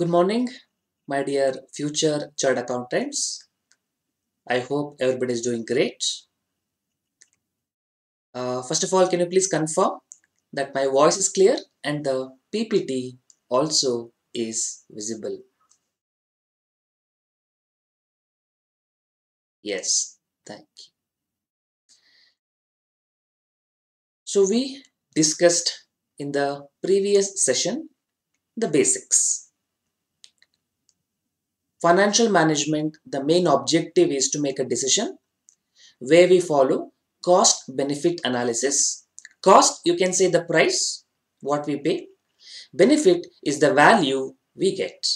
Good morning, my dear future chartered accountants. I hope everybody is doing great. Uh, first of all, can you please confirm that my voice is clear and the PPT also is visible? Yes, thank you. So we discussed in the previous session the basics. Financial management, the main objective is to make a decision where we follow cost benefit analysis. Cost, you can say the price, what we pay. Benefit is the value we get.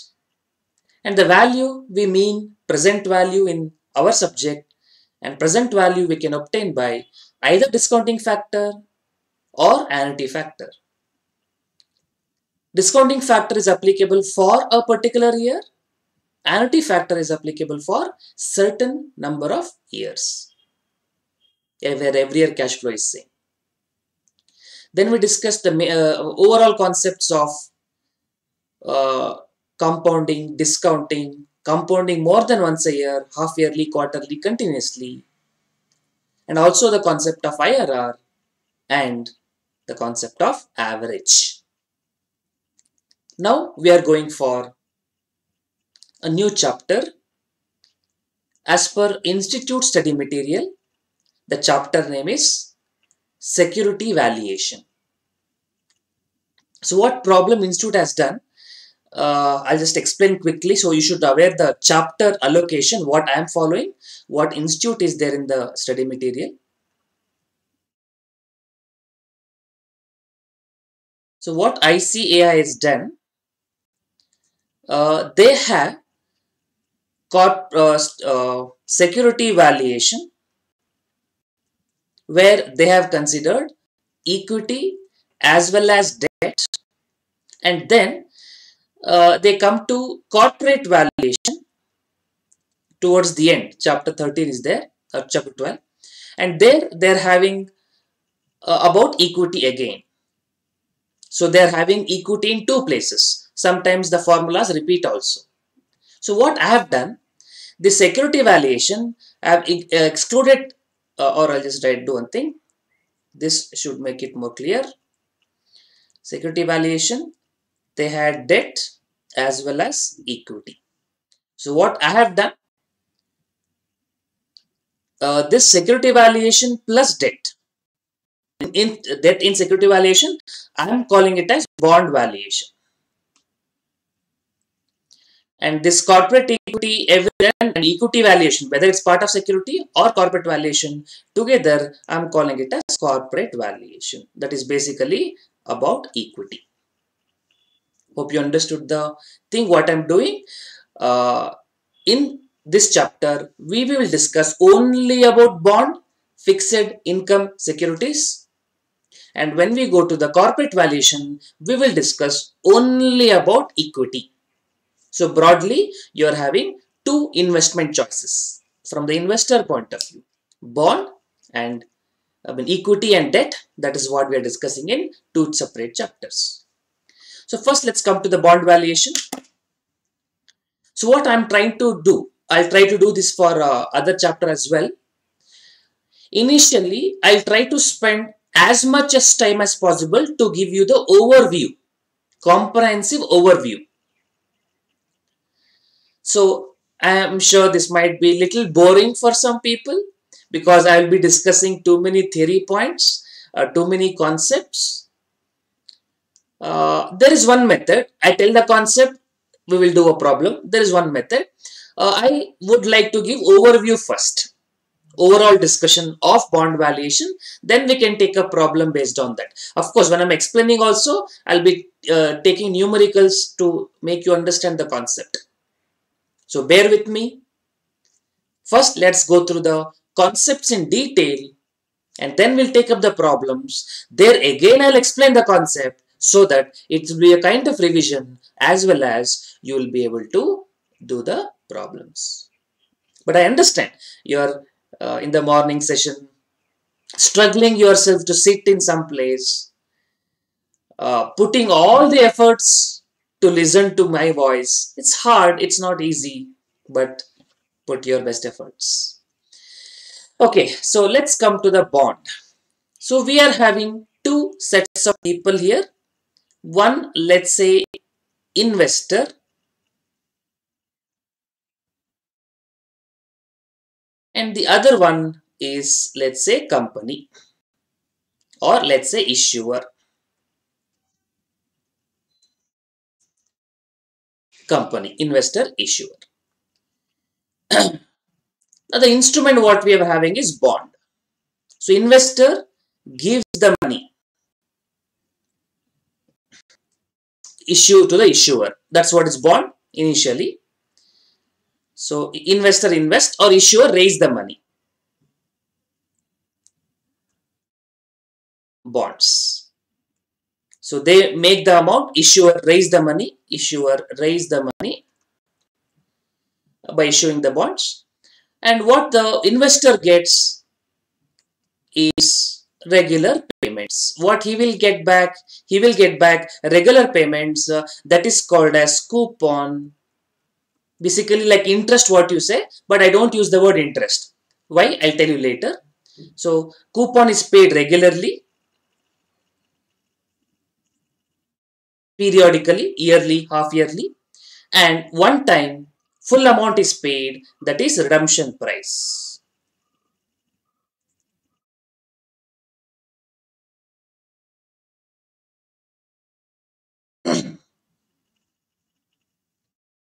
And the value we mean present value in our subject and present value we can obtain by either discounting factor or annuity factor. Discounting factor is applicable for a particular year. Annuity factor is applicable for certain number of years where every year cash flow is same. Then we discussed the uh, overall concepts of uh, compounding, discounting, compounding more than once a year, half yearly, quarterly, continuously, and also the concept of IRR and the concept of average. Now we are going for a new chapter. As per Institute study material, the chapter name is Security Valuation. So what problem Institute has done, uh, I'll just explain quickly. So you should aware the chapter allocation, what I am following, what institute is there in the study material. So what ICAI has done, uh, they have got uh, uh, security valuation where they have considered equity as well as debt. And then uh, they come to corporate valuation towards the end. Chapter 13 is there or chapter 12 and there they're having uh, about equity again. So they're having equity in two places. Sometimes the formulas repeat also. So what i have done the security valuation i have excluded uh, or I'll just write do one thing. This should make it more clear. Security valuation, they had debt as well as equity. So what I have done, uh, this security valuation plus debt. In, in debt in security valuation, I am calling it as bond valuation and this corporate equity evident and equity valuation whether it's part of security or corporate valuation together i'm calling it as corporate valuation. That is basically about equity. Hope you understood the thing what i'm doing. Uh, in this chapter we will discuss only about bond fixed income securities. And when we go to the corporate valuation we will discuss only about equity so broadly, you are having two investment choices from the investor point of view. Bond and I mean, equity and debt. That is what we are discussing in two separate chapters. So first, let's come to the bond valuation. So what I'm trying to do, I'll try to do this for uh, other chapter as well. Initially, I'll try to spend as much as time as possible to give you the overview, comprehensive overview so I am sure this might be a little boring for some people because I will be discussing too many theory points, uh, too many concepts. Uh, there is one method. I tell the concept, we will do a problem. There is one method. Uh, I would like to give overview first overall discussion of bond valuation then we can take a problem based on that of course when i'm explaining also i'll be uh, taking numericals to make you understand the concept so bear with me. First, let's go through the concepts in detail and then we'll take up the problems. There again, I'll explain the concept so that it will be a kind of revision as well as you will be able to do the problems. But I understand you're uh, in the morning session struggling yourself to sit in some place, uh, putting all the efforts to listen to my voice. It's hard, it's not easy, but put your best efforts. Okay, so let's come to the bond. So we are having two sets of people here. One, let's say investor and the other one is let's say company or let's say issuer company investor issuer now the instrument what we are having is bond so investor gives the money issue to the issuer that's what is bond initially so investor invest or issuer raise the money. Bonds. So they make the amount, issuer raise the money, issuer raise the money by issuing the bonds. And what the investor gets is regular payments. What he will get back, he will get back regular payments uh, that is called as coupon. Basically like interest what you say but I don't use the word interest. Why? I'll tell you later. So coupon is paid regularly periodically yearly half yearly and one time full amount is paid that is redemption price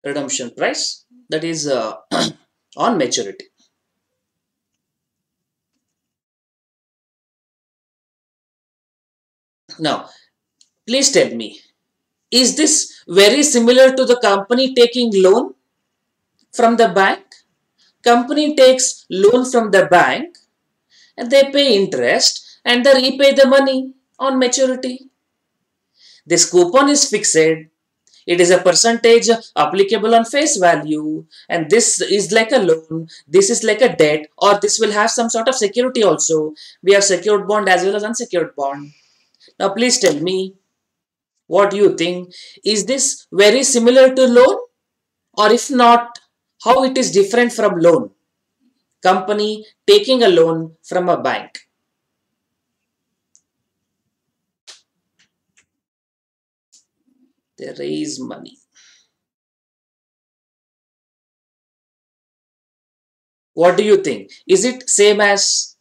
redemption price that is uh, on maturity. Now, please tell me, is this very similar to the company taking loan from the bank? Company takes loan from the bank and they pay interest and they repay the money on maturity. This coupon is fixed it is a percentage applicable on face value and this is like a loan, this is like a debt or this will have some sort of security also. We have secured bond as well as unsecured bond. Now please tell me what do you think. Is this very similar to loan or if not how it is different from loan? Company taking a loan from a bank. They raise money. What do you think? Is it same as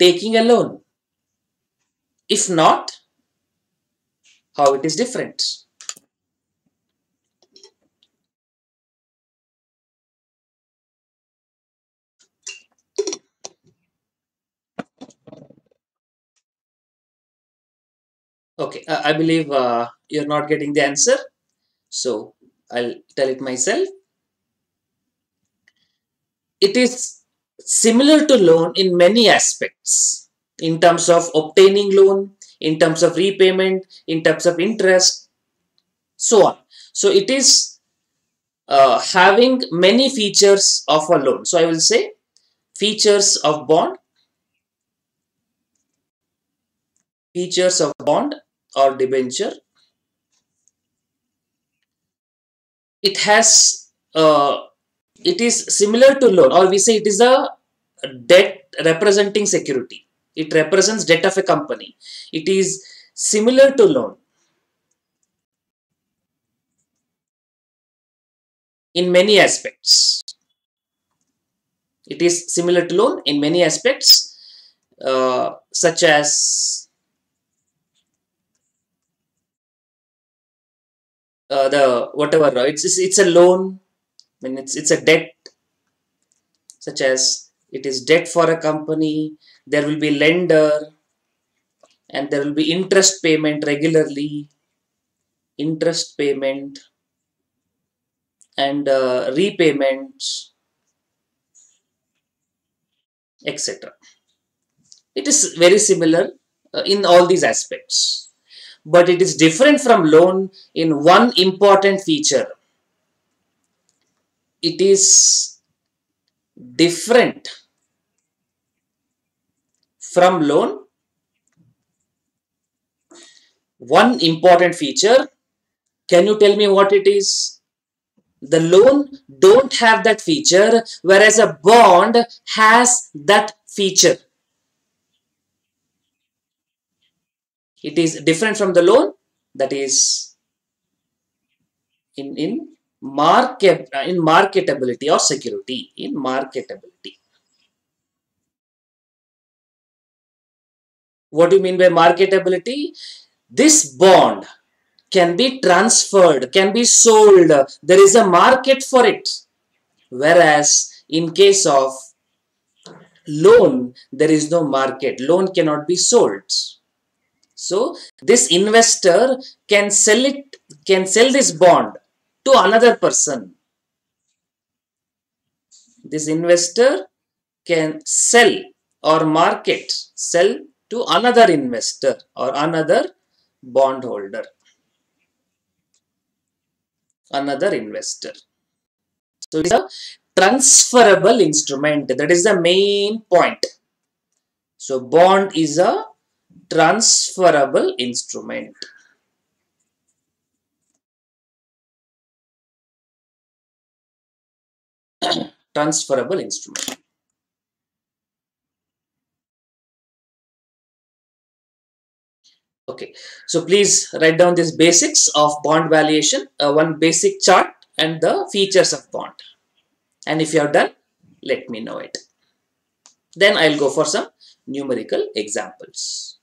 taking a loan? If not, how it is different? Okay, uh, I believe uh, you're not getting the answer. So I'll tell it myself. It is similar to loan in many aspects in terms of obtaining loan, in terms of repayment, in terms of interest, so on. So it is uh, having many features of a loan. So I will say features of bond, features of bond or debenture it has uh, it is similar to loan or we say it is a debt representing security it represents debt of a company. It is similar to loan. In many aspects. It is similar to loan in many aspects uh, such as uh, the whatever it's, it's it's a loan I mean it's it's a debt such as it is debt for a company there will be lender and there will be interest payment regularly. Interest payment and uh, repayments etc it is very similar uh, in all these aspects. But it is different from loan in one important feature. It is different from loan. One important feature Can you tell me what it is? The loan don't have that feature whereas a bond has that feature. It is different from the loan that is in, in market uh, in marketability or security in marketability. What do you mean by marketability? This bond can be transferred, can be sold. There is a market for it. Whereas in case of loan, there is no market. Loan cannot be sold. So this investor can sell it, can sell this bond to another person. This investor can sell or market, sell to another investor or another bondholder another investor. So it's a transferable instrument. That is the main point. So bond is a transferable instrument. transferable instrument. Okay, so please write down these basics of bond valuation, uh, one basic chart and the features of bond. And if you have done, let me know it. Then I'll go for some numerical examples.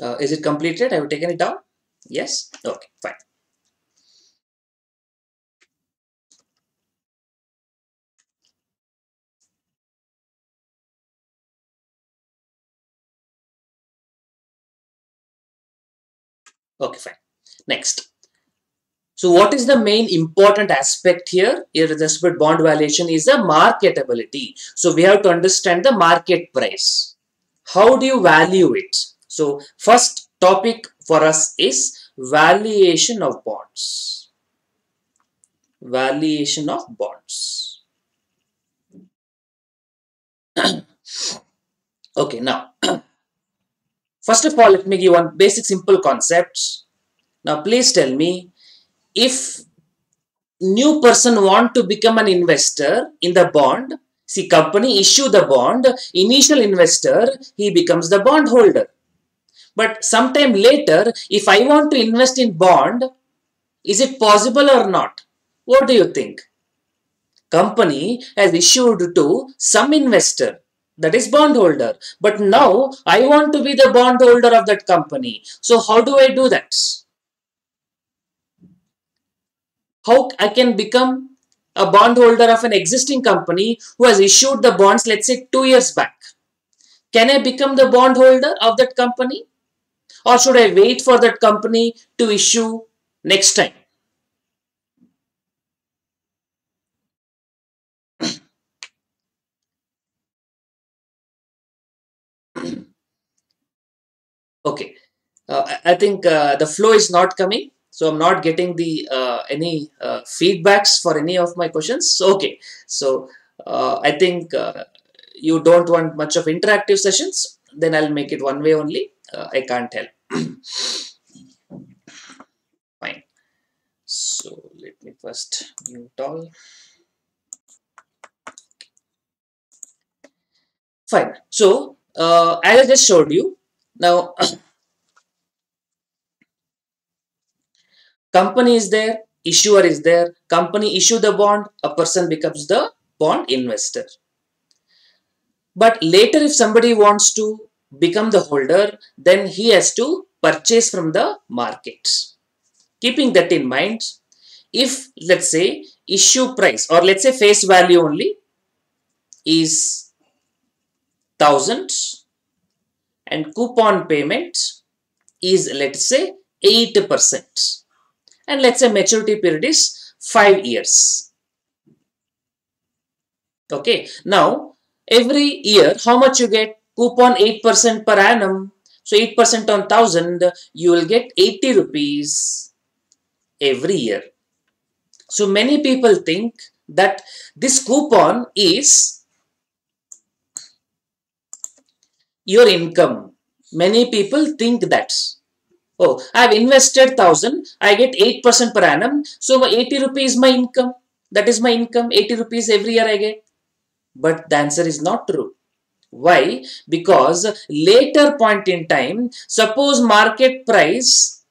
Uh, is it completed? Have you taken it down? Yes? Okay, fine. Okay, fine. Next. So what is the main important aspect here? The bond valuation is the marketability. So we have to understand the market price. How do you value it? So first topic for us is valuation of bonds. Valuation of bonds. okay, now first of all, let me give one basic simple concept. Now please tell me if new person want to become an investor in the bond, see company issue the bond, initial investor, he becomes the bond holder. But sometime later, if I want to invest in bond, is it possible or not? What do you think? Company has issued to some investor that is bondholder. But now I want to be the bondholder of that company. So how do I do that? How I can become a bondholder of an existing company who has issued the bonds let's say two years back. Can I become the bondholder of that company? or should I wait for that company to issue next time? okay, uh, I think uh, the flow is not coming. So I'm not getting the uh, any uh, feedbacks for any of my questions. okay, so uh, I think uh, you don't want much of interactive sessions. Then I'll make it one way only uh, I can't help. Fine. So let me first mute all. Fine. So uh, as I just showed you, now company is there, issuer is there, company issue the bond, a person becomes the bond investor. But later if somebody wants to become the holder, then he has to purchase from the markets. Keeping that in mind, if let's say issue price or let's say face value only is thousands and coupon payment is let's say 8% and let's say maturity period is 5 years. Okay, now every year how much you get? Coupon 8% per annum. So 8% on 1000 you will get 80 rupees every year. So many people think that this coupon is your income. Many people think that. Oh, I have invested 1000, I get 8% per annum. So 80 rupees is my income. That is my income. 80 rupees every year I get. But the answer is not true. Why? Because later point in time, suppose market price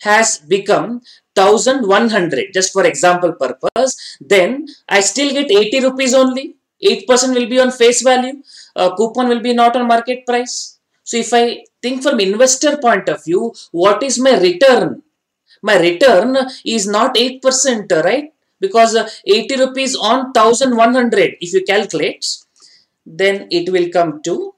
has become 1100 just for example purpose then I still get 80 rupees only 8% will be on face value uh, coupon will be not on market price so if I think from investor point of view what is my return? My return is not 8% right? Because uh, 80 rupees on 1100 if you calculate then it will come to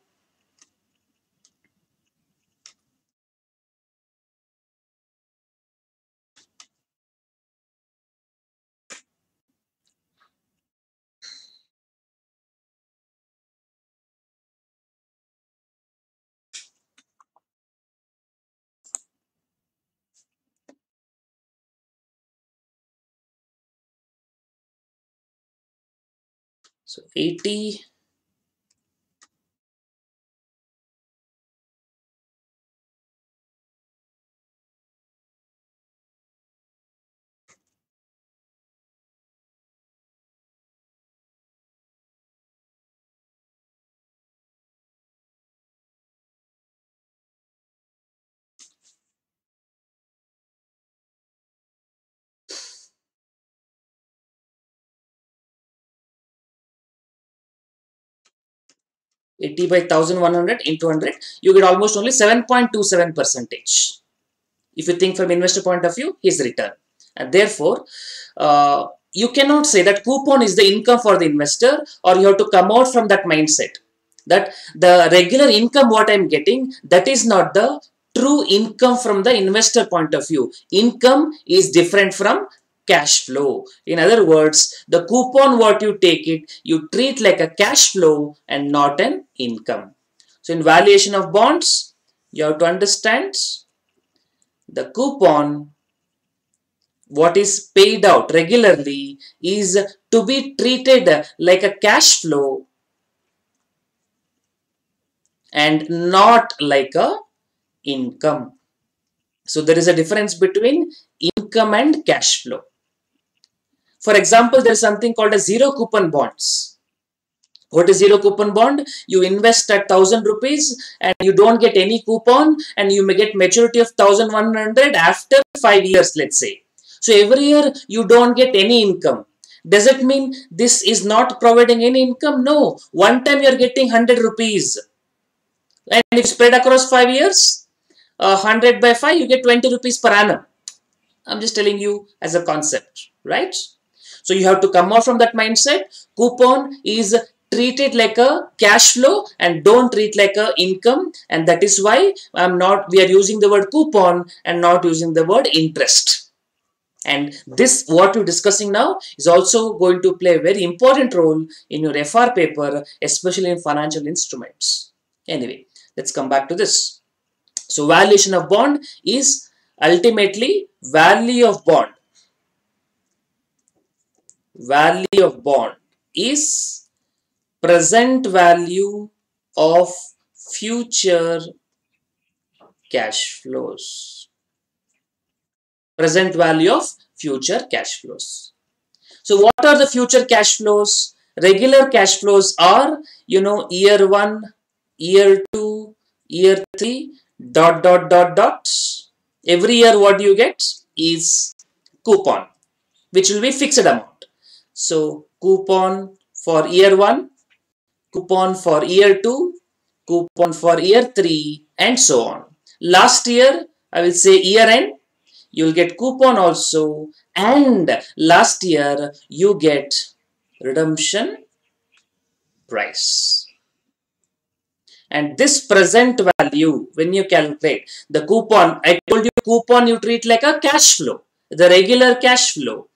So 80 80 by 1100 into 100 you get almost only 7.27 percentage. If you think from investor point of view his return. And therefore uh, you cannot say that coupon is the income for the investor or you have to come out from that mindset. That the regular income what i'm getting that is not the true income from the investor point of view. Income is different from cash flow. In other words, the coupon what you take it, you treat like a cash flow and not an income. So in valuation of bonds, you have to understand the coupon what is paid out regularly is to be treated like a cash flow and not like a income. So there is a difference between income and cash flow. For example, there is something called a zero coupon bonds. What is zero coupon bond? You invest at 1000 rupees and you don't get any coupon and you may get maturity of 1100 after 5 years let's say. So every year you don't get any income. Does it mean this is not providing any income? No. One time you are getting 100 rupees. And if spread across 5 years, uh, 100 by 5 you get 20 rupees per annum. I'm just telling you as a concept, right? So you have to come out from that mindset. Coupon is treated like a cash flow and don't treat like a income. And that is why I'm not we are using the word coupon and not using the word interest. And this what we're discussing now is also going to play a very important role in your FR paper especially in financial instruments. Anyway let's come back to this. So valuation of bond is ultimately value of bond value of bond is present value of future cash flows. Present value of future cash flows. So what are the future cash flows? Regular cash flows are, you know, year 1, year 2, year 3, dot, dot, dot, dot. Every year what you get is coupon, which will be fixed amount. So coupon for year 1, coupon for year 2, coupon for year 3 and so on. Last year, I will say year end, you will get coupon also and last year you get redemption price. And this present value, when you calculate the coupon, I told you coupon you treat like a cash flow, the regular cash flow.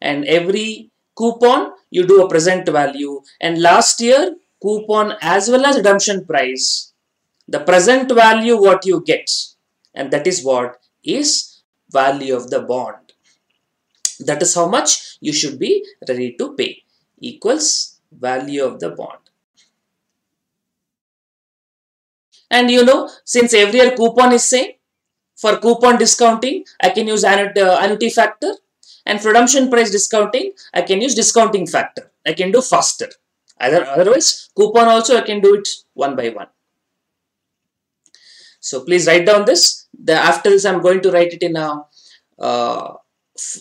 And every coupon you do a present value. And last year coupon as well as redemption price, the present value what you get. And that is what is value of the bond. That is how much you should be ready to pay equals value of the bond. And you know, since every year coupon is same, for coupon discounting, I can use uh, annuity factor. And redemption price discounting, I can use discounting factor. I can do faster. Either, otherwise, coupon also I can do it one by one. So please write down this. The, after this, I'm going to write it in a uh,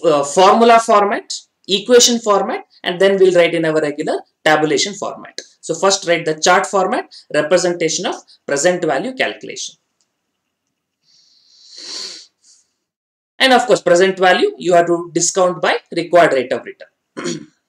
uh, formula format, equation format, and then we'll write in our regular tabulation format. So first write the chart format, representation of present value calculation. And of course, present value, you have to discount by required rate of return.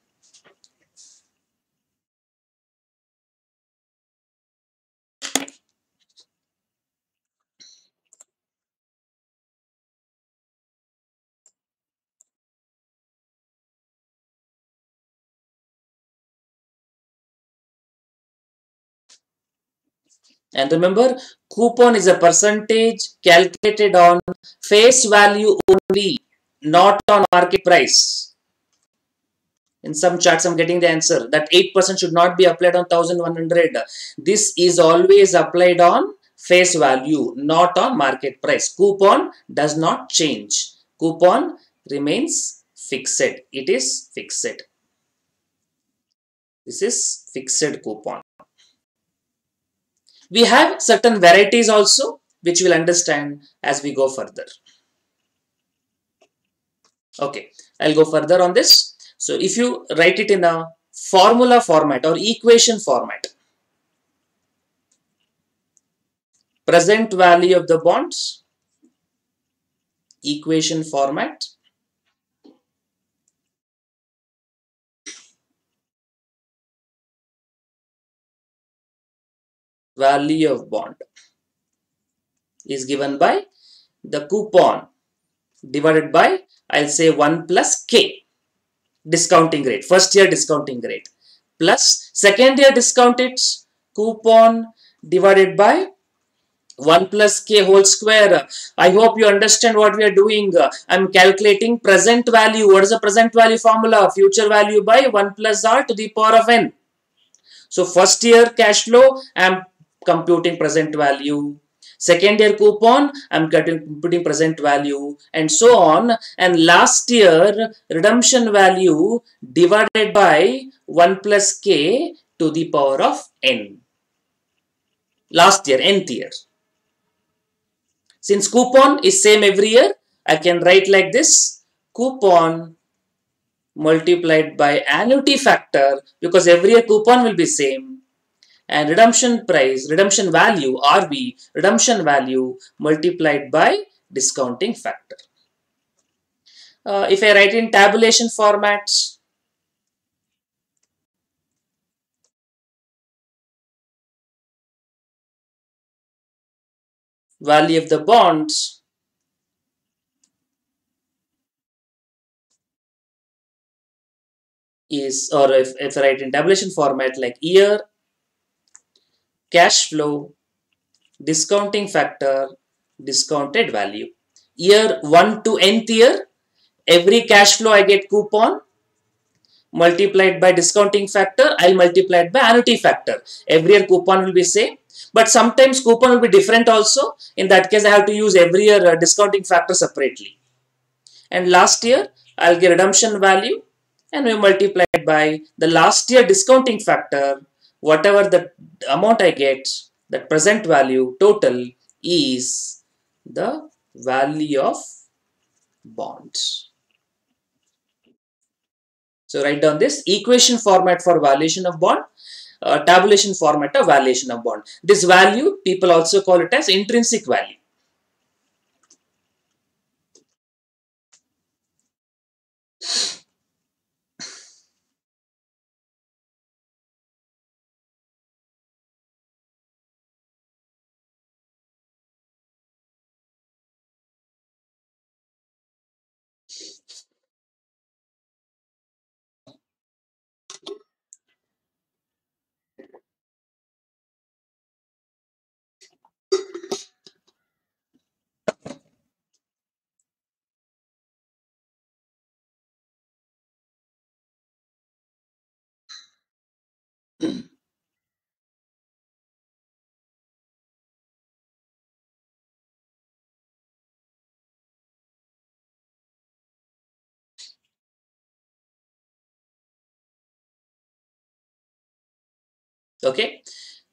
And remember, coupon is a percentage calculated on face value only, not on market price. In some charts, I'm getting the answer that 8% should not be applied on 1100. This is always applied on face value, not on market price. Coupon does not change. Coupon remains fixed. It is fixed. This is fixed coupon. We have certain varieties also which we'll understand as we go further. Okay, I'll go further on this. So if you write it in a formula format or equation format, present value of the bonds, equation format, value of bond is given by the coupon divided by I'll say 1 plus K discounting rate first year discounting rate plus second year discounted coupon divided by 1 plus k whole square. I hope you understand what we are doing. I'm calculating present value. What is the present value formula? Future value by 1 plus r to the power of n. So first year cash flow, I'm computing present value. Second year coupon i'm getting computing present value and so on. And last year redemption value divided by 1 plus k to the power of n. Last year nth year. Since coupon is same every year i can write like this. Coupon multiplied by annuity factor because every year coupon will be same and redemption price, redemption value, RV, redemption value multiplied by discounting factor. Uh, if I write in tabulation format, value of the bonds is or if, if I write in tabulation format like year cash flow, discounting factor, discounted value. Year 1 to nth year, every cash flow I get coupon. multiplied by discounting factor, I'll multiply it by annuity factor. Every year coupon will be same. But sometimes coupon will be different also. In that case, I have to use every year uh, discounting factor separately. And last year, I'll get redemption value and we multiply it by the last year discounting factor. Whatever the amount I get, that present value total is the value of bonds. So write down this equation format for valuation of bond, uh, tabulation format of valuation of bond. This value people also call it as intrinsic value. Okay,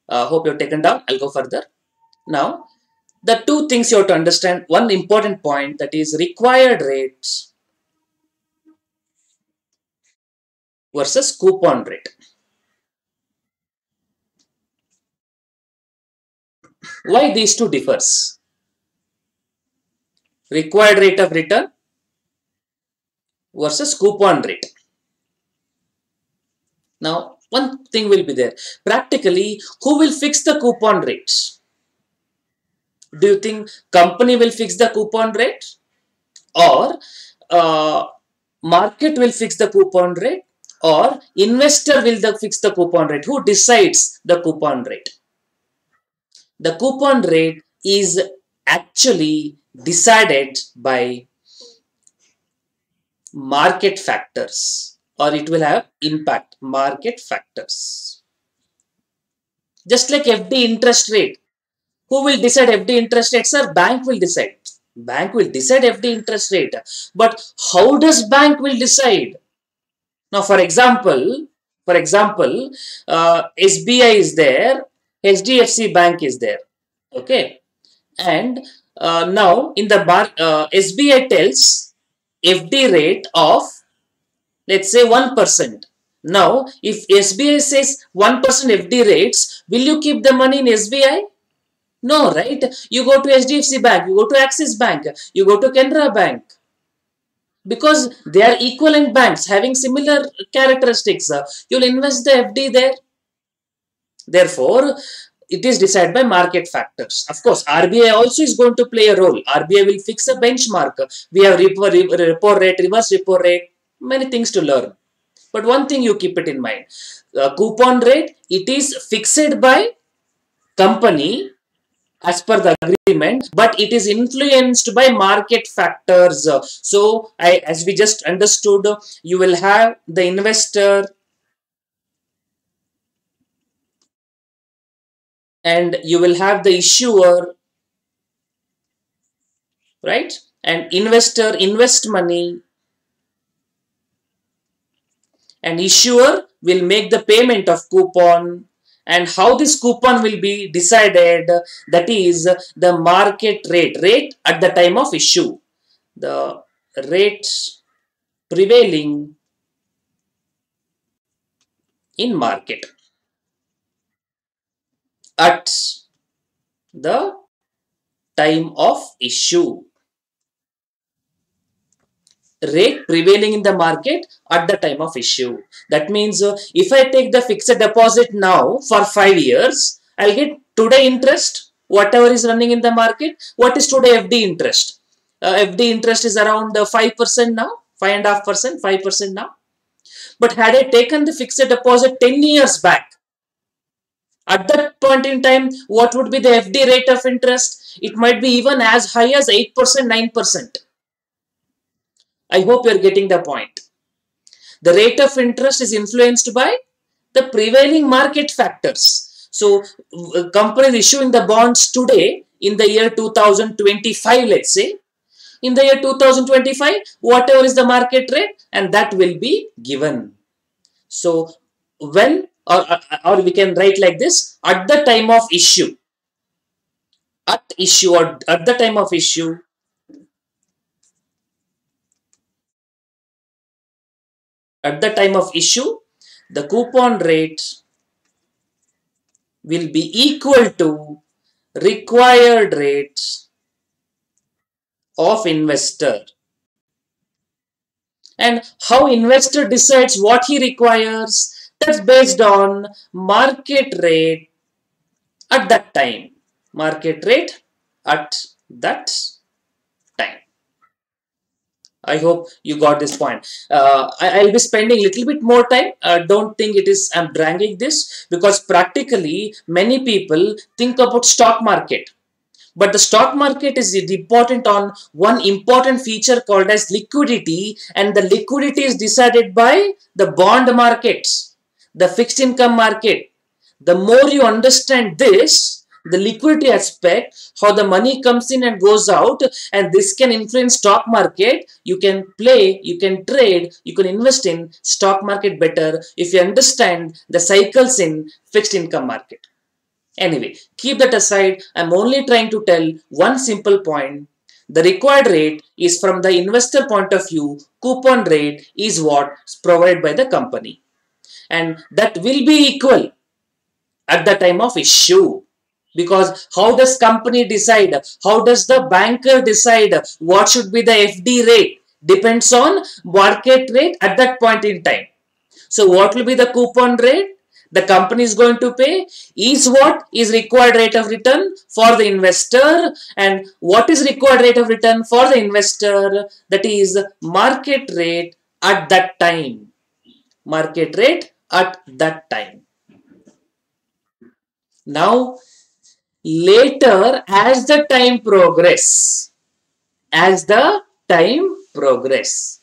uh, hope you've taken down. I'll go further. Now, the two things you have to understand. One important point that is required rates versus coupon rate. Why these two differs? Required rate of return versus coupon rate. Now, one thing will be there. Practically, who will fix the coupon rates? Do you think company will fix the coupon rate? Or uh, market will fix the coupon rate? Or investor will the fix the coupon rate? Who decides the coupon rate? The coupon rate is actually decided by market factors or it will have impact market factors. Just like FD interest rate. Who will decide FD interest rate? Sir, bank will decide. Bank will decide FD interest rate. But how does bank will decide? Now, for example, for example, uh, SBI is there, HDFC Bank is there. Okay. And uh, now in the bar, uh, SBI tells FD rate of let's say 1%. Now, if SBI says 1% FD rates, will you keep the money in SBI? No, right? You go to HDFC Bank, you go to Axis Bank, you go to Canara Bank. Because they are equivalent banks having similar characteristics. You'll invest the FD there. Therefore, it is decided by market factors. Of course, RBI also is going to play a role. RBI will fix a benchmark. We have repo, repo rate, reverse repo rate, many things to learn. But one thing you keep it in mind. Uh, coupon rate, it is fixed by company as per the agreement, but it is influenced by market factors. So, I, as we just understood, you will have the investor and you will have the issuer, right? And investor invest money and issuer will make the payment of coupon. And how this coupon will be decided that is the market rate rate at the time of issue. The rate prevailing in market. At the time of issue rate prevailing in the market at the time of issue. That means uh, if I take the fixed deposit now for 5 years, I'll get today interest, whatever is running in the market. What is today FD interest? Uh, FD interest is around uh, 5% now, 5.5%, 5% now. But had I taken the fixed deposit 10 years back, at that point in time, what would be the FD rate of interest? It might be even as high as 8%, 9%. I hope you're getting the point. The rate of interest is influenced by the prevailing market factors. So, uh, companies issuing the bonds today in the year 2025, let's say, in the year 2025, whatever is the market rate and that will be given. So, when or, or we can write like this, at the time of issue, at issue or at the time of issue, at the time of issue, the coupon rate will be equal to required rate of investor. And how investor decides what he requires, that's based on market rate at that time. Market rate at that I hope you got this point. Uh, I, will be spending a little bit more time. Uh, don't think it is I'm dragging this because practically many people think about stock market. But the stock market is important on one important feature called as liquidity and the liquidity is decided by the bond markets, the fixed income market. The more you understand this, the liquidity aspect, how the money comes in and goes out and this can influence stock market. You can play, you can trade, you can invest in stock market better if you understand the cycles in fixed income market. Anyway, keep that aside. I'm only trying to tell one simple point. The required rate is from the investor point of view, coupon rate is what is provided by the company. And that will be equal at the time of issue because how does company decide? How does the banker decide? What should be the fd rate? Depends on market rate at that point in time. So what will be the coupon rate? The company is going to pay. Is what is required rate of return for the investor? And what is required rate of return for the investor? That is market rate at that time. Market rate at that time. Now later as the time progress. As the time progress.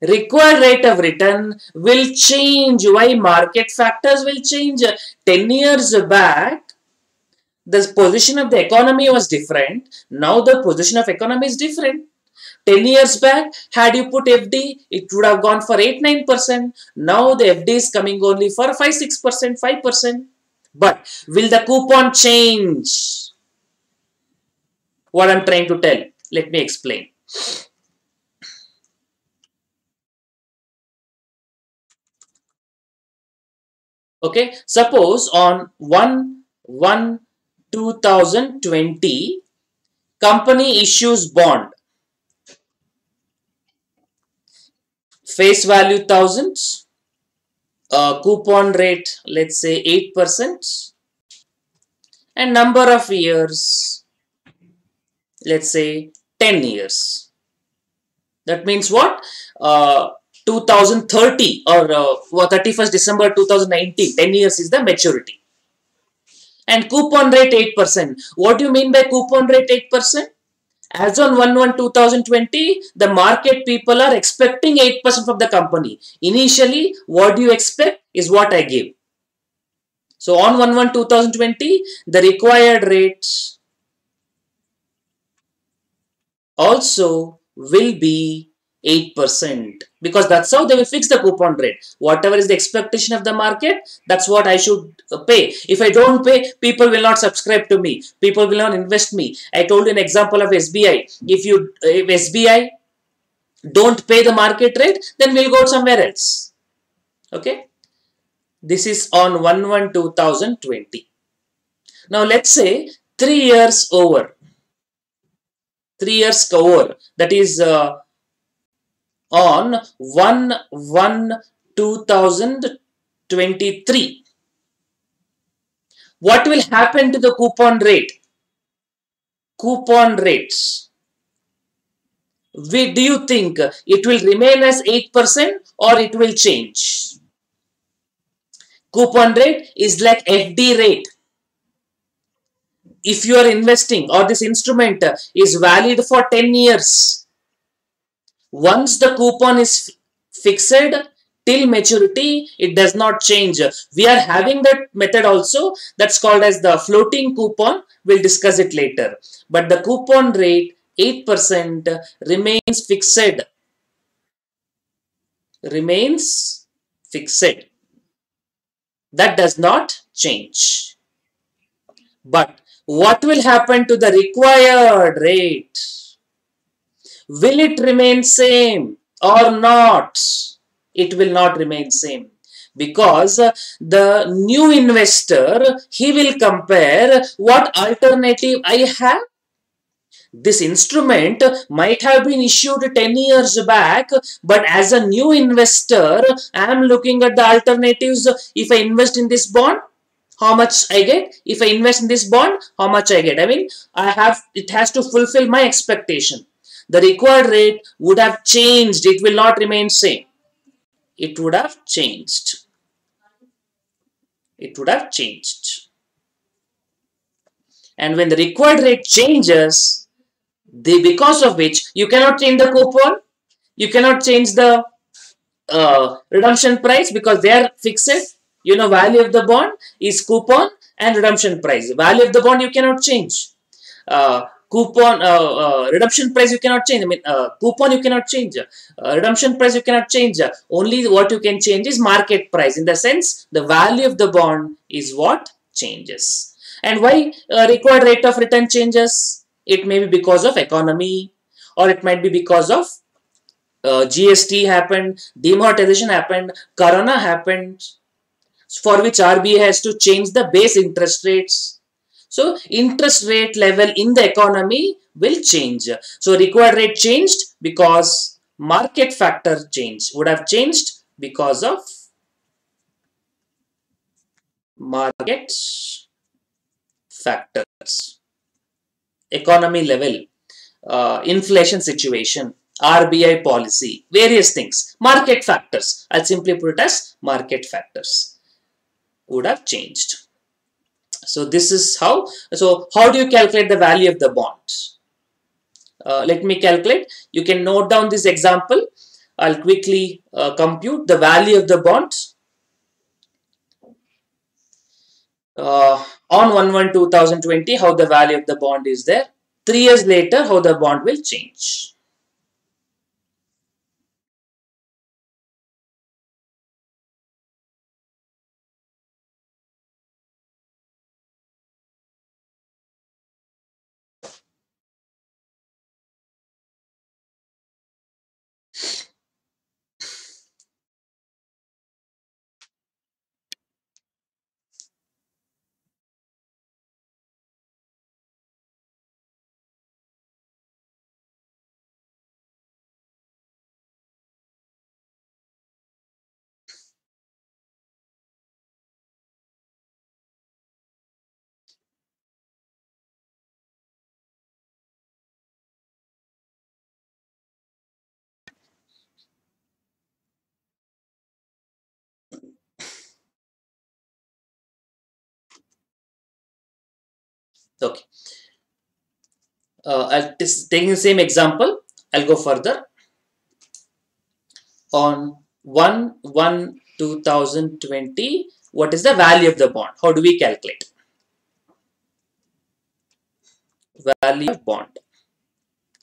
Required rate of return will change. Why? Market factors will change. 10 years back the position of the economy was different. Now the position of economy is different. 10 years back had you put fd it would have gone for 8 9% now the fd is coming only for 5 6% 5% but will the coupon change? What I'm trying to tell. Let me explain. Okay, suppose on 1 1 2020 company issues bond face value thousands uh, coupon rate let's say 8% and number of years let's say 10 years. That means what? Uh, 2030 or uh, 31st December 2019 10 years is the maturity. And coupon rate 8% what do you mean by coupon rate 8% as on 1-1-2020, the market people are expecting 8% from the company. Initially, what do you expect is what I give. So on 1-1-2020, the required rates also will be 8% because that's how they will fix the coupon rate. Whatever is the expectation of the market, that's what I should pay. If I don't pay, people will not subscribe to me. People will not invest me. I told you an example of SBI. If you if SBI don't pay the market rate, then we'll go somewhere else. Okay. This is on 1-1-2020. Now let's say 3 years over. 3 years over. That is uh, on 1 1 2023 what will happen to the coupon rate? Coupon rates. We, do you think it will remain as 8% or it will change? Coupon rate is like FD rate. If you are investing or this instrument is valid for 10 years once the coupon is fixed till maturity it does not change. We are having that method also that's called as the floating coupon. We'll discuss it later. But the coupon rate 8% remains fixed. Remains fixed. That does not change. But what will happen to the required rate will it remain same or not? It will not remain same. Because the new investor he will compare what alternative i have. This instrument might have been issued 10 years back but as a new investor i am looking at the alternatives. If i invest in this bond how much i get? If i invest in this bond how much i get? I mean i have it has to fulfill my expectation the required rate would have changed it will not remain same it would have changed. It would have changed. And when the required rate changes, the because of which you cannot change the coupon, you cannot change the uh, redemption price because they are fixed. You know, value of the bond is coupon and redemption price. Value of the bond you cannot change. Uh, coupon uh, uh, redemption price you cannot change. I mean uh, coupon you cannot change. Uh, redemption price you cannot change. Only what you can change is market price. In the sense the value of the bond is what changes. And why required rate of return changes? It may be because of economy or it might be because of uh, gst happened demonetization happened corona happened for which rbi has to change the base interest rates so interest rate level in the economy will change. So required rate changed because market factor changed. Would have changed because of market factors. Economy level, uh, inflation situation, RBI policy, various things. Market factors. I'll simply put it as market factors would have changed. So this is how, so how do you calculate the value of the bonds? Uh, let me calculate. You can note down this example. I'll quickly uh, compute the value of the bonds. Uh, on 1-1-2020, how the value of the bond is there. Three years later, how the bond will change. Okay. Uh, I'll taking the same example. I'll go further. On 1 1 2020, what is the value of the bond? How do we calculate? Value of bond.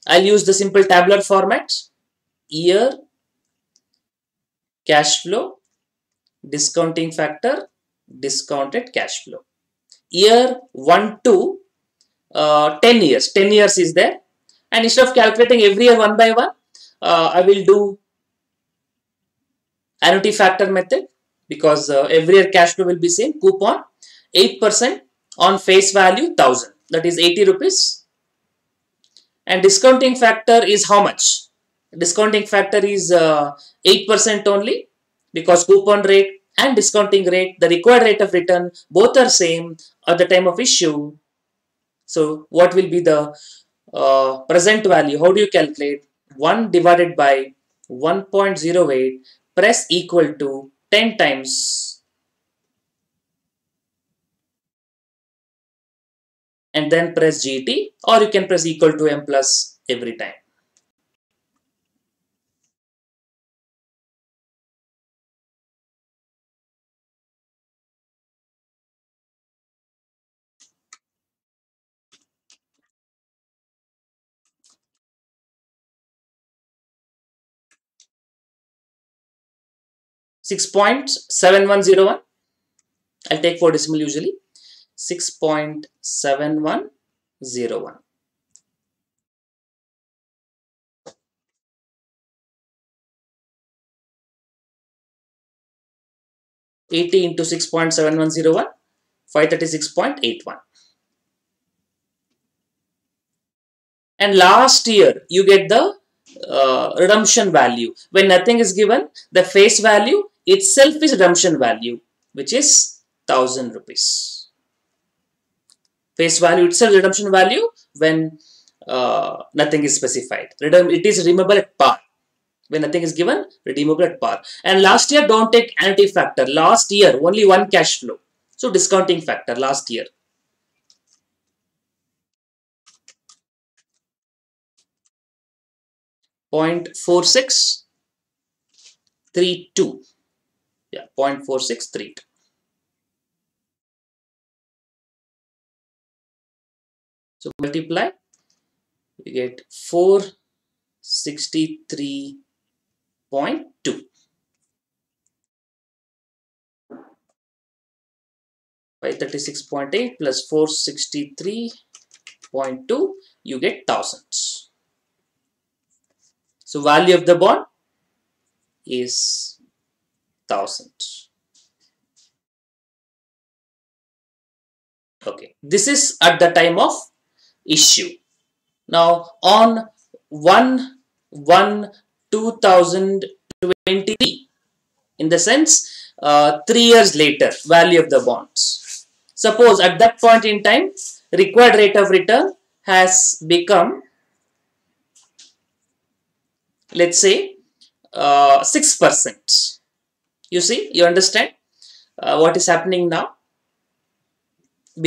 I'll use the simple tabular format. Year, cash flow, discounting factor, discounted cash flow. Year 1 2 uh, 10 years. 10 years is there. And instead of calculating every year one by one uh, I will do annuity factor method because uh, every year cash flow will be same. Coupon 8% on face value 1000 that is 80 rupees. And discounting factor is how much? Discounting factor is 8% uh, only because coupon rate and discounting rate the required rate of return both are same at the time of issue so what will be the uh, present value? How do you calculate? 1 divided by 1.08 press equal to 10 times and then press GT or you can press equal to M plus every time. 6.7101. I'll take 4 decimal usually. 6.7101. 80 into 6.7101, 536.81. And last year, you get the uh, redemption value. When nothing is given, the face value itself is redemption value, which is 1000 rupees. Face value itself redemption value when uh, nothing is specified. It is redeemable at par when nothing is given, redeemable at par. And last year, don't take annuity factor. Last year, only one cash flow. So discounting factor last year. Point four six three two. Yeah, point four six three two. So multiply, you get 463 0.2. By 36.8 plus 463.2, you get thousands. So value of the bond is thousands. Okay, this is at the time of issue. Now on 1 1 2023 in the sense uh, three years later value of the bonds suppose at that point in time required rate of return has become let's say uh, 6% you see you understand uh, what is happening now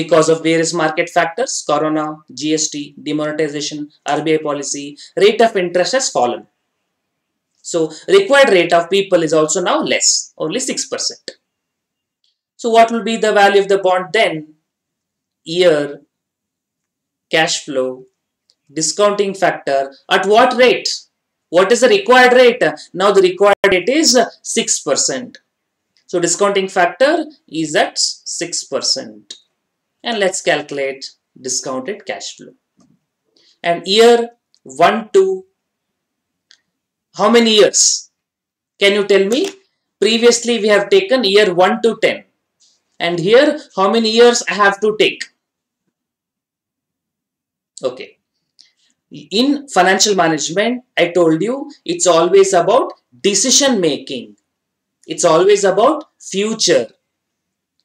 because of various market factors corona gst demonetization rbi policy rate of interest has fallen so required rate of people is also now less, only 6%. So what will be the value of the bond then? Year, cash flow, discounting factor, at what rate? What is the required rate? Now the required rate is 6%. So discounting factor is at 6%. And let's calculate discounted cash flow. And year 1 to how many years? Can you tell me? Previously, we have taken year 1 to 10. And here, how many years I have to take? Okay. In financial management, I told you, it's always about decision making. It's always about future.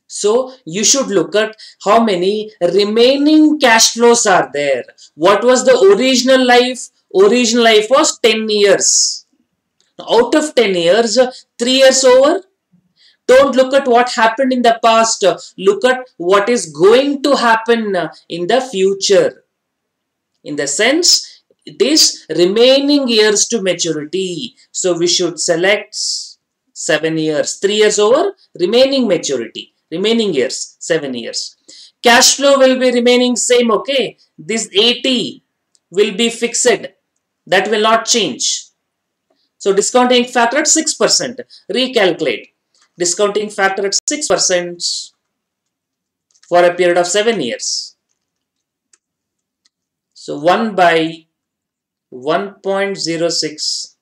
So you should look at how many remaining cash flows are there. What was the original life? Original life was 10 years out of 10 years, 3 years over. Don't look at what happened in the past. Look at what is going to happen in the future. In the sense, it is remaining years to maturity. So we should select 7 years. 3 years over, remaining maturity. Remaining years, 7 years. Cash flow will be remaining same, okay? This 80 will be fixed. That will not change. So discounting factor at 6%. Recalculate. Discounting factor at 6% for a period of 7 years. So 1 by 1.06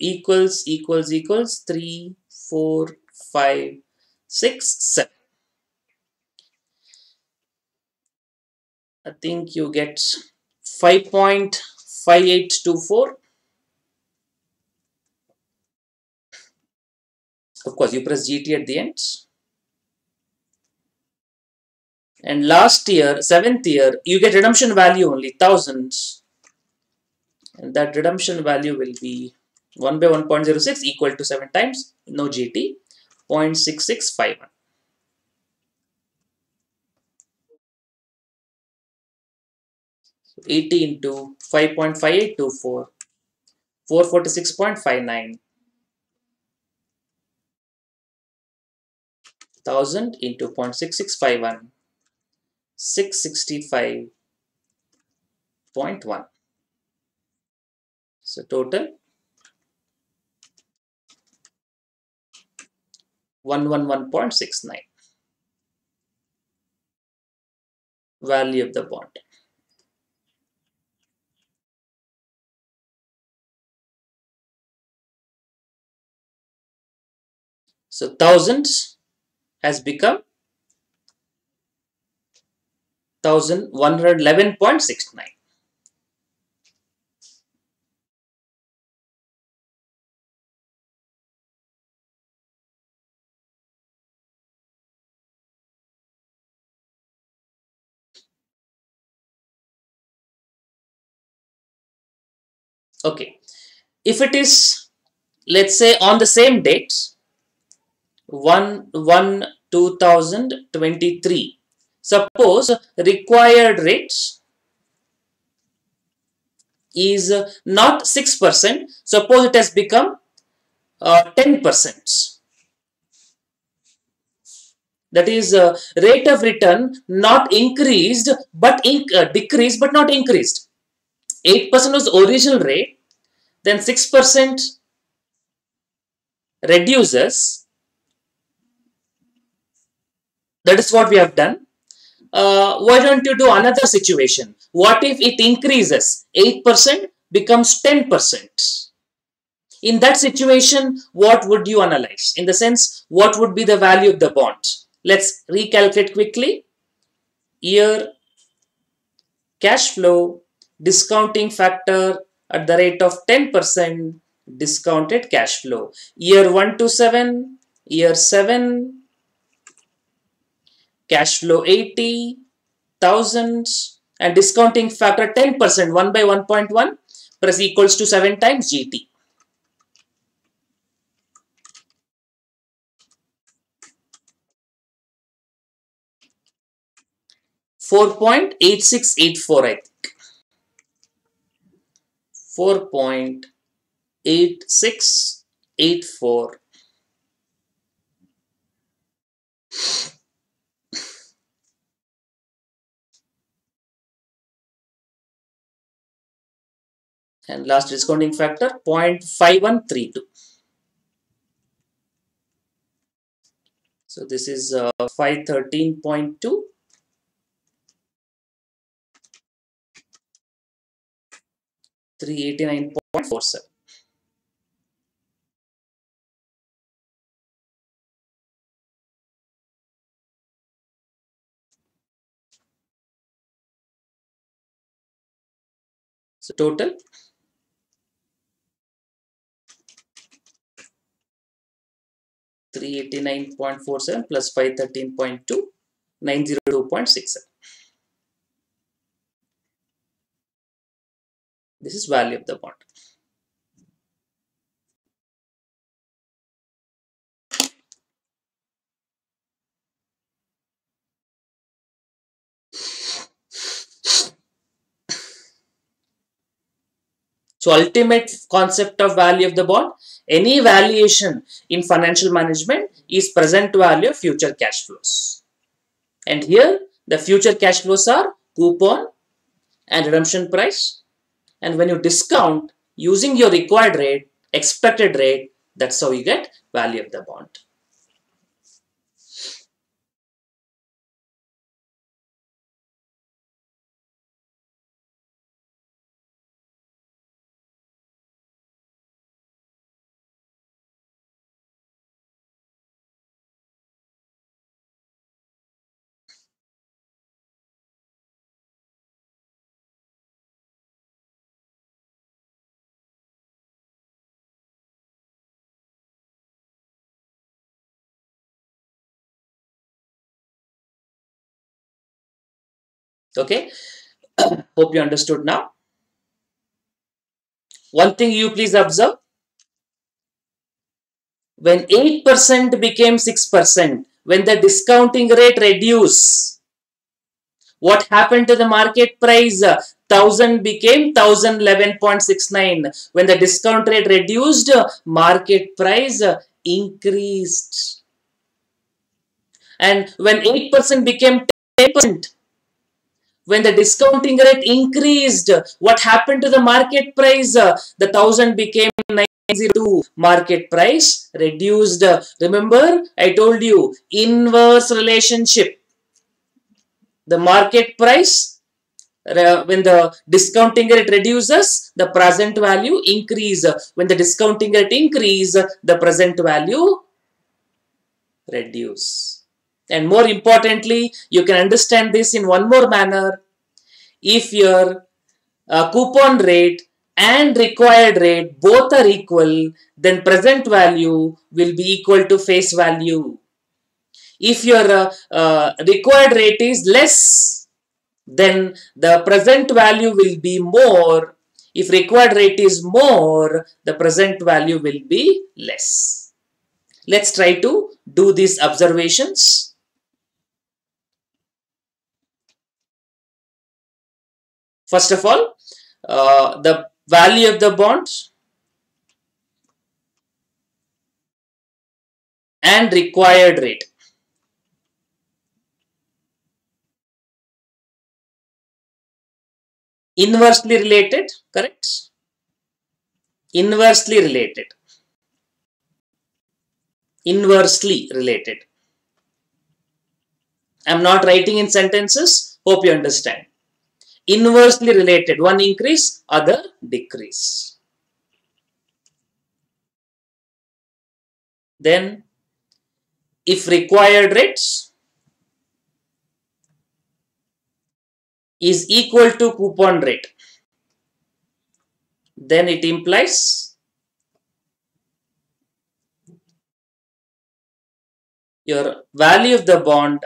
equals equals equals 3, 4, 5, 6, 7. I think you get 5.5824 Of course, you press GT at the end. And last year, seventh year, you get redemption value only, thousands. And that redemption value will be 1 by 1.06 equal to 7 times, no GT, 0.6651. So 80 into 5.5824, 446.59. 1000 into 0.6651 665.1 so total 111.69 value of the bond. So thousands has become 1111.69. Okay, if it is, let's say on the same date, 1 1 2023, suppose required rate is not 6%, suppose it has become uh, 10%. That is uh, rate of return not increased but uh, decreased but not increased. 8% was original rate, then 6% reduces. That is what we have done. Uh, why don't you do another situation? What if it increases? 8% becomes 10%. In that situation, what would you analyze? In the sense, what would be the value of the bond? Let's recalculate quickly. Year cash flow discounting factor at the rate of 10% discounted cash flow. Year 1 to 7, year 7, cash flow 80, thousands, and discounting factor 10%, 1 by 1.1 plus equals to 7 times GT. Four point eight six eight four, I think. 4.8684 and last discounting factor 0.5132 so this is uh, 513.2 389.47. So total 389.47 plus 513.2 902.67 this is value of the bond. So ultimate concept of value of the bond any valuation in financial management is present value of future cash flows. And here the future cash flows are coupon and redemption price and when you discount using your required rate, expected rate, that's how you get value of the bond. Okay, hope you understood now. One thing you please observe when 8% became 6%, when the discounting rate reduced, what happened to the market price? 1000 became 1011.69. When the discount rate reduced, market price increased. And when 8% became 10%, when the discounting rate increased, what happened to the market price? The 1000 became 902 market price reduced. Remember, I told you inverse relationship. The market price, when the discounting rate reduces, the present value increase. When the discounting rate increase, the present value reduce. And more importantly, you can understand this in one more manner. If your uh, coupon rate and required rate both are equal, then present value will be equal to face value. If your uh, uh, required rate is less, then the present value will be more. If required rate is more, the present value will be less. Let's try to do these observations. First of all, uh, the value of the bonds and required rate. Inversely related, correct? Inversely related. Inversely related. I'm not writing in sentences. Hope you understand inversely related. One increase other decrease. Then if required rates is equal to coupon rate then it implies your value of the bond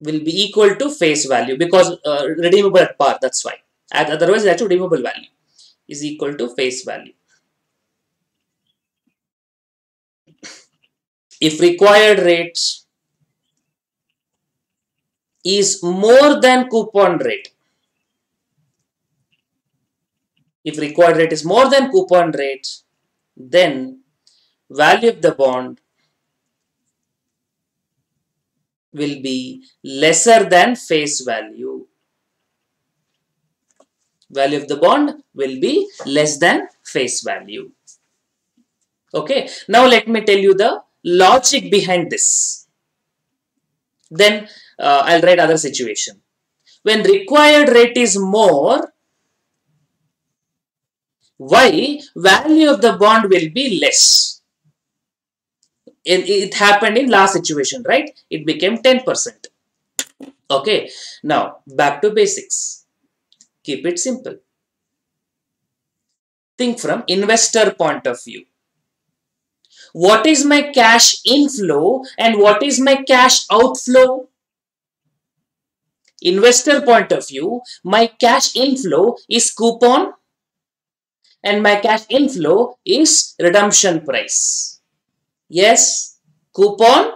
will be equal to face value because uh, redeemable at par that's why. Otherwise that's redeemable value is equal to face value. If required rates is more than coupon rate if required rate is more than coupon rate then value of the bond will be lesser than face value. Value of the bond will be less than face value. Okay, now let me tell you the logic behind this. Then uh, I'll write other situation. When required rate is more, why value of the bond will be less? It, happened in last situation, right? It became 10%. Okay, now back to basics. Keep it simple. Think from investor point of view. What is my cash inflow and what is my cash outflow? Investor point of view, my cash inflow is coupon and my cash inflow is redemption price. Yes, coupon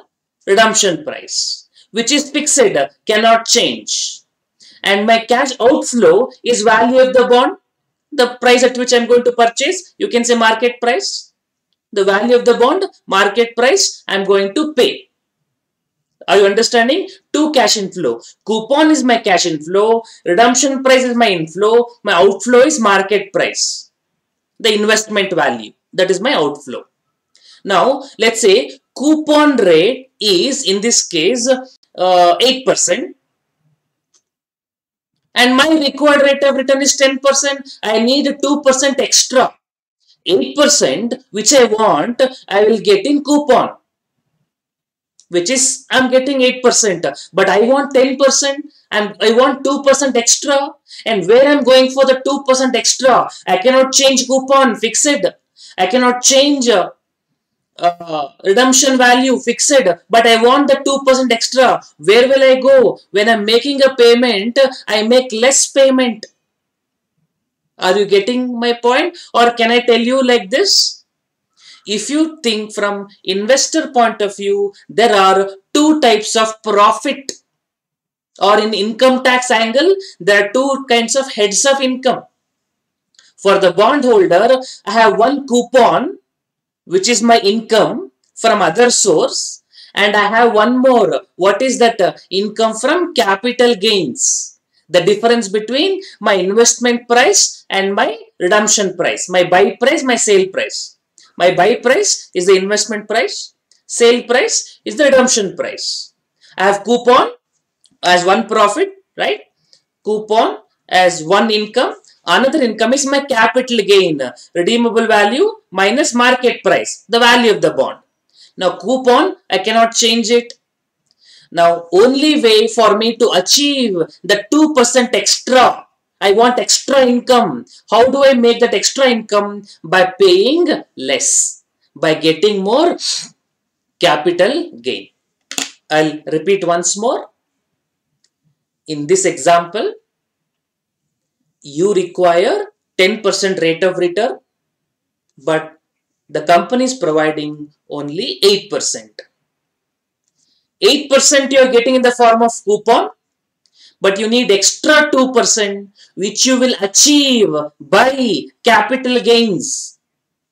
redemption price, which is fixed, cannot change. And my cash outflow is value of the bond, the price at which I'm going to purchase. You can say market price. The value of the bond, market price, I'm going to pay. Are you understanding? Two cash inflow. Coupon is my cash inflow. Redemption price is my inflow. My outflow is market price. The investment value. That is my outflow. Now, let's say coupon rate is in this case uh, 8% and my required rate of return is 10%. I need 2% extra. 8% which I want, I will get in coupon which is I'm getting 8%, but I want 10% and I want 2% extra. And where I'm going for the 2% extra, I cannot change coupon fixed. I cannot change uh, uh, redemption value fixed but I want the 2% extra. Where will I go? When I'm making a payment I make less payment. Are you getting my point? Or can I tell you like this? If you think from investor point of view there are two types of profit. Or in income tax angle there are two kinds of heads of income. For the bondholder I have one coupon which is my income from other source and I have one more. What is that? Uh, income from capital gains. The difference between my investment price and my redemption price. My buy price, my sale price. My buy price is the investment price. Sale price is the redemption price. I have coupon as one profit, right? Coupon as one income. Another income is my capital gain, redeemable value minus market price, the value of the bond. Now coupon, I cannot change it. Now only way for me to achieve the 2% extra, I want extra income. How do I make that extra income? By paying less, by getting more capital gain. I'll repeat once more. In this example, you require 10% rate of return, but the company is providing only 8%. 8% you are getting in the form of coupon, but you need extra 2% which you will achieve by capital gains,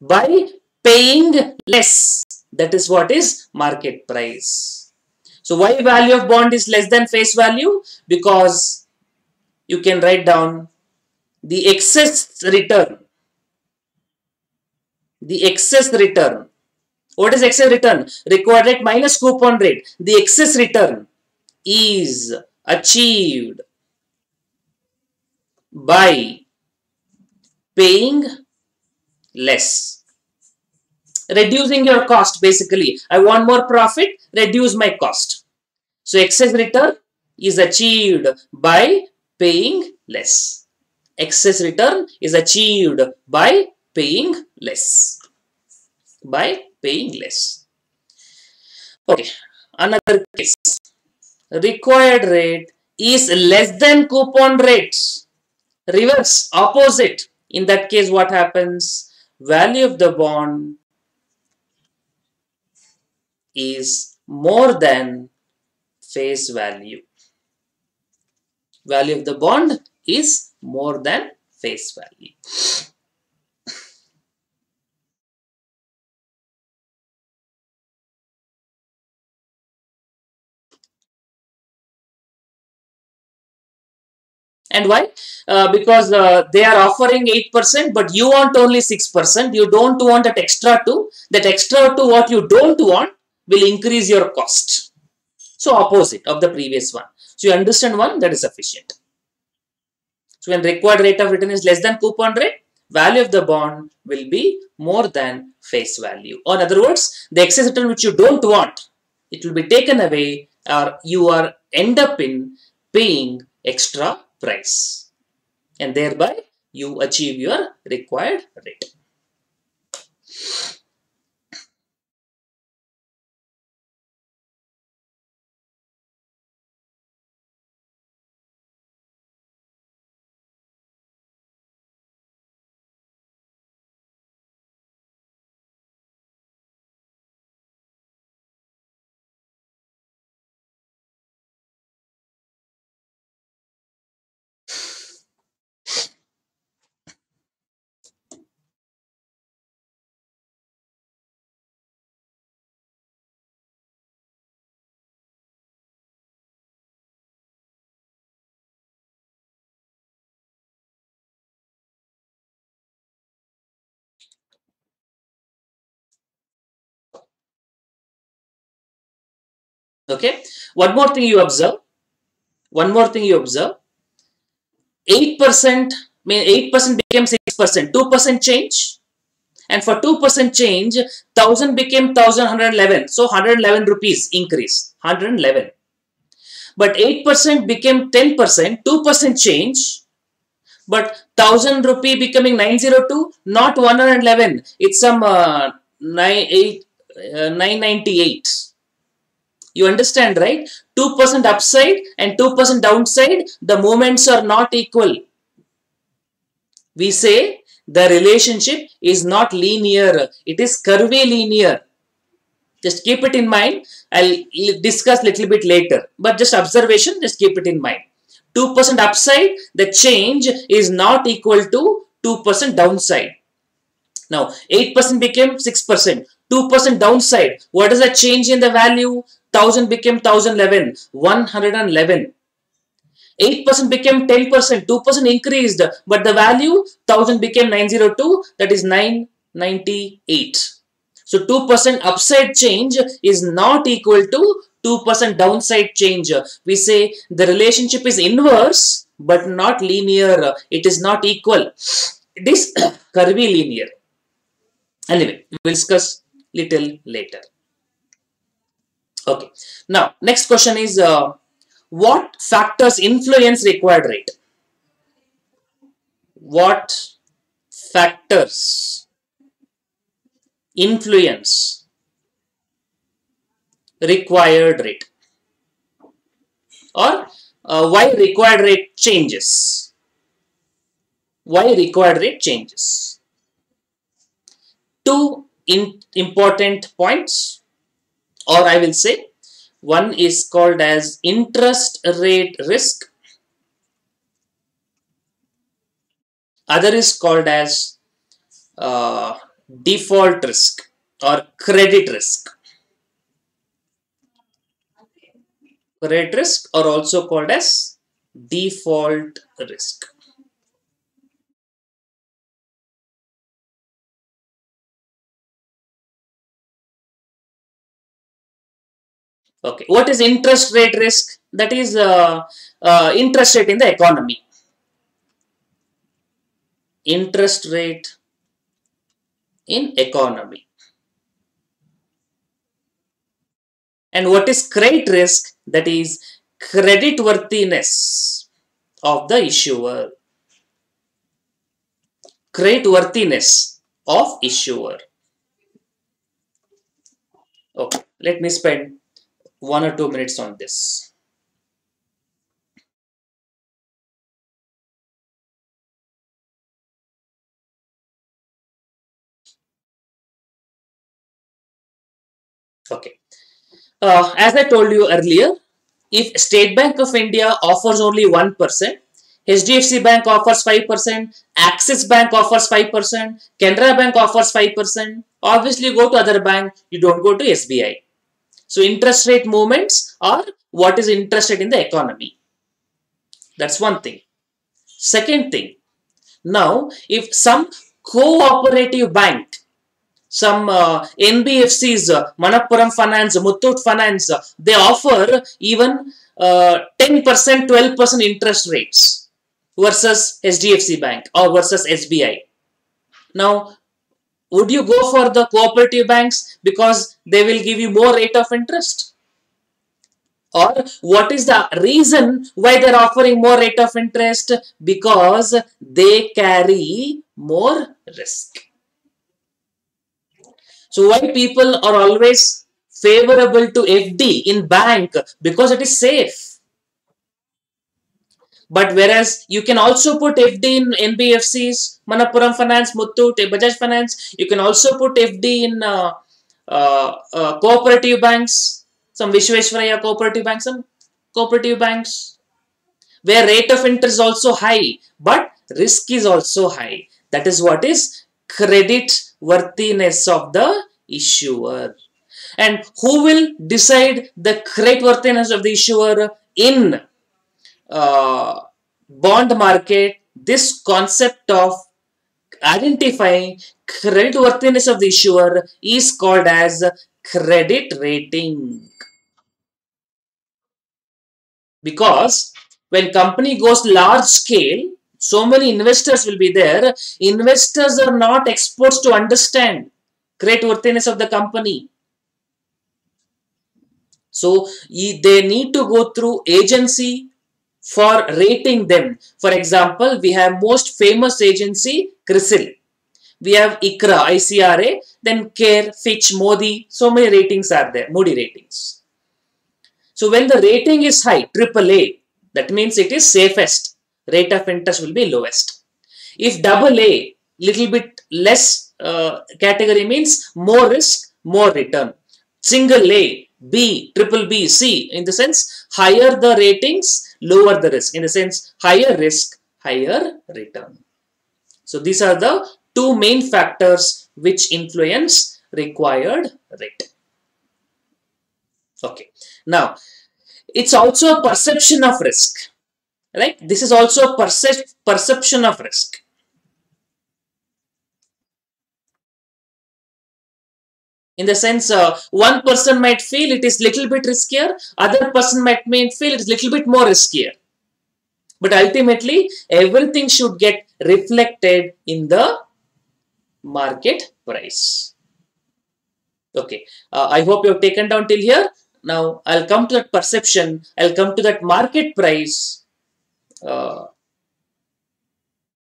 by paying less. That is what is market price. So why value of bond is less than face value? Because you can write down the excess return. The excess return. What is excess return? Required rate minus coupon rate. The excess return is achieved by paying less. Reducing your cost basically. I want more profit, reduce my cost. So excess return is achieved by paying less excess return is achieved by paying less. By paying less. Okay, another case. Required rate is less than coupon rate. Reverse, opposite. In that case, what happens? Value of the bond is more than face value. Value of the bond is more than face value. And why? Uh, because uh, they are offering 8%, but you want only 6%. You don't want that extra 2. That extra 2, what you don't want, will increase your cost. So, opposite of the previous one. So, you understand one, that is sufficient. So when required rate of return is less than coupon rate, value of the bond will be more than face value. Or in other words, the excess return which you don't want, it will be taken away or you are end up in paying extra price. And thereby you achieve your required rate. Okay. One more thing you observe. One more thing you observe. 8% mean 8% became 6%. 2% change. And for 2% change, 1000 became 1111. So 111 rupees increase. 111. But 8% became 10%. 2% change. But 1000 rupee becoming 902, not 111. It's some uh, 9, 8, uh, 998 you understand, right? 2% upside and 2% downside, the moments are not equal. We say the relationship is not linear. It is curvilinear. Just keep it in mind. I'll discuss little bit later. But just observation, just keep it in mind. 2% upside, the change is not equal to 2% downside. Now, 8% became 6%. 2% downside. What is the change in the value? 1000 became 1011, 111. 8% became 10%, 2% increased, but the value 1000 became 902, that is 998. So 2% upside change is not equal to 2% downside change. We say the relationship is inverse but not linear. It is not equal. It is curvilinear. Anyway, we'll discuss little later. Okay. Now, next question is uh, what factors influence required rate? What factors influence required rate or uh, why required rate changes why required rate changes two important points or I will say one is called as interest rate risk other is called as uh, default risk or credit risk credit risk are also called as default risk. Okay, what is interest rate risk? That is uh, uh, interest rate in the economy. Interest rate in economy. And what is credit risk? That is credit worthiness of the issuer. Credit worthiness of issuer. Okay, let me spend one or two minutes on this. Okay. Uh, as I told you earlier, if State Bank of India offers only 1%, HDFC Bank offers 5%, Axis Bank offers 5%, Canara Bank offers 5%, obviously go to other bank, you don't go to SBI. So interest rate movements are what is interest rate in the economy. That's one thing. Second thing, now if some cooperative bank some uh, NBFCs, uh, Manappuram Finance, Muthoot Finance, uh, they offer even 10%, uh, 12% interest rates versus HDFC Bank or versus SBI. Now, would you go for the cooperative banks because they will give you more rate of interest? Or what is the reason why they're offering more rate of interest? Because they carry more risk. So why people are always favorable to FD in bank? Because it is safe. But whereas you can also put FD in NBFCs, Manappuram Finance, Muthoot, Bajaj Finance. You can also put FD in uh, uh, uh, cooperative banks, some Vishweshwaraya cooperative banks, some cooperative banks, where rate of interest is also high, but risk is also high. That is what is credit worthiness of the issuer. And who will decide the credit worthiness of the issuer in uh, bond market? This concept of identifying credit worthiness of the issuer is called as credit rating. Because when company goes large scale, so many investors will be there. Investors are not exposed to understand credit worthiness of the company. So they need to go through agency for rating them. For example, we have most famous agency CRISIL. We have ICRA, ICRA, then CARE, Fitch, Modi. So many ratings are there, Moody ratings. So when the rating is high, AAA, that means it is safest rate of interest will be lowest. If double A, little bit less uh, category means more risk, more return. Single A, B, triple B, C, in the sense higher the ratings, lower the risk. In the sense higher risk, higher return. So these are the two main factors which influence required rate. Okay. Now, it's also a perception of risk Right? This is also percep perception of risk. In the sense, uh, one person might feel it is little bit riskier, other person might feel it is little bit more riskier. But ultimately, everything should get reflected in the market price. Okay, uh, I hope you have taken down till here. Now, I'll come to that perception, I'll come to that market price uh,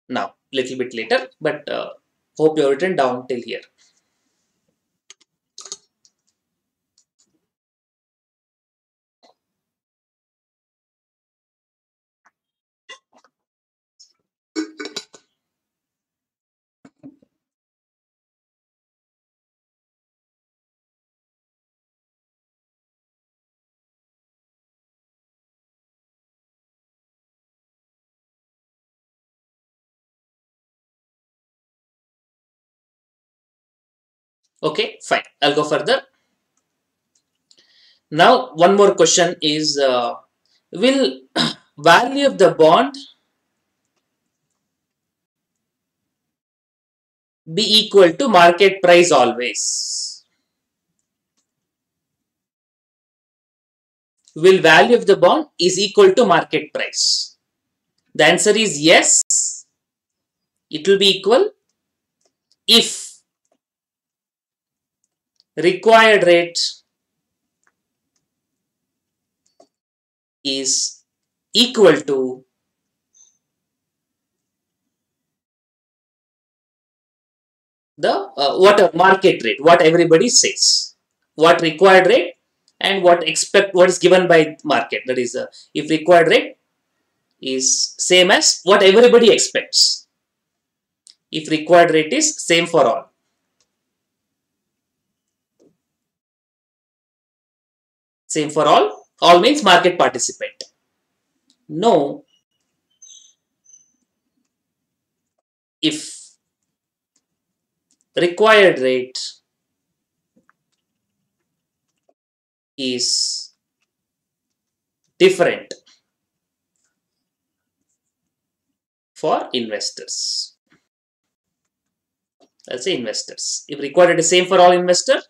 now, little bit later, but uh, hope you have written down till here. Okay, fine. I'll go further. Now, one more question is, uh, will value of the bond be equal to market price always? Will value of the bond is equal to market price? The answer is yes, it will be equal if required rate is equal to the uh, what a market rate what everybody says. What required rate and what expect what is given by market. That is uh, if required rate is same as what everybody expects. If required rate is same for all Same for all. All means market participant. No. If required rate is different for investors. Let's say investors. If required is same for all investor,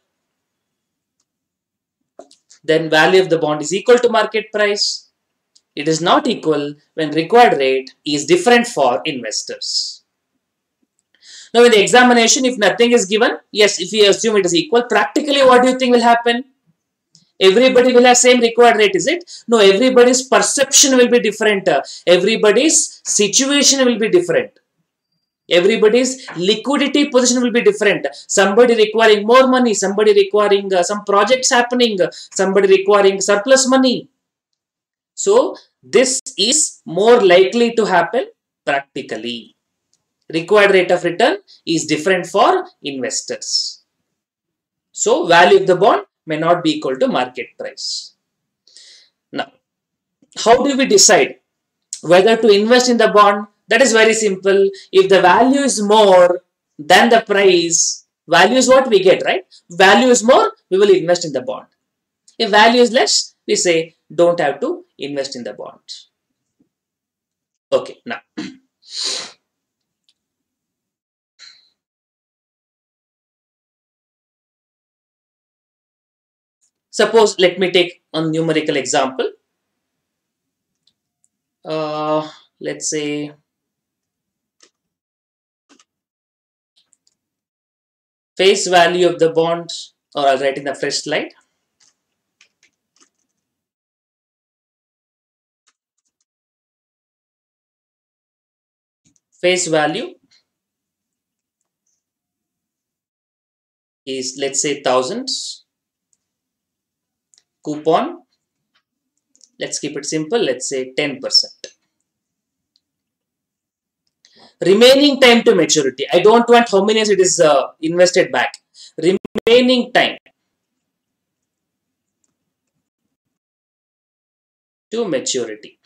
then value of the bond is equal to market price. It is not equal when required rate is different for investors. Now in the examination, if nothing is given, yes, if we assume it is equal, practically what do you think will happen? Everybody will have same required rate, is it? No, everybody's perception will be different. Everybody's situation will be different everybody's liquidity position will be different. Somebody requiring more money somebody requiring uh, some projects happening somebody requiring surplus money. So this is more likely to happen practically. Required rate of return is different for investors. So value of the bond may not be equal to market price. Now how do we decide whether to invest in the bond that is very simple. If the value is more than the price, value is what we get, right? Value is more, we will invest in the bond. If value is less, we say don't have to invest in the bond. Okay, now. Suppose, let me take a numerical example. Uh, let's say face value of the bond or I'll write in the fresh slide. Face value is let's say thousands. Coupon, let's keep it simple, let's say 10% remaining time to maturity. I don't want how many years it is uh, invested back. Remaining time to maturity.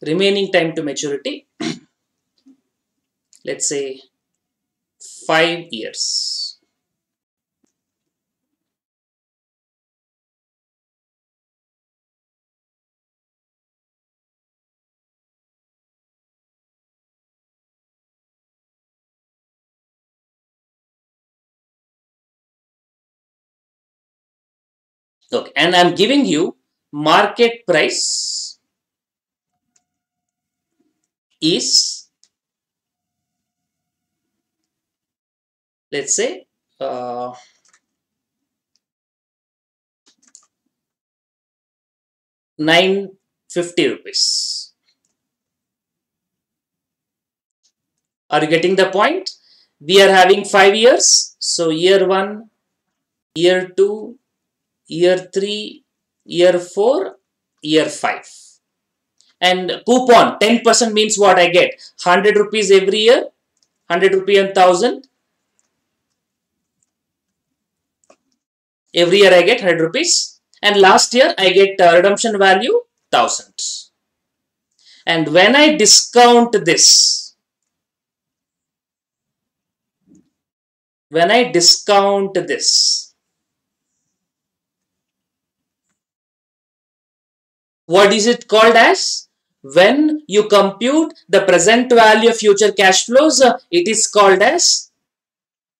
Remaining time to maturity, let's say 5 years. Okay, and I'm giving you market price is let's say uh, nine fifty rupees. Are you getting the point? We are having five years. So year one, year two, year 3, year 4, year 5. And coupon, 10% means what I get? 100 rupees every year, 100 rupee and 1000. Every year I get 100 rupees. And last year I get uh, redemption value 1000. And when I discount this, when I discount this, What is it called as? When you compute the present value of future cash flows, uh, it is called as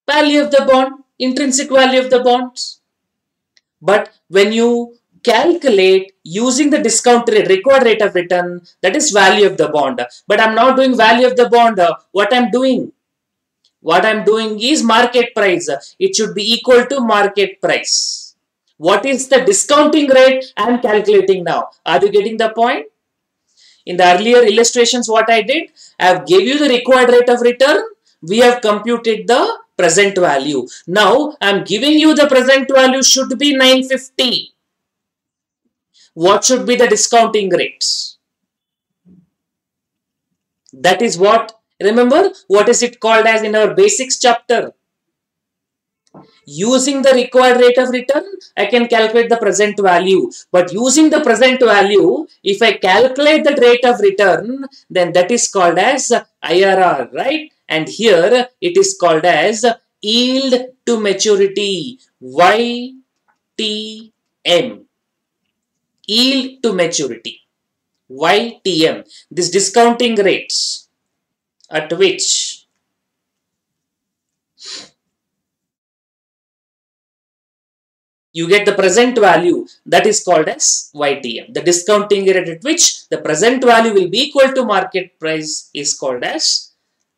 value of the bond, intrinsic value of the bonds. But when you calculate using the discount rate, required rate of return, that is value of the bond. But I'm not doing value of the bond. What I'm doing? What I'm doing is market price. It should be equal to market price. What is the discounting rate I am calculating now? Are you getting the point? In the earlier illustrations, what I did, I have gave you the required rate of return. We have computed the present value. Now, I am giving you the present value should be 950. What should be the discounting rates? That is what, remember, what is it called as in our basics chapter? Using the required rate of return, I can calculate the present value. But using the present value, if I calculate the rate of return, then that is called as IRR, right? And here it is called as yield to maturity, YTM. Yield to maturity, YTM. This discounting rates at which you get the present value that is called as YTM. The discounting rate at which the present value will be equal to market price is called as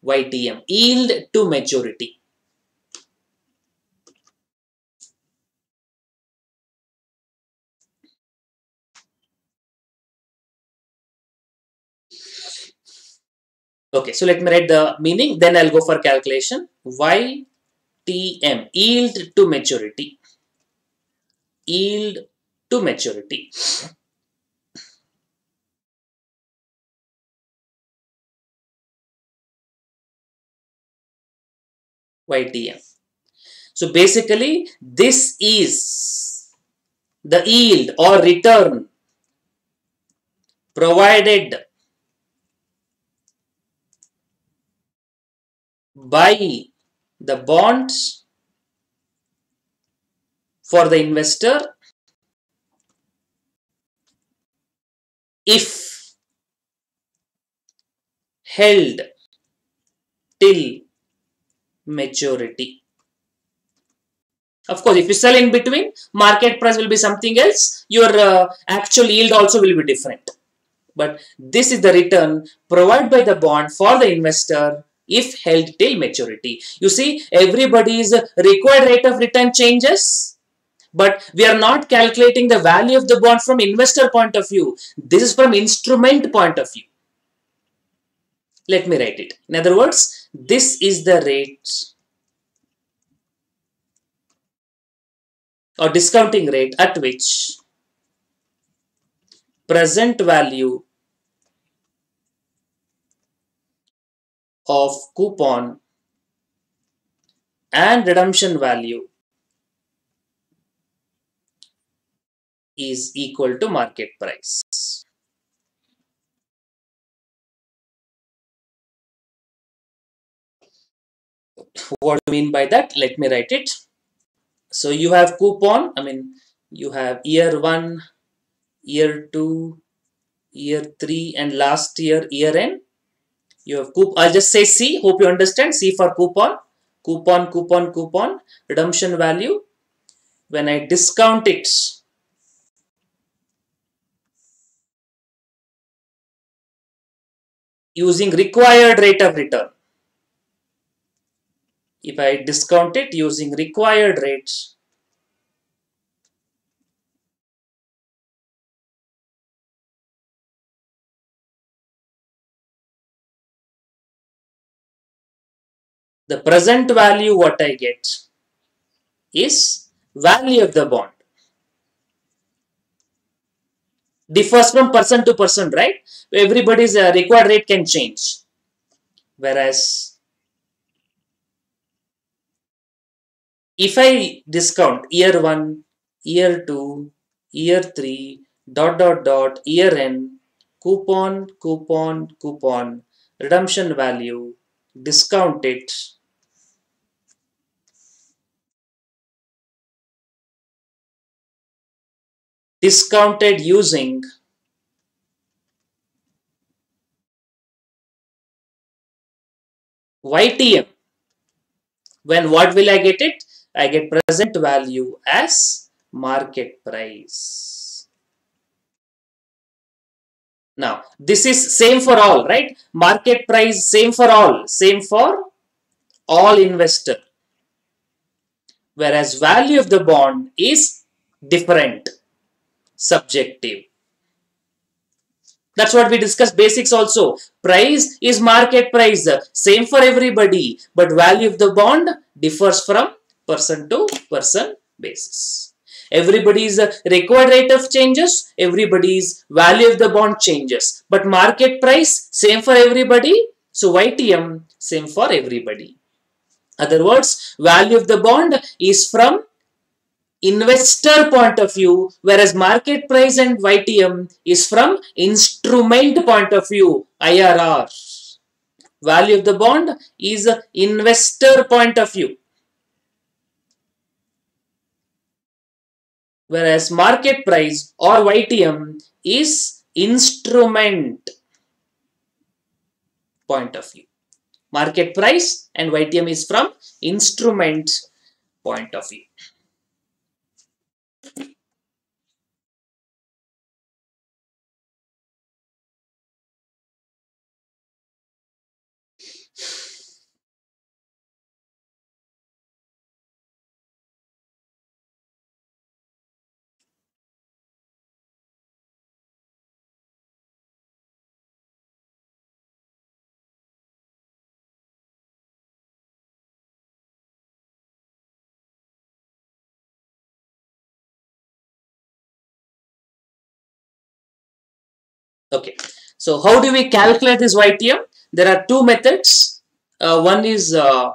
YTM, yield to maturity. Okay, so let me write the meaning, then I'll go for calculation. YTM, yield to maturity yield to maturity. YTM. So basically this is the yield or return provided by the bonds for the investor if held till maturity. Of course, if you sell in between, market price will be something else. Your uh, actual yield also will be different. But this is the return provided by the bond for the investor if held till maturity. You see, everybody's required rate of return changes but we are not calculating the value of the bond from investor point of view. This is from instrument point of view. Let me write it. In other words, this is the rate or discounting rate at which present value of coupon and redemption value is equal to market price. What do you mean by that? Let me write it. So you have coupon, I mean, you have year 1, year 2, year 3 and last year, year end. You have coupon, I'll just say C, hope you understand, C for coupon, coupon, coupon, coupon, redemption value. When I discount it using required rate of return. If I discount it using required rates, the present value what I get is value of the bond. Differs from person to person, right? Everybody's uh, required rate can change. Whereas if I discount year 1, year 2, year 3, dot dot dot, year n, coupon, coupon, coupon, redemption value, discount it, discounted using YTM. When what will I get it? I get present value as market price. Now, this is same for all, right? Market price same for all, same for all investor. Whereas value of the bond is different subjective. That's what we discussed basics also. Price is market price, same for everybody, but value of the bond differs from person to person basis. Everybody's required rate of changes, everybody's value of the bond changes, but market price same for everybody. So YTM same for everybody. Other words, value of the bond is from investor point of view, whereas market price and YTM is from instrument point of view, IRR. Value of the bond is investor point of view. Whereas market price or YTM is instrument point of view. Market price and YTM is from instrument point of view. Okay, so how do we calculate this YTM? There are two methods. Uh, one is uh,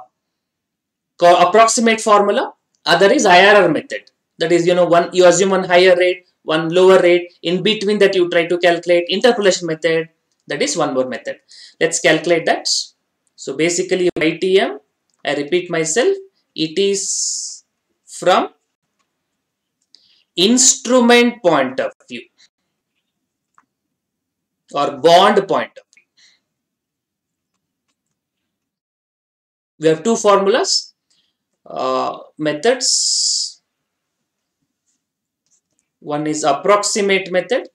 approximate formula, other is IRR method. That is, you know, one you assume one higher rate, one lower rate. In between that, you try to calculate interpolation method. That is one more method. Let's calculate that. So basically, YTM. I repeat myself. It is from instrument point of view or bond point of view. We have two formulas, uh, methods. One is approximate method.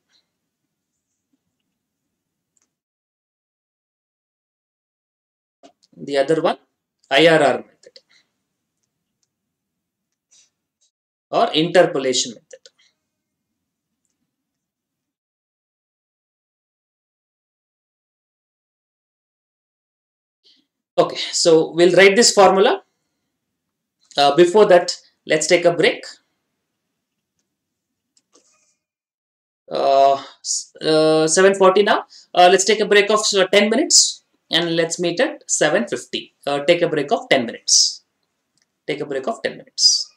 The other one IRR method or interpolation method. Okay, so we'll write this formula. Uh, before that, let's take a break. Uh, uh, 7.40 now. Uh, let's take a break of uh, 10 minutes and let's meet at 7.50. Uh, take a break of 10 minutes. Take a break of 10 minutes.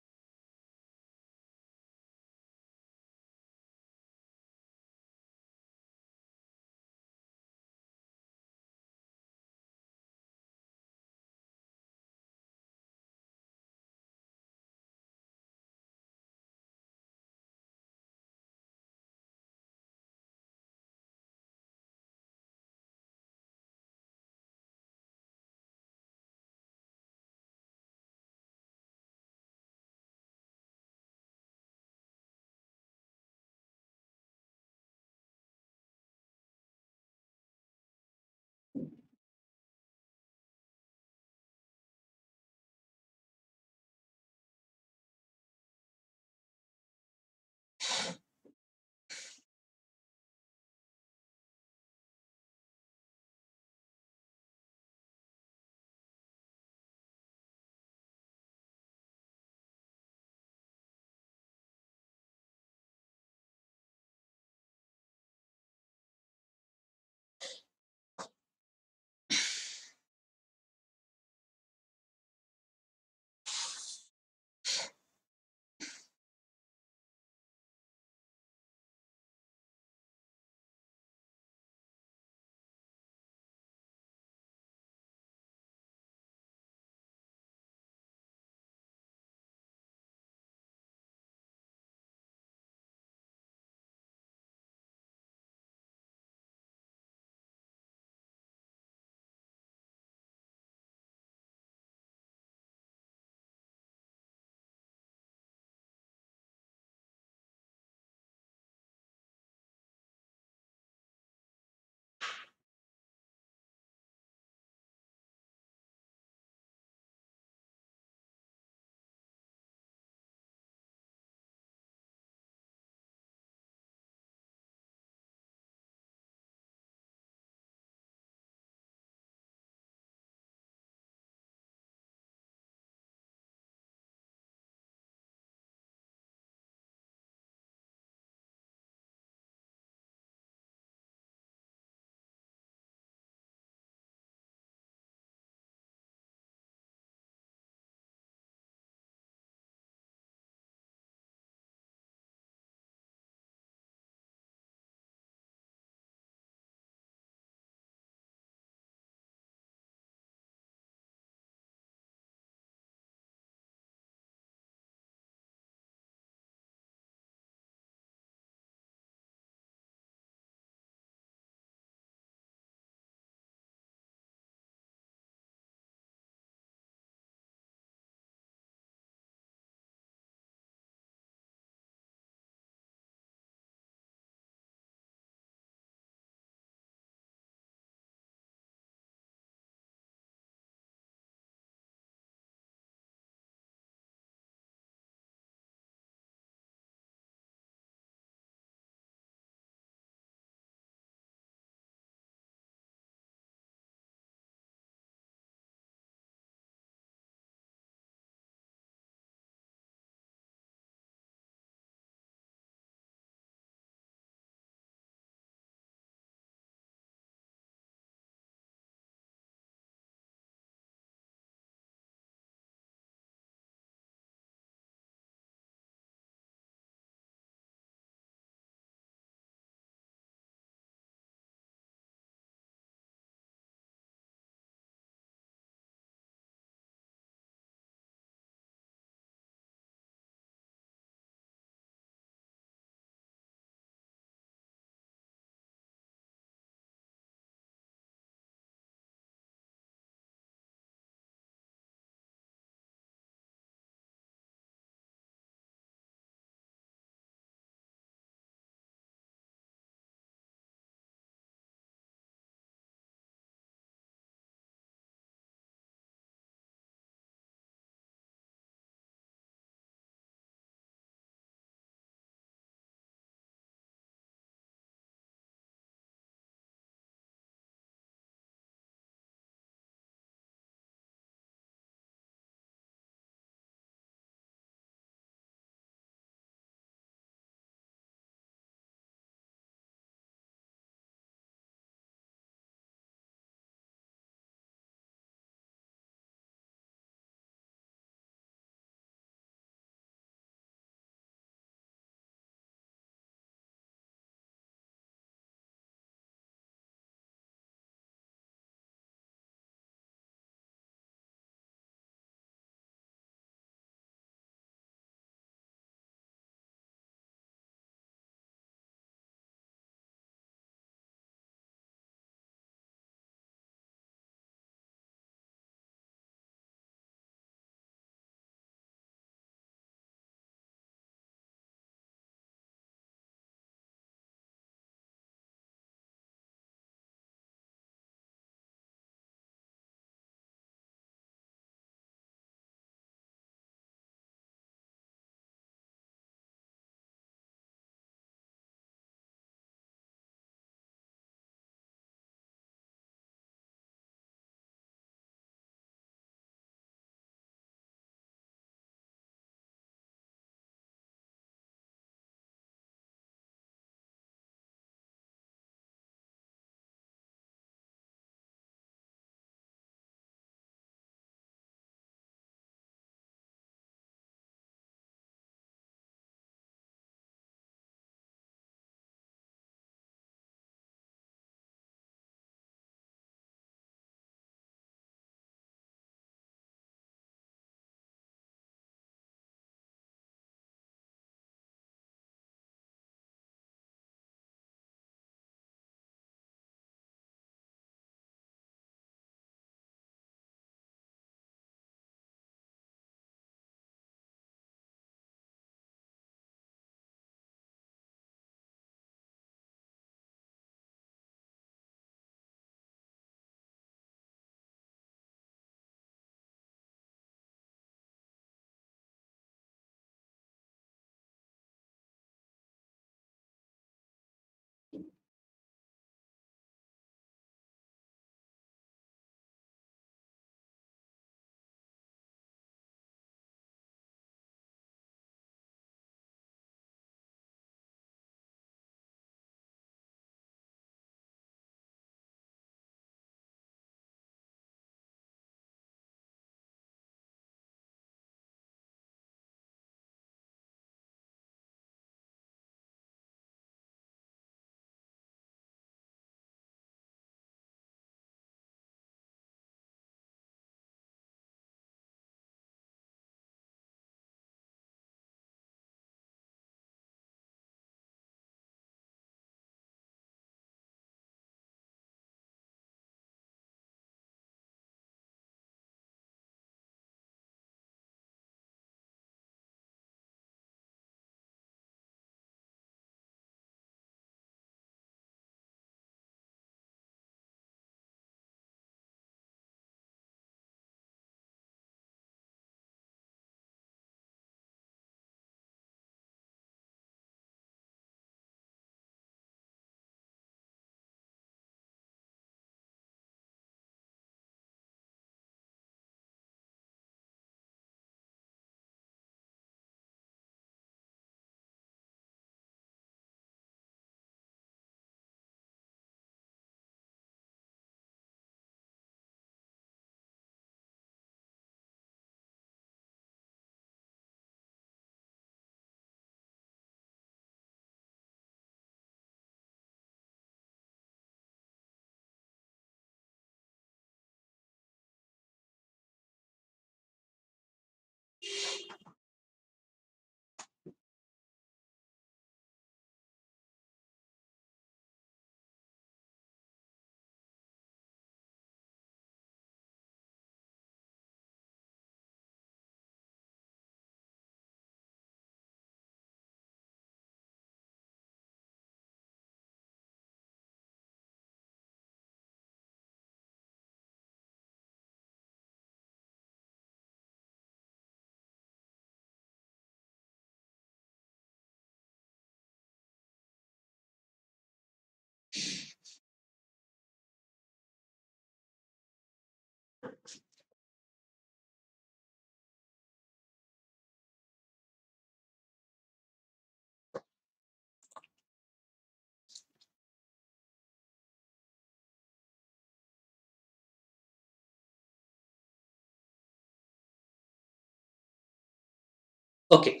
Okay,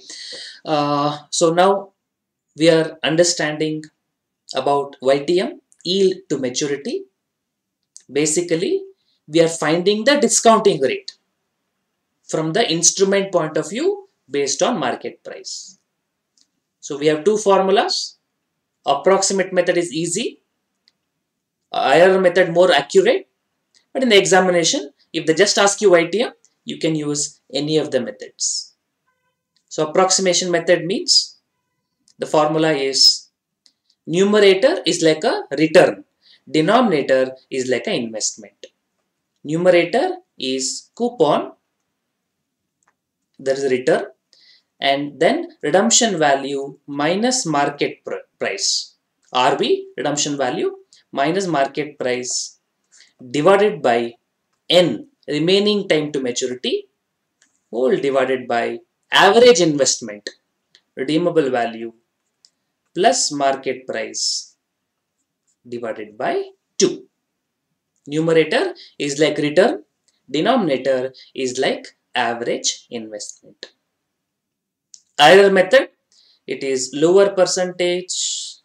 uh, so now we are understanding about YTM, yield to maturity. Basically, we are finding the discounting rate from the instrument point of view based on market price. So we have two formulas. Approximate method is easy. IRR method more accurate. But in the examination, if they just ask you YTM, you can use any of the methods. So approximation method means the formula is numerator is like a return, denominator is like an investment. Numerator is coupon, there is a return and then redemption value minus market pr price. RV redemption value minus market price divided by N remaining time to maturity whole divided by average investment redeemable value plus market price divided by 2. Numerator is like return, denominator is like average investment. Either method, it is lower percentage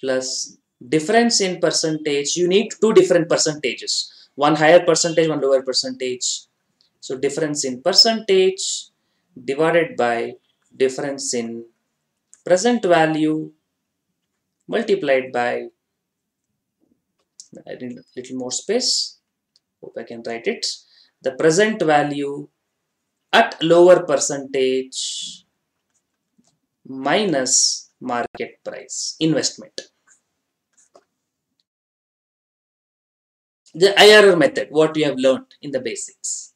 plus difference in percentage. You need two different percentages, one higher percentage, one lower percentage. So difference in percentage divided by difference in present value multiplied by I need a little more space. Hope I can write it. The present value at lower percentage minus market price investment. The IRR method what we have learned in the basics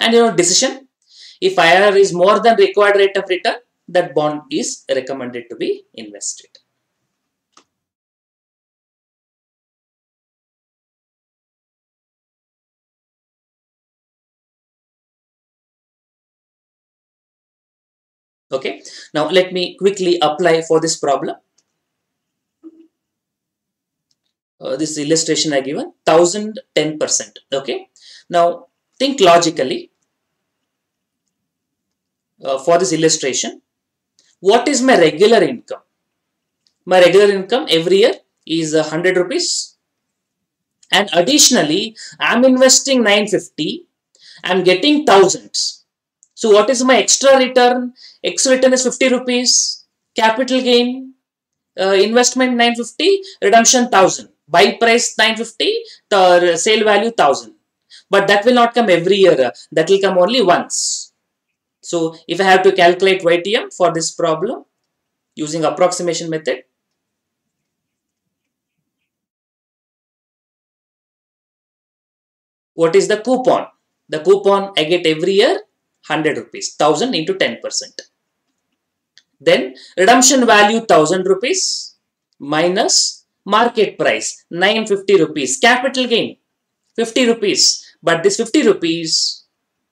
and your decision. If IRR is more than required rate of return that bond is recommended to be invested. Okay. Now let me quickly apply for this problem. Uh, this illustration I given 1010 percent. Okay. Now think logically uh, for this illustration. What is my regular income? My regular income every year is 100 rupees. And additionally i'm investing 950 i'm getting thousands. So what is my extra return? Extra return is 50 rupees. Capital gain uh, investment 950 redemption 1000 buy price 950 the sale value 1000 but that will not come every year. That will come only once so if I have to calculate YTM for this problem using approximation method, what is the coupon? The coupon I get every year 100 rupees, 1000 into 10%. Then redemption value 1000 rupees minus market price 950 rupees, capital gain 50 rupees. But this 50 rupees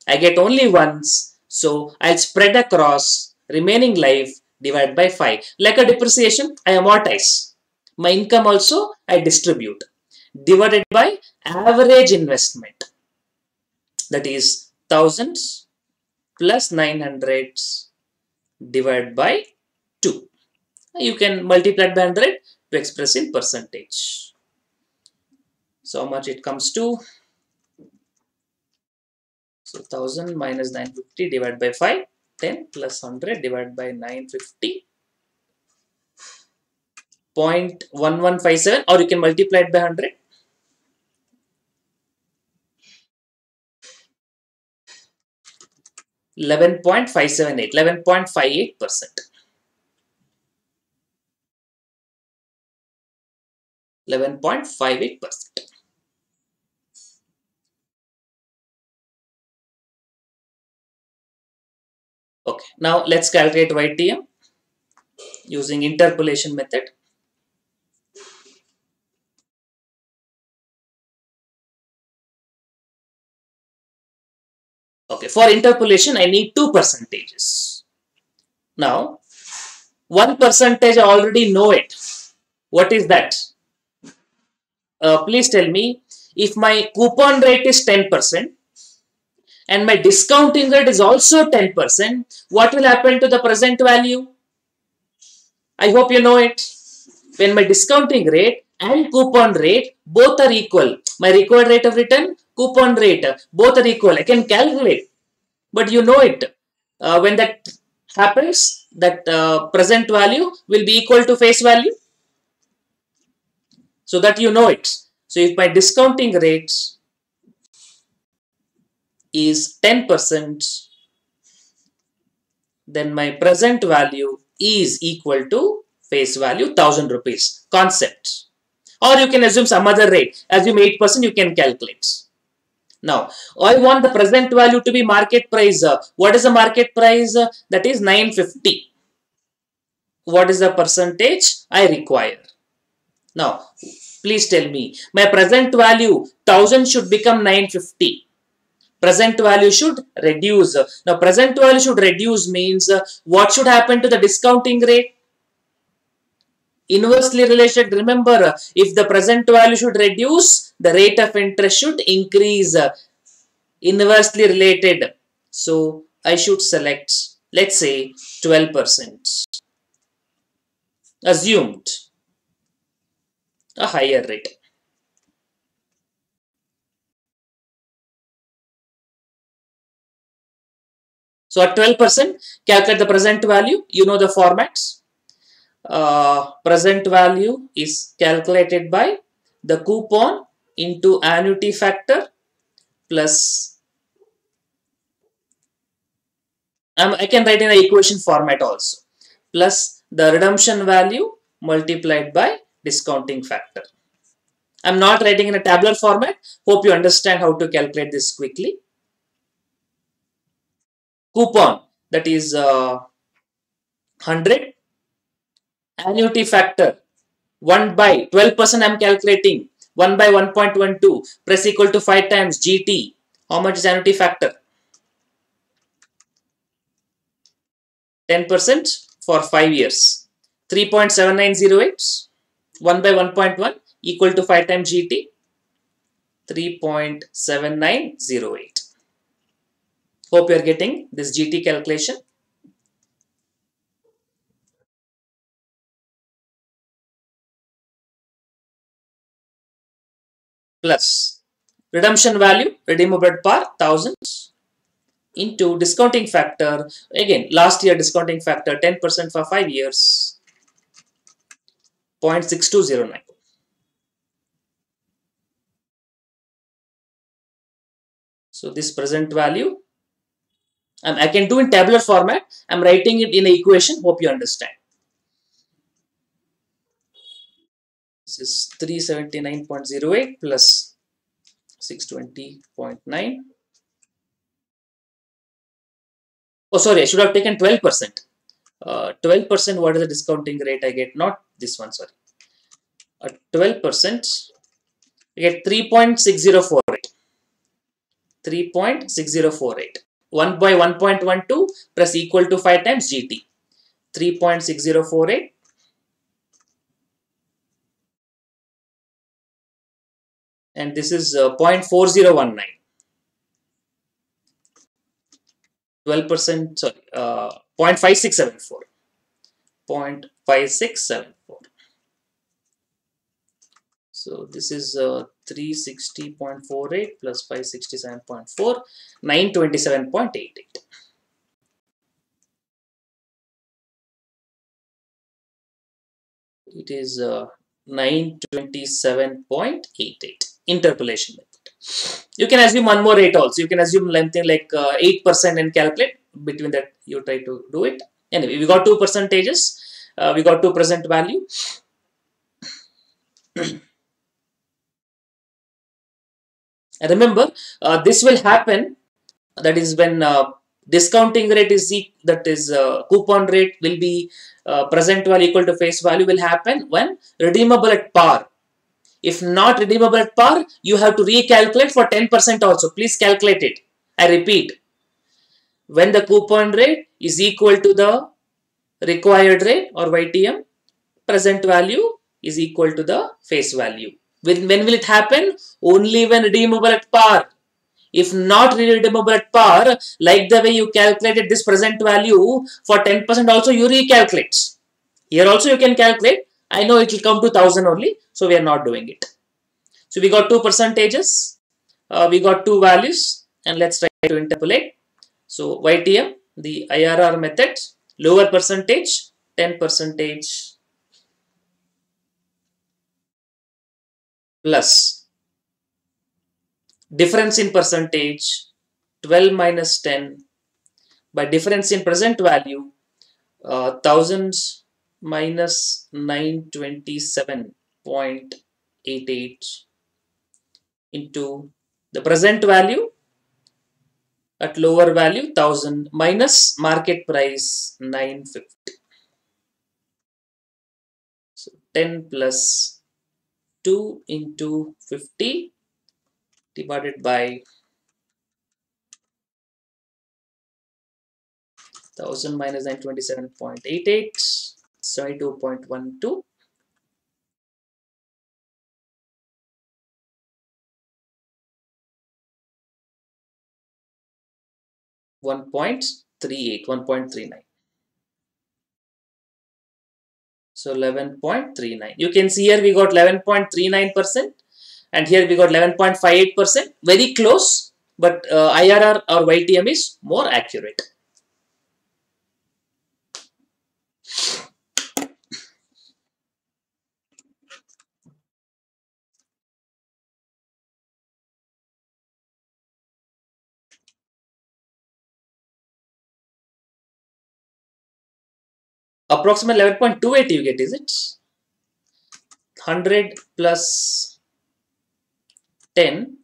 I get only once so I'll spread across remaining life divided by 5. Like a depreciation, I amortize. My income also I distribute. Divided by average investment. That is thousands plus 900s divided by 2. You can multiply by 100 to express in percentage. So how much it comes to so 1000 minus 950 divided by 5, 10 plus 100 divided by 950. 0.1157 or you can multiply it by 100. Eleven point five seven eight, eleven point five eight percent. 11.58%. Okay, now let's calculate YTM using interpolation method. Okay, for interpolation, I need two percentages. Now, one percentage I already know it. What is that? Uh, please tell me if my coupon rate is 10% and my discounting rate is also 10%, what will happen to the present value? I hope you know it. When my discounting rate and coupon rate both are equal, my required rate of return, coupon rate, both are equal. I can calculate, but you know it. Uh, when that happens, that uh, present value will be equal to face value. So that you know it. So if my discounting rate is 10%, then my present value is equal to face value 1000 rupees concept. Or you can assume some other rate. Assume 8% you can calculate. Now, I want the present value to be market price. What is the market price? That is 950. What is the percentage I require? Now, please tell me. My present value 1000 should become 950 present value should reduce. Now, present value should reduce means uh, what should happen to the discounting rate? Inversely related, remember, uh, if the present value should reduce, the rate of interest should increase. Inversely related. So, I should select, let's say, 12%. Assumed a higher rate. So at 12%, calculate the present value. You know the formats. Uh, present value is calculated by the coupon into annuity factor plus um, I can write in the equation format also plus the redemption value multiplied by discounting factor. I'm not writing in a tabular format. Hope you understand how to calculate this quickly coupon that is uh, 100 annuity factor 1 by 12% I'm calculating 1 by 1.12 press equal to 5 times GT how much is annuity factor? 10% for 5 years. 3.7908 1 by 1.1 equal to 5 times GT 3.7908 Hope you are getting this GT calculation. Plus redemption value, redeemable par, thousands into discounting factor. Again, last year discounting factor 10% for 5 years, 0.6209. So this present value um, I can do in tabular format. I'm writing it in an equation. Hope you understand. This is 379.08 plus 620.9. Oh, sorry, I should have taken 12%. 12% uh, what is the discounting rate I get? Not this one, sorry. 12% I get 3.6048. 3.6048. 1 by 1.12 plus equal to 5 times GT. 3.6048 and this is uh, 0.4019. 12% sorry uh, 0.5674 0.5674 so this is uh, 360.48 plus 567.4, 927.88. It is uh, 927.88 interpolation method. You can assume one more rate also. You can assume something like 8% uh, and calculate. Between that, you try to do it. Anyway, we got two percentages. Uh, we got two present value. remember uh, this will happen that is when uh, discounting rate is that is uh, coupon rate will be uh, present value equal to face value will happen when redeemable at par. If not redeemable at par you have to recalculate for 10% also. Please calculate it. I repeat. When the coupon rate is equal to the required rate or YTM present value is equal to the face value. When, when will it happen? Only when redeemable at par. If not redeemable at par, like the way you calculated this present value for 10% also you recalculate. Here also you can calculate. I know it will come to 1000 only, so we are not doing it. So we got two percentages, uh, we got two values, and let's try to interpolate. So YTM, the IRR method, lower percentage, 10 percentage plus. Difference in percentage 12 minus 10 by difference in present value uh, thousands minus 927.88 into the present value. At lower value 1000 minus market price 950 so 10 plus 2 into 50 divided by 1000 minus 927.88 72.12 1.38 1.39 so 11.39 you can see here we got 11.39 percent and here we got 11.58 percent. Very close but uh, IRR or YTM is more accurate approximately 11.28 you get is it? 100 plus 10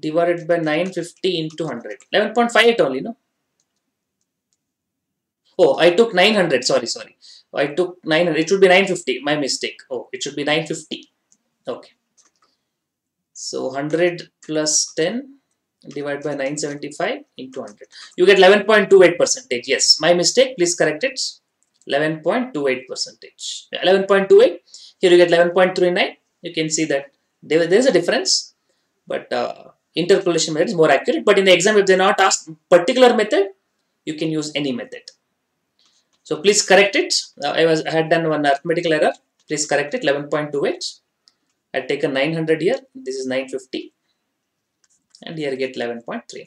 divided by 950 into 100 11.58 only no? Oh i took 900 sorry sorry. I took 900 it should be 950 my mistake. Oh it should be 950 okay. So 100 plus 10 divided by 975 into 100. You get 11.28 percentage. Yes, my mistake. Please correct it. 11.28 percentage. 11.28. Here you get 11.39. You can see that there, there is a difference, but uh, interpolation method is more accurate. But in the exam, if they are not asked particular method, you can use any method. So please correct it. Uh, I was I had done one arithmetical error. Please correct it. 11.28. I had taken 900 here. This is 950 and here get 11.39.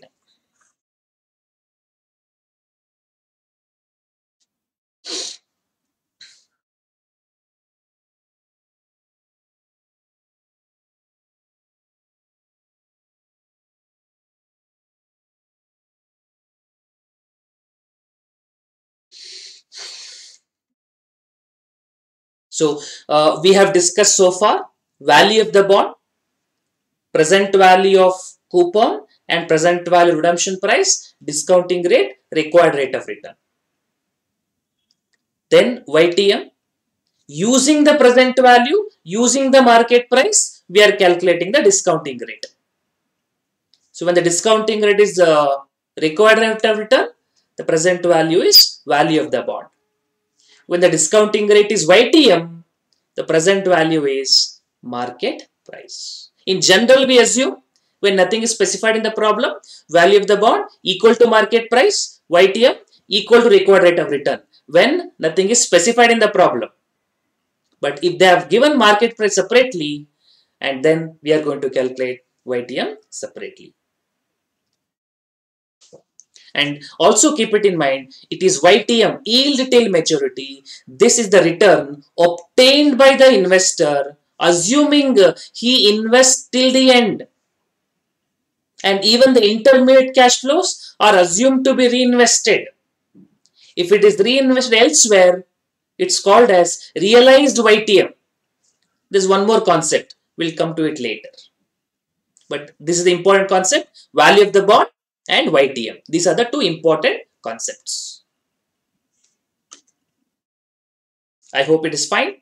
So uh, we have discussed so far value of the bond, present value of coupon and present value redemption price, discounting rate, required rate of return. Then YTM, using the present value, using the market price, we are calculating the discounting rate. So when the discounting rate is uh, required rate of return, the present value is value of the bond. When the discounting rate is YTM, the present value is market price. In general, we assume when nothing is specified in the problem, value of the bond equal to market price, YTM equal to required rate of return when nothing is specified in the problem. But if they have given market price separately, and then we are going to calculate YTM separately. And also keep it in mind, it is YTM, yield till maturity. This is the return obtained by the investor, assuming he invests till the end and even the intermediate cash flows are assumed to be reinvested. If it is reinvested elsewhere, it's called as realized YTM. There's one more concept. We'll come to it later. But this is the important concept, value of the bond and YTM. These are the two important concepts. I hope it is fine.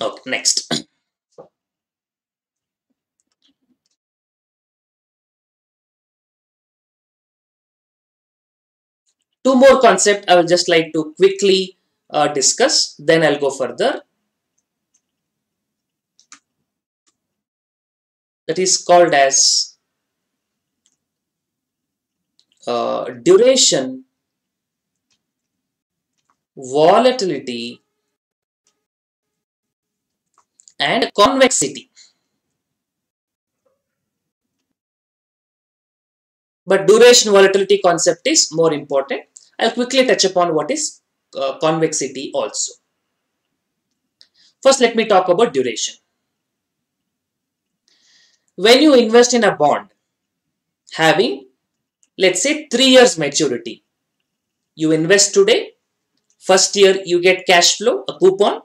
Okay, next. Two more concepts I will just like to quickly uh, discuss, then I'll go further. That is called as uh, duration, volatility, and convexity. But duration volatility concept is more important. I'll quickly touch upon what is uh, convexity also. First, let me talk about duration. When you invest in a bond having, let's say, three years maturity, you invest today, first year you get cash flow, a coupon,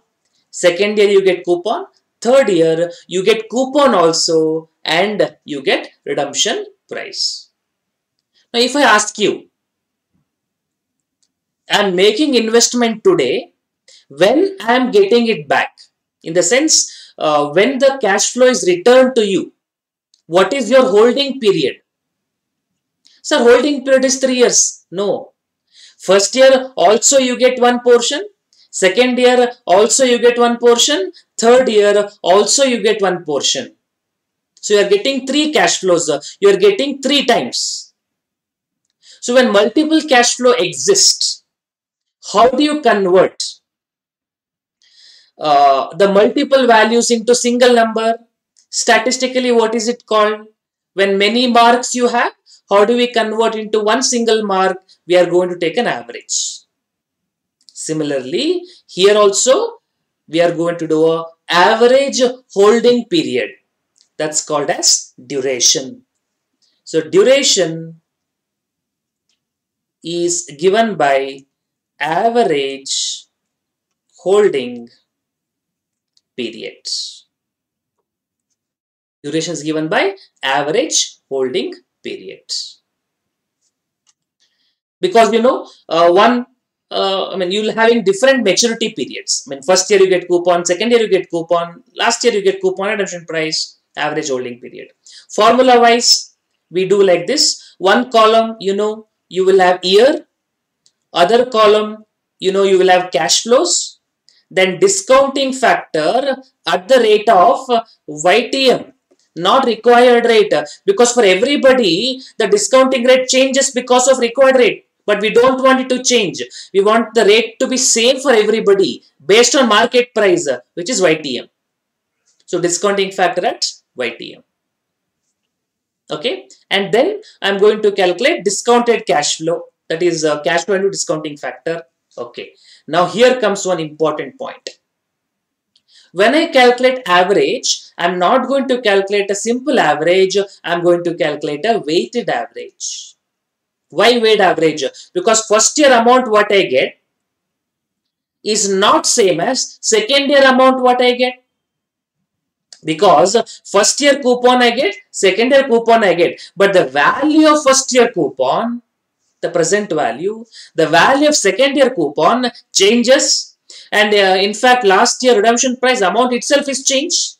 second year you get coupon, third year you get coupon also, and you get redemption price. Now, if I ask you, I'm making investment today, when I'm getting it back, in the sense, uh, when the cash flow is returned to you, what is your holding period? Sir, holding period is three years. No. First year also you get one portion. Second year also you get one portion. Third year also you get one portion. So you are getting three cash flows. You are getting three times. So when multiple cash flow exists, how do you convert uh, the multiple values into single number? Statistically, what is it called? When many marks you have, how do we convert into one single mark? We are going to take an average. Similarly, here also, we are going to do a average holding period. That's called as duration. So, duration is given by average holding period. Duration is given by average holding period. Because you know, uh, one, uh, I mean, you'll having different maturity periods. I mean, first year you get coupon, second year you get coupon, last year you get coupon redemption price, average holding period. Formula wise, we do like this. One column, you know, you will have year, other column, you know, you will have cash flows, then discounting factor at the rate of YTM, not required rate, because for everybody, the discounting rate changes because of required rate, but we don't want it to change. We want the rate to be same for everybody based on market price, which is YTM. So, discounting factor at YTM okay? And then i'm going to calculate discounted cash flow that is uh, cash value discounting factor. Okay. Now here comes one important point. When i calculate average i'm not going to calculate a simple average. I'm going to calculate a weighted average. Why weighted average? Because first year amount what i get is not same as second year amount what i get. Because first year coupon I get, second year coupon I get, but the value of first year coupon, the present value, the value of second year coupon changes and uh, in fact last year redemption price amount itself is changed.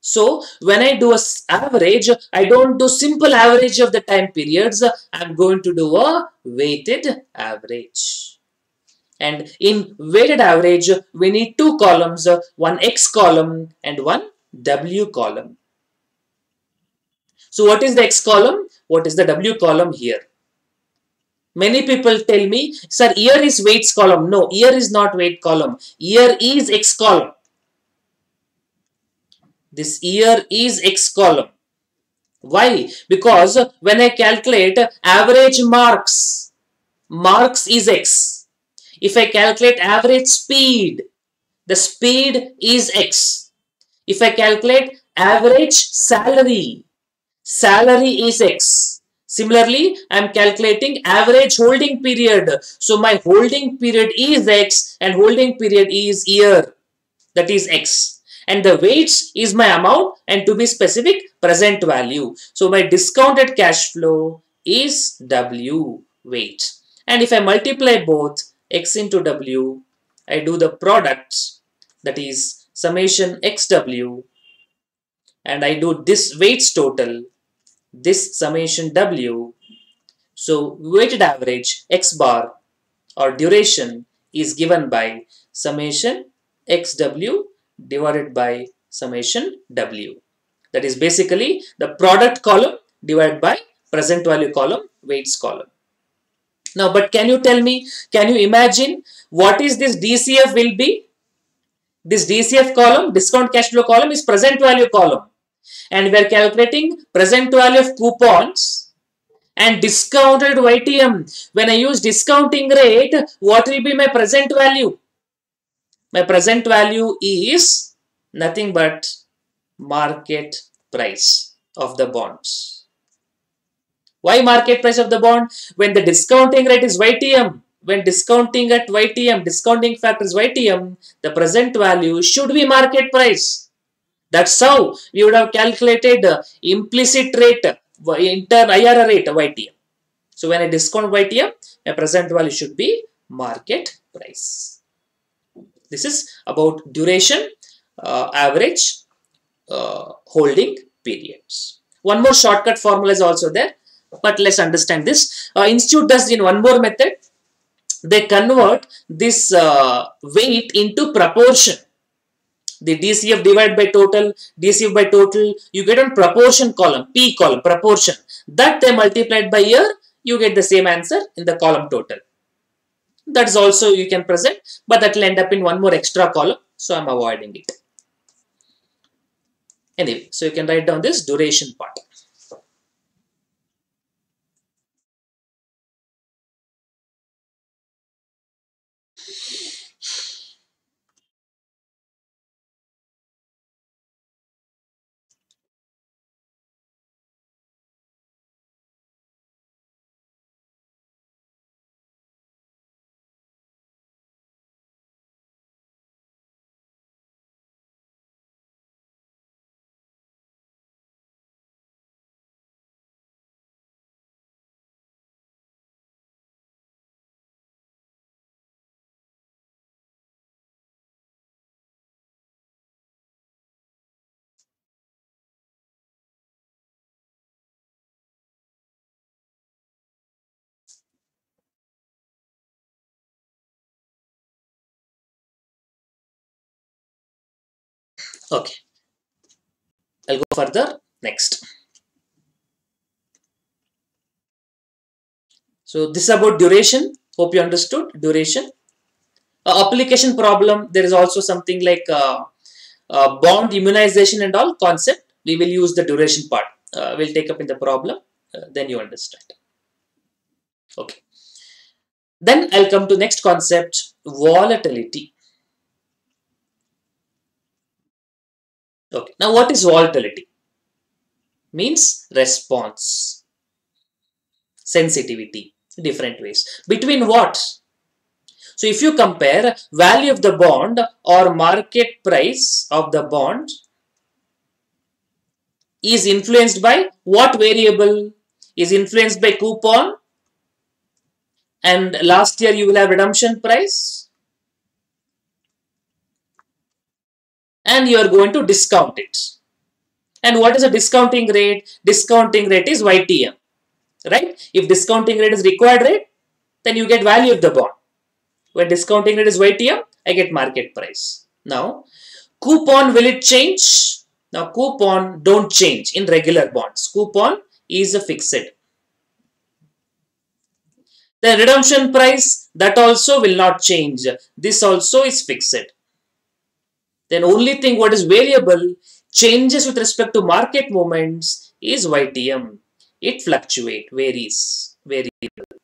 So when I do a average, I don't do simple average of the time periods, I'm going to do a weighted average. And in weighted average, we need two columns, one X column and one W column. So what is the X column? What is the W column here? Many people tell me, sir, year is weights column. No, year is not weight column. Year is X column. This year is X column. Why? Because when I calculate average marks, marks is X. If I calculate average speed, the speed is X. If I calculate average salary, salary is X. Similarly, I am calculating average holding period. So my holding period is X and holding period is year. That is X. And the weights is my amount and to be specific, present value. So my discounted cash flow is W weight. And if I multiply both X into W, I do the product that is summation xw and I do this weights total, this summation w. So weighted average x bar or duration is given by summation xw divided by summation w. That is basically the product column divided by present value column, weights column. Now, but can you tell me, can you imagine what is this DCF will be? This DCF column, discount cash flow column is present value column. And we are calculating present value of coupons and discounted YTM. When I use discounting rate, what will be my present value? My present value is nothing but market price of the bonds. Why market price of the bond? When the discounting rate is YTM, when discounting at YTM, discounting factor is YTM, the present value should be market price. That's how we would have calculated implicit rate, intern IRR rate YTM. So when I discount YTM, my present value should be market price. This is about duration, uh, average, uh, holding periods. One more shortcut formula is also there, but let's understand this. Uh, Institute does in one more method. They convert this uh, weight into proportion. The DCF divided by total, DCF by total, you get on proportion column, P column, proportion. That they multiplied by year, you get the same answer in the column total. That's also you can present, but that will end up in one more extra column, so I'm avoiding it. Anyway, so you can write down this duration part. Okay. I'll go further next. So this is about duration. Hope you understood duration. Uh, application problem. There is also something like uh, uh, bond immunization and all concept. We will use the duration part. Uh, we'll take up in the problem. Uh, then you understand. Okay. Then I'll come to next concept volatility. Okay. Now, what is volatility? Means response, sensitivity, different ways. Between what? So, if you compare value of the bond or market price of the bond is influenced by what variable? Is influenced by coupon and last year you will have redemption price and you are going to discount it. And what is the discounting rate? Discounting rate is YTM, right? If discounting rate is required rate, then you get value of the bond. When discounting rate is YTM, I get market price. Now, coupon will it change? Now, coupon don't change in regular bonds. Coupon is a fixed. The redemption price, that also will not change. This also is fixed then only thing what is variable changes with respect to market movements is YTM. It fluctuate, varies, variable.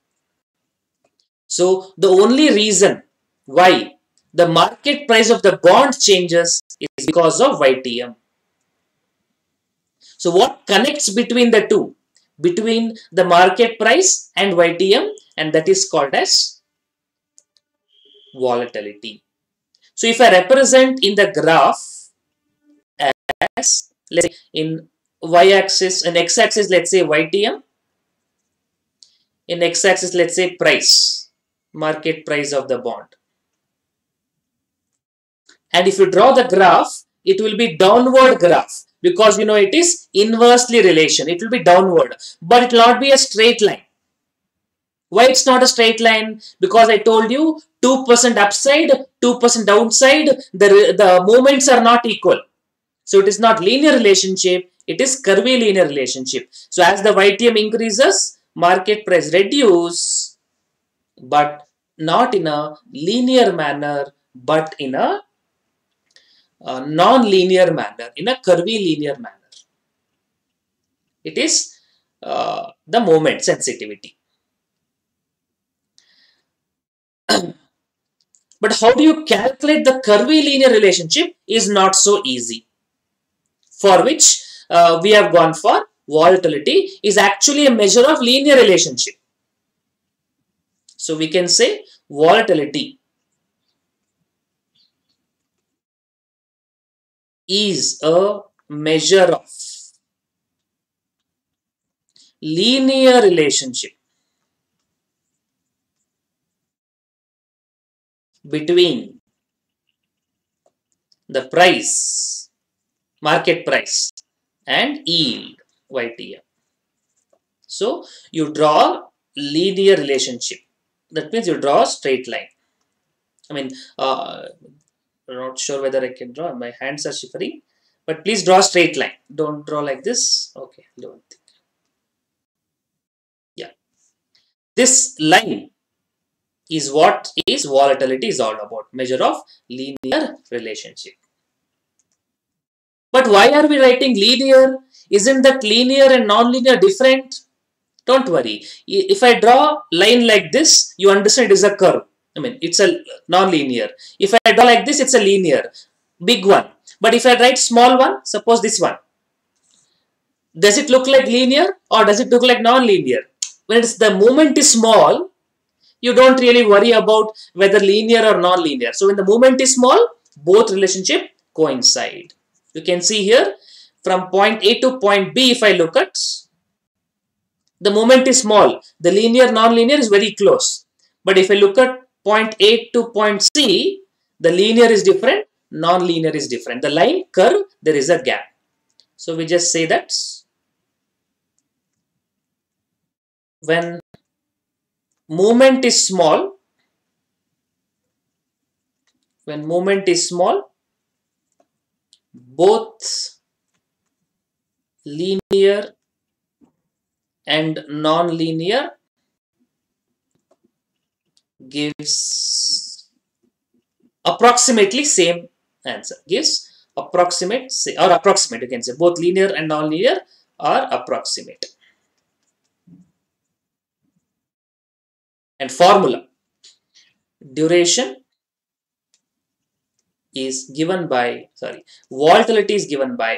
So the only reason why the market price of the bond changes is because of YTM. So what connects between the two? Between the market price and YTM and that is called as volatility. So if I represent in the graph as let's say in y-axis and x-axis let's say YTM in x-axis let's say price market price of the bond. And if you draw the graph it will be downward graph because you know it is inversely relation. It will be downward but it will not be a straight line. Why it's not a straight line? Because I told you 2% upside, 2% downside, the, the moments are not equal. So it is not linear relationship, it is curvilinear relationship. So as the YTM increases, market price reduce, but not in a linear manner, but in a, non-linear manner, in a curvilinear manner. It is uh, the moment sensitivity. but how do you calculate the curvilinear relationship is not so easy for which uh, we have gone for volatility is actually a measure of linear relationship. So we can say volatility is a measure of linear relationship between the price market price and yield YTM. So you draw linear relationship. That means you draw a straight line. I mean, uh, not sure whether I can draw. My hands are shivering. But please draw straight line. Don't draw like this. Okay, don't think. Yeah. This line is what is volatility is all about. Measure of linear relationship. But why are we writing linear? Isn't that linear and non-linear different? Don't worry. If I draw a line like this, you understand it is a curve. I mean, it's a non-linear. If I draw like this, it's a linear, big one. But if I write small one, suppose this one, does it look like linear or does it look like non-linear? When it's the moment is small, you don't really worry about whether linear or non-linear. So when the movement is small, both relationship coincide. You can see here from point A to point B if I look at the moment is small. The linear non-linear is very close. But if I look at point A to point C, the linear is different, non-linear is different. The line curve, there is a gap. So we just say that when movement is small, when movement is small, both linear and non-linear gives approximately same answer. Gives approximate or approximate you can say. Both linear and non-linear are approximate and formula duration is given by sorry volatility is given by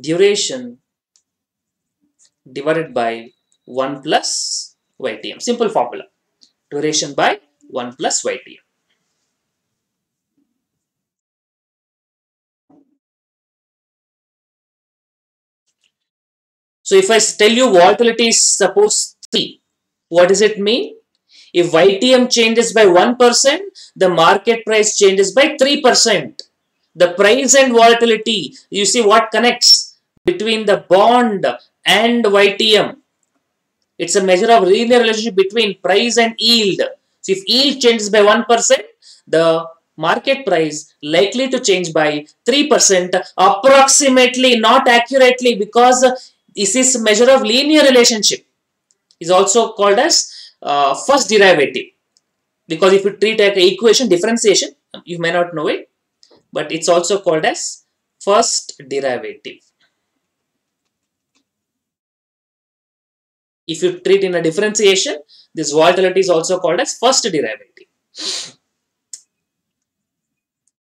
duration divided by 1 plus YTM. Simple formula. Duration by 1 plus YTM. So if I tell you volatility is suppose 3, what does it mean? If YTM changes by 1%, the market price changes by 3%. The price and volatility, you see what connects between the bond and YTM. It's a measure of linear relationship between price and yield. So if yield changes by 1%, the market price likely to change by 3% approximately, not accurately because this is measure of linear relationship. Is also called as uh, first derivative. Because if you treat like equation differentiation you may not know it but it's also called as first derivative. If you treat in a differentiation this volatility is also called as first derivative.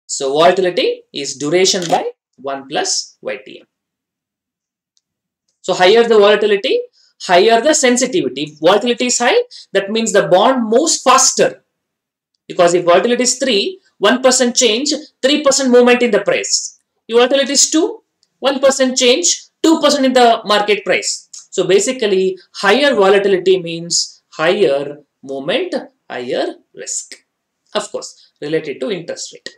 So volatility is duration by 1 plus YTM so higher the volatility higher the sensitivity. If volatility is high, that means the bond moves faster. Because if volatility is 3, 1% change, 3% movement in the price. If volatility is 2, 1% change, 2% in the market price. So basically, higher volatility means higher movement, higher risk. Of course, related to interest rate.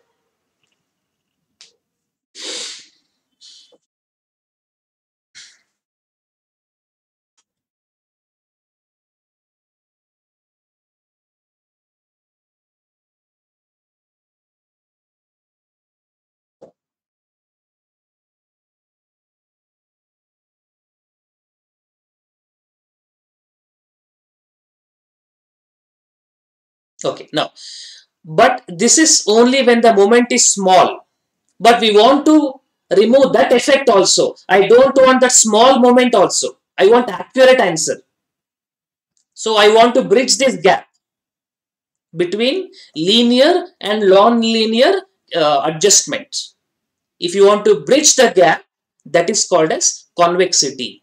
Okay, now, but this is only when the moment is small. But we want to remove that effect also. I don't want that small moment also. I want accurate answer. So I want to bridge this gap between linear and non-linear uh, adjustments. If you want to bridge the gap, that is called as convexity.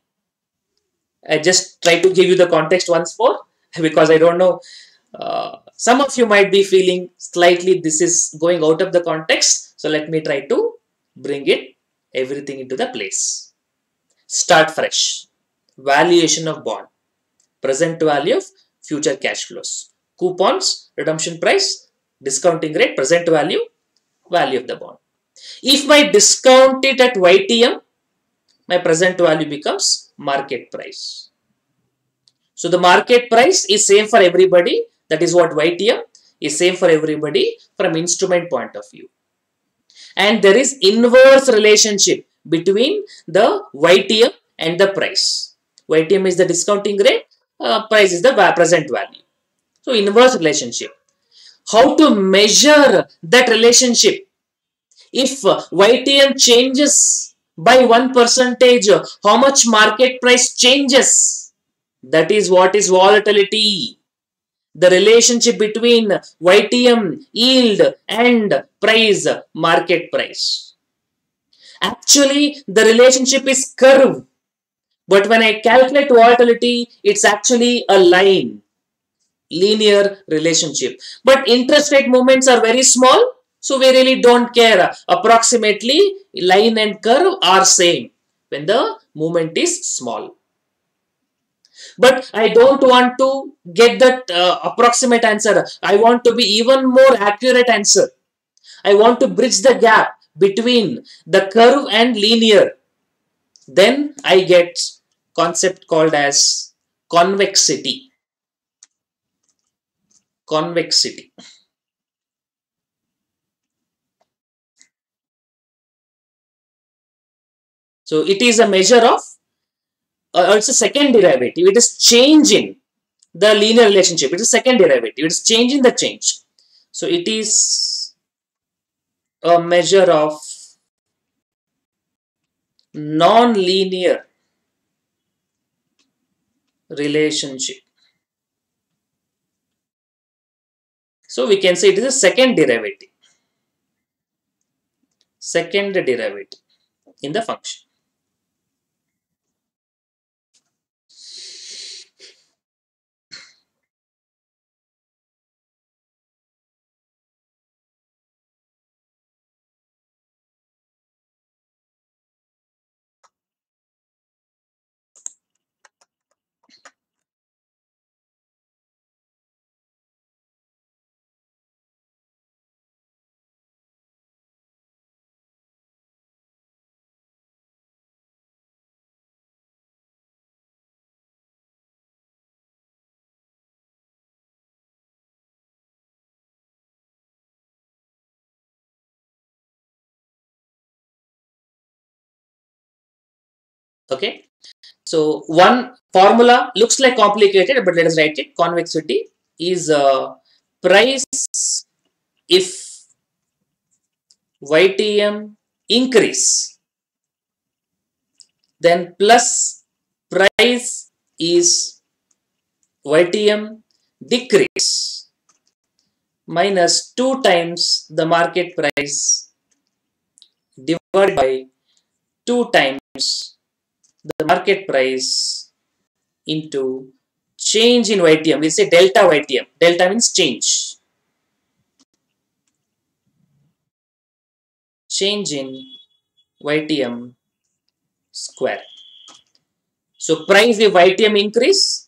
I just try to give you the context once more because I don't know. Uh, some of you might be feeling slightly this is going out of the context. So let me try to bring it everything into the place. Start fresh. Valuation of bond. Present value of future cash flows. Coupons, redemption price, discounting rate, present value, value of the bond. If I discount it at YTM, my present value becomes market price. So the market price is same for everybody. That is what YTM is same for everybody from instrument point of view. And there is inverse relationship between the YTM and the price. YTM is the discounting rate, uh, price is the present value. So inverse relationship. How to measure that relationship? If YTM changes by one percentage, how much market price changes? That is what is volatility. The relationship between YTM yield and price, market price. Actually, the relationship is curve. But when I calculate volatility, it's actually a line, linear relationship. But interest rate movements are very small, so we really don't care. Approximately, line and curve are same when the movement is small. But I don't want to get that uh, approximate answer. I want to be even more accurate answer. I want to bridge the gap between the curve and linear. Then I get concept called as convexity. Convexity. So it is a measure of uh, it's a second derivative. It is changing the linear relationship. It is second derivative. It is changing the change. So it is a measure of non-linear relationship. So we can say it is a second derivative. Second derivative in the function. Okay? So one formula looks like complicated but let us write it. Convexity is uh, price if YTM increase then plus price is YTM decrease minus 2 times the market price divided by 2 times the market price into change in YTM. We say delta YTM. Delta means change. Change in YTM square. So price if YTM increase,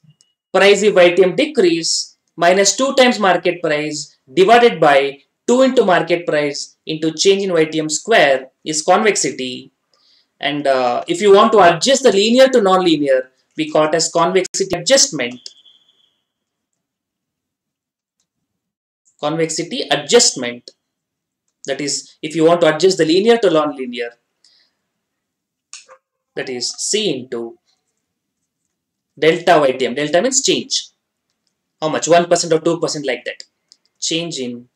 price if YTM decrease, minus 2 times market price divided by 2 into market price into change in YTM square is convexity and uh, if you want to adjust the linear to non-linear, we call it as convexity adjustment. Convexity adjustment. That is, if you want to adjust the linear to non-linear, that is C into delta YTM. Delta means change. How much? 1% or 2% like that. change in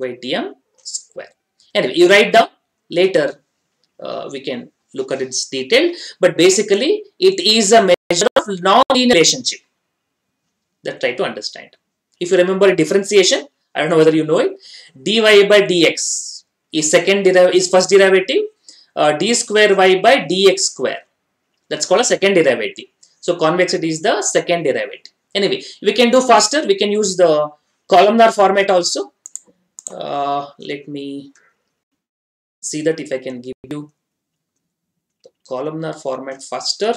YTM square. Anyway, you write down later uh, we can look at its detail but basically it is a measure of non-linear relationship that try to understand. If you remember differentiation, I don't know whether you know it, dy by dx is second is first derivative, uh, d square y by dx square. That's called a second derivative. So convexity is the second derivative. Anyway, we can do faster. We can use the columnar format also. Uh, let me see that if I can give you columnar format faster.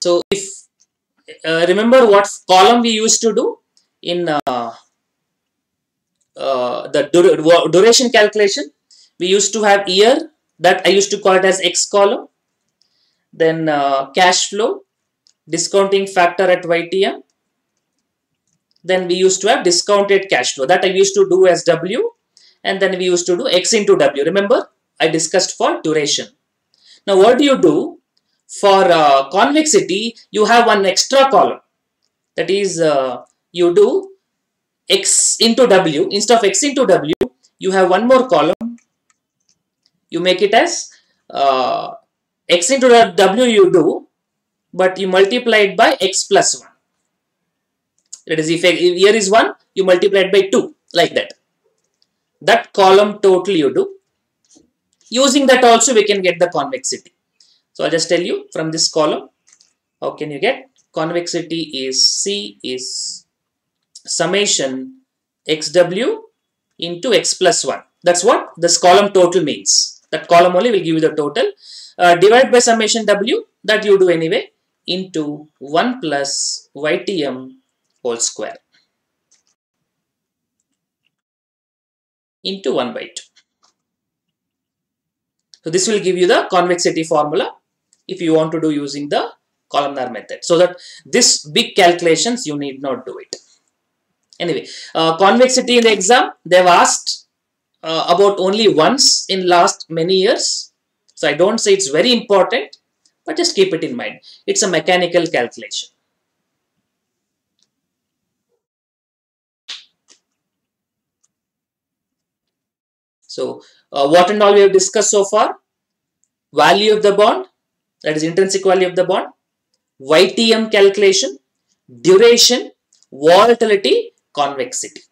So if uh, remember what column we used to do in uh, uh, the dur duration calculation, we used to have year that I used to call it as X column, then uh, cash flow, discounting factor at YTM, then we used to have discounted cash flow that I used to do as W and then we used to do X into W. Remember I discussed for duration. Now what do you do for uh, convexity, you have one extra column. That is, uh, you do x into w. Instead of x into w, you have one more column. You make it as uh, x into w you do, but you multiply it by x plus 1. That is, if here is 1, you multiply it by 2, like that. That column total you do. Using that also, we can get the convexity. So I'll just tell you from this column, how can you get? Convexity is C is summation xw into x plus 1. That's what this column total means. That column only will give you the total. Uh, divide by summation w, that you do anyway, into 1 plus ytm whole square into 1 by 2. So this will give you the convexity formula if you want to do using the columnar method. So that this big calculations you need not do it. Anyway uh, convexity in the exam they've asked uh, about only once in last many years. So i don't say it's very important but just keep it in mind. It's a mechanical calculation. So uh, what and all we have discussed so far? Value of the bond that is intrinsic value of the bond, YTM calculation, duration, volatility, convexity.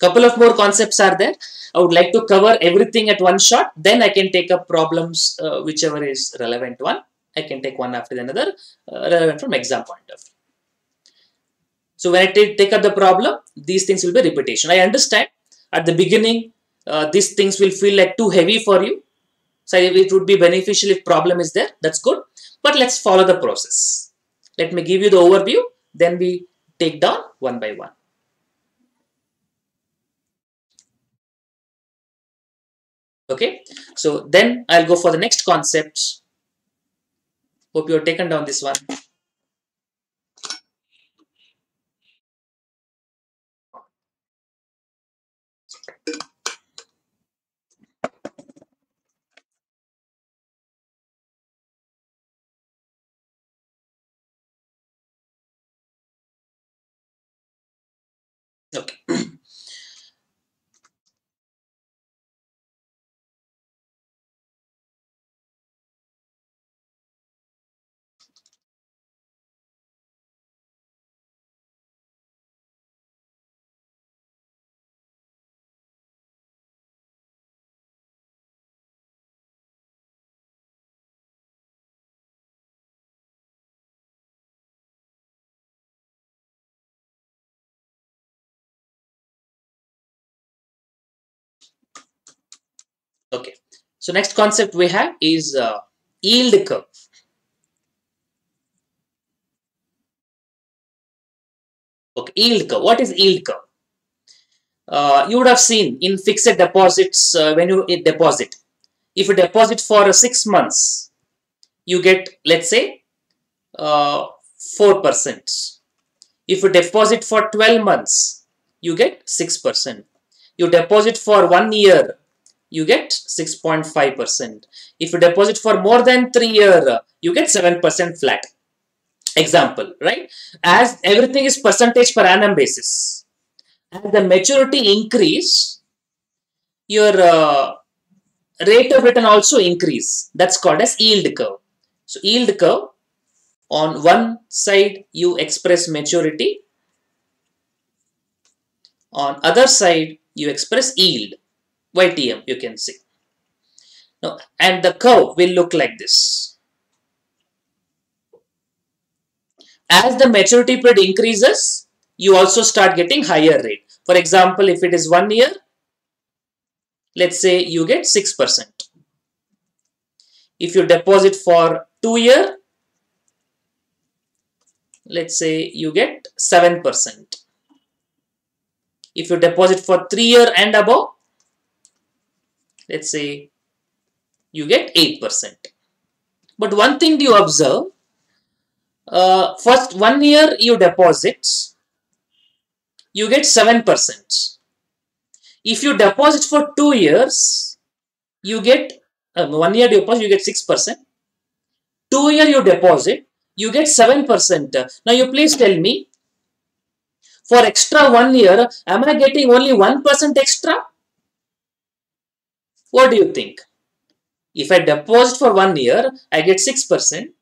Couple of more concepts are there. I would like to cover everything at one shot. Then I can take up problems, uh, whichever is relevant one. I can take one after another, uh, relevant from exam point of view. So when I take up the problem, these things will be repetition. I understand at the beginning, uh, these things will feel like too heavy for you. So it would be beneficial if problem is there. That's good. But let's follow the process. Let me give you the overview. Then we take down one by one. Okay? So then i'll go for the next concept. Hope you have taken down this one Okay. So next concept we have is uh, yield curve. Okay, yield curve. What is yield curve? Uh, you would have seen in fixed deposits uh, when you deposit. If you deposit for six months, you get let's say uh, four percent. If you deposit for twelve months, you get six percent. You deposit for one year, you get 6.5%. If you deposit for more than 3 year, you get 7% flat. Example, right? As everything is percentage per annum basis. As the maturity increase, your uh, rate of return also increase. That's called as yield curve. So yield curve, on one side you express maturity, on other side you express yield. YTM you can see. Now, and the curve will look like this. As the maturity period increases, you also start getting higher rate. For example, if it is one year, let's say you get 6%. If you deposit for two year, let's say you get 7%. If you deposit for three year and above, let's say you get 8%. But one thing do you observe, uh, first one year you deposit, you get 7%. If you deposit for two years, you get, uh, one year deposit, you get 6%. Two year you deposit, you get 7%. Now you please tell me, for extra one year, am I getting only 1% extra? What do you think? If I deposit for one year, I get 6%.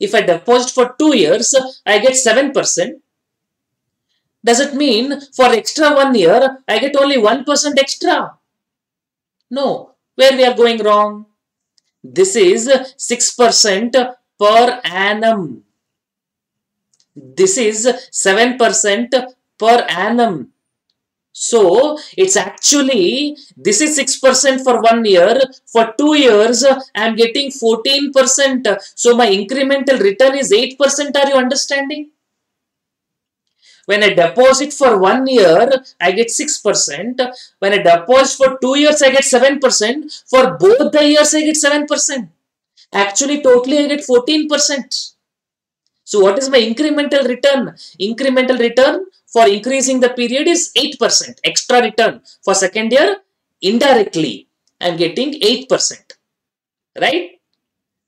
If I deposit for two years, I get 7%. Does it mean for extra one year, I get only 1% extra? No. Where we are going wrong? This is 6% per annum. This is 7% per annum. So it's actually this is 6% for one year. For two years, I'm getting 14%. So my incremental return is 8%. Are you understanding? When I deposit for one year, I get 6%. When I deposit for two years, I get 7%. For both the years, I get 7%. Actually, totally, I get 14%. So what is my incremental return? Incremental return for increasing the period is 8% extra return. For second year, indirectly, I am getting 8%. Right?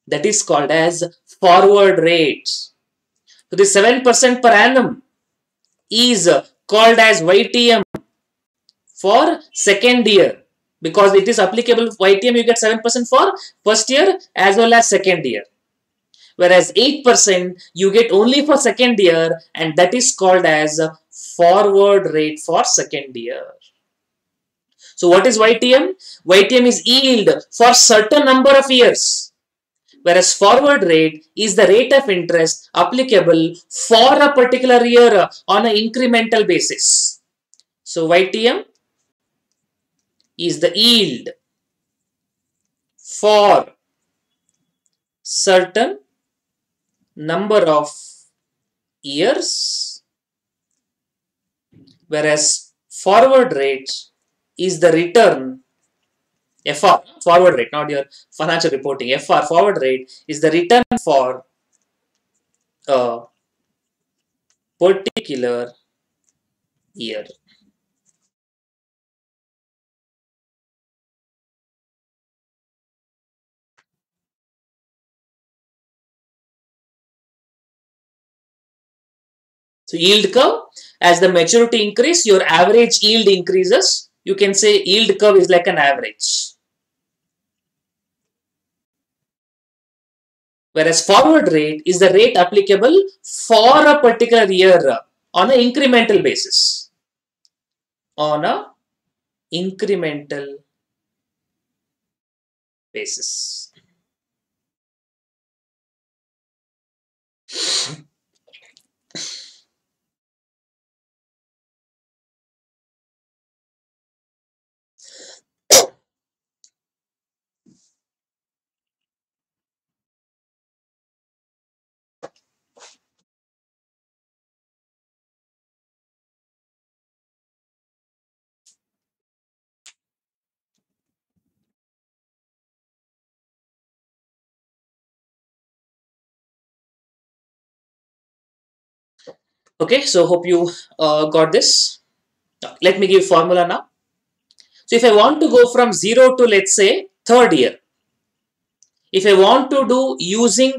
That is called as forward rates. So the 7% per annum is called as YTM for second year because it is applicable YTM you get 7% for first year as well as second year whereas 8% you get only for second year and that is called as forward rate for second year. So what is YTM? YTM is yield for certain number of years whereas forward rate is the rate of interest applicable for a particular year on an incremental basis. So YTM is the yield for certain number of years whereas forward rate is the return FR forward rate not your financial reporting. FR forward rate is the return for a particular year So yield curve, as the maturity increase, your average yield increases. You can say yield curve is like an average. Whereas forward rate is the rate applicable for a particular year on an incremental basis. On a incremental basis. Okay, so hope you uh, got this. Let me give formula now. So if I want to go from 0 to let's say third year, if I want to do using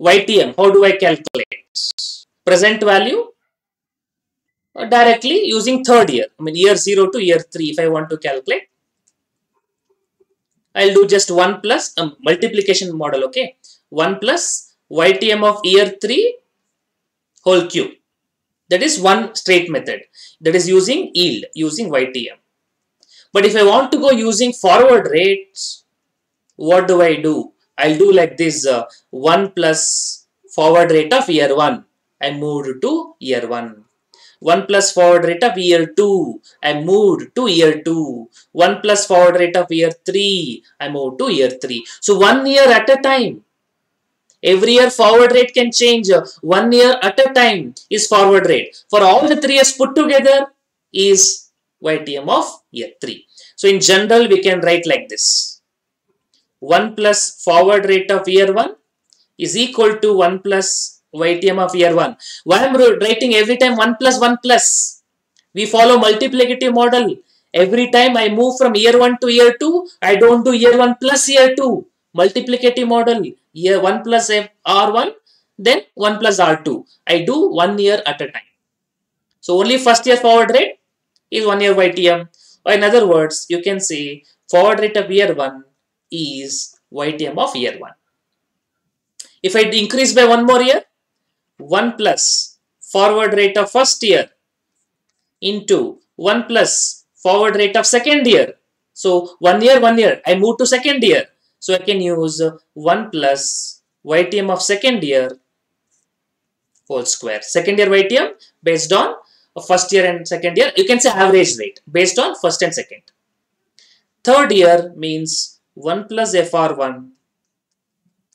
YTM, how do I calculate? Present value uh, directly using third year. I mean year 0 to year 3 if I want to calculate. I'll do just 1 plus um, multiplication model, okay? 1 plus YTM of year 3 whole cube. That is one straight method. That is using yield, using YTM. But if I want to go using forward rates, what do I do? I'll do like this uh, 1 plus forward rate of year 1. I moved to year 1. 1 plus forward rate of year 2, I moved to year 2. 1 plus forward rate of year 3, I moved to year 3. So, one year at a time. Every year forward rate can change. One year at a time is forward rate. For all the three years put together is YTM of year 3. So, in general, we can write like this. 1 plus forward rate of year 1 is equal to 1 plus YTM of year 1. Why am I writing every time 1 plus 1 plus? We follow multiplicative model. Every time I move from year 1 to year 2, I don't do year 1 plus year 2. Multiplicative model, year 1 plus R1, then 1 plus R2. I do 1 year at a time. So only first year forward rate is 1 year YTM. Or in other words, you can say forward rate of year 1 is YTM of year 1. If I increase by one more year, 1 plus forward rate of first year into 1 plus forward rate of second year. So, 1 year, 1 year, I move to second year. So, I can use uh, 1 plus YTM of second year whole square. Second year YTM based on uh, first year and second year. You can say average rate based on first and second. Third year means 1 plus FR1,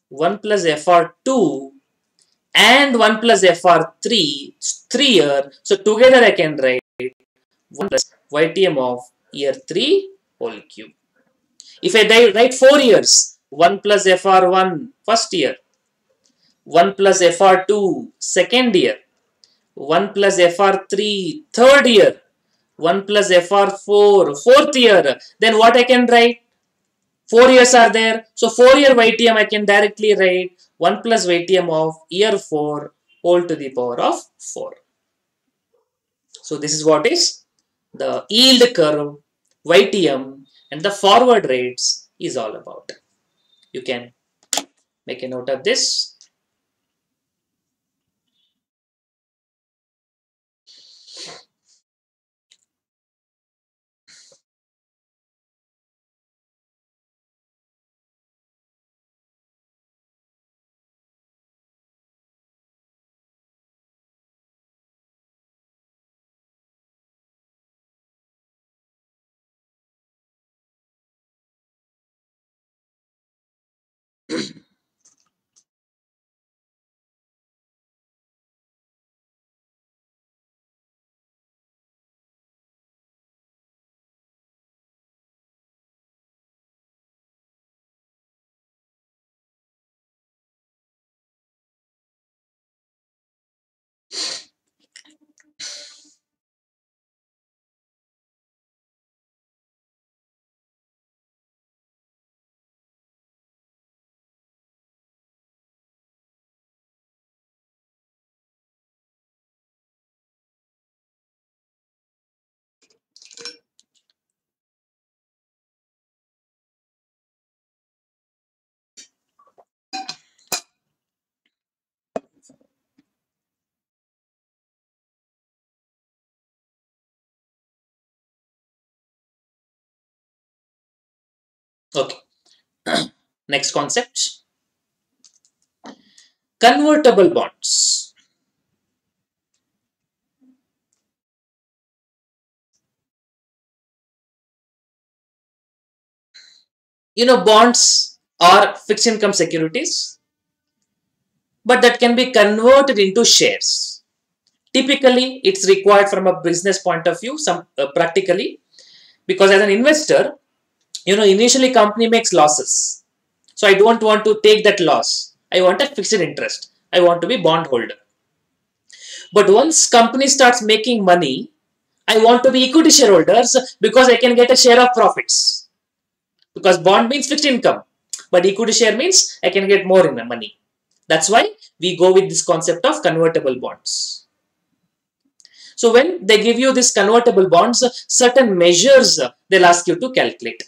1 plus FR2 and 1 plus FR3, 3 year. So together I can write 1 plus YTM of year 3 whole cube. If I write 4 years, 1 plus FR1 first year, 1 plus FR2 second year, 1 plus FR3 third year, 1 plus FR4 fourth year, then what I can write? 4 years are there. So 4 year YTM I can directly write 1 plus YTM of year 4 whole to the power of 4. So this is what is the yield curve, YTM and the forward rates is all about. You can make a note of this. Okay. Next concept. Convertible bonds. You know, bonds are fixed income securities, but that can be converted into shares. Typically, it's required from a business point of view, some uh, practically, because as an investor, you know initially company makes losses so i don't want to take that loss i want a fixed interest i want to be bond holder But once company starts making money, I want to be equity shareholders because I can get a share of profits. Because bond means fixed income, but equity share means I can get more in the money. That's why we go with this concept of convertible bonds. So when they give you this convertible bonds, certain measures they'll ask you to calculate.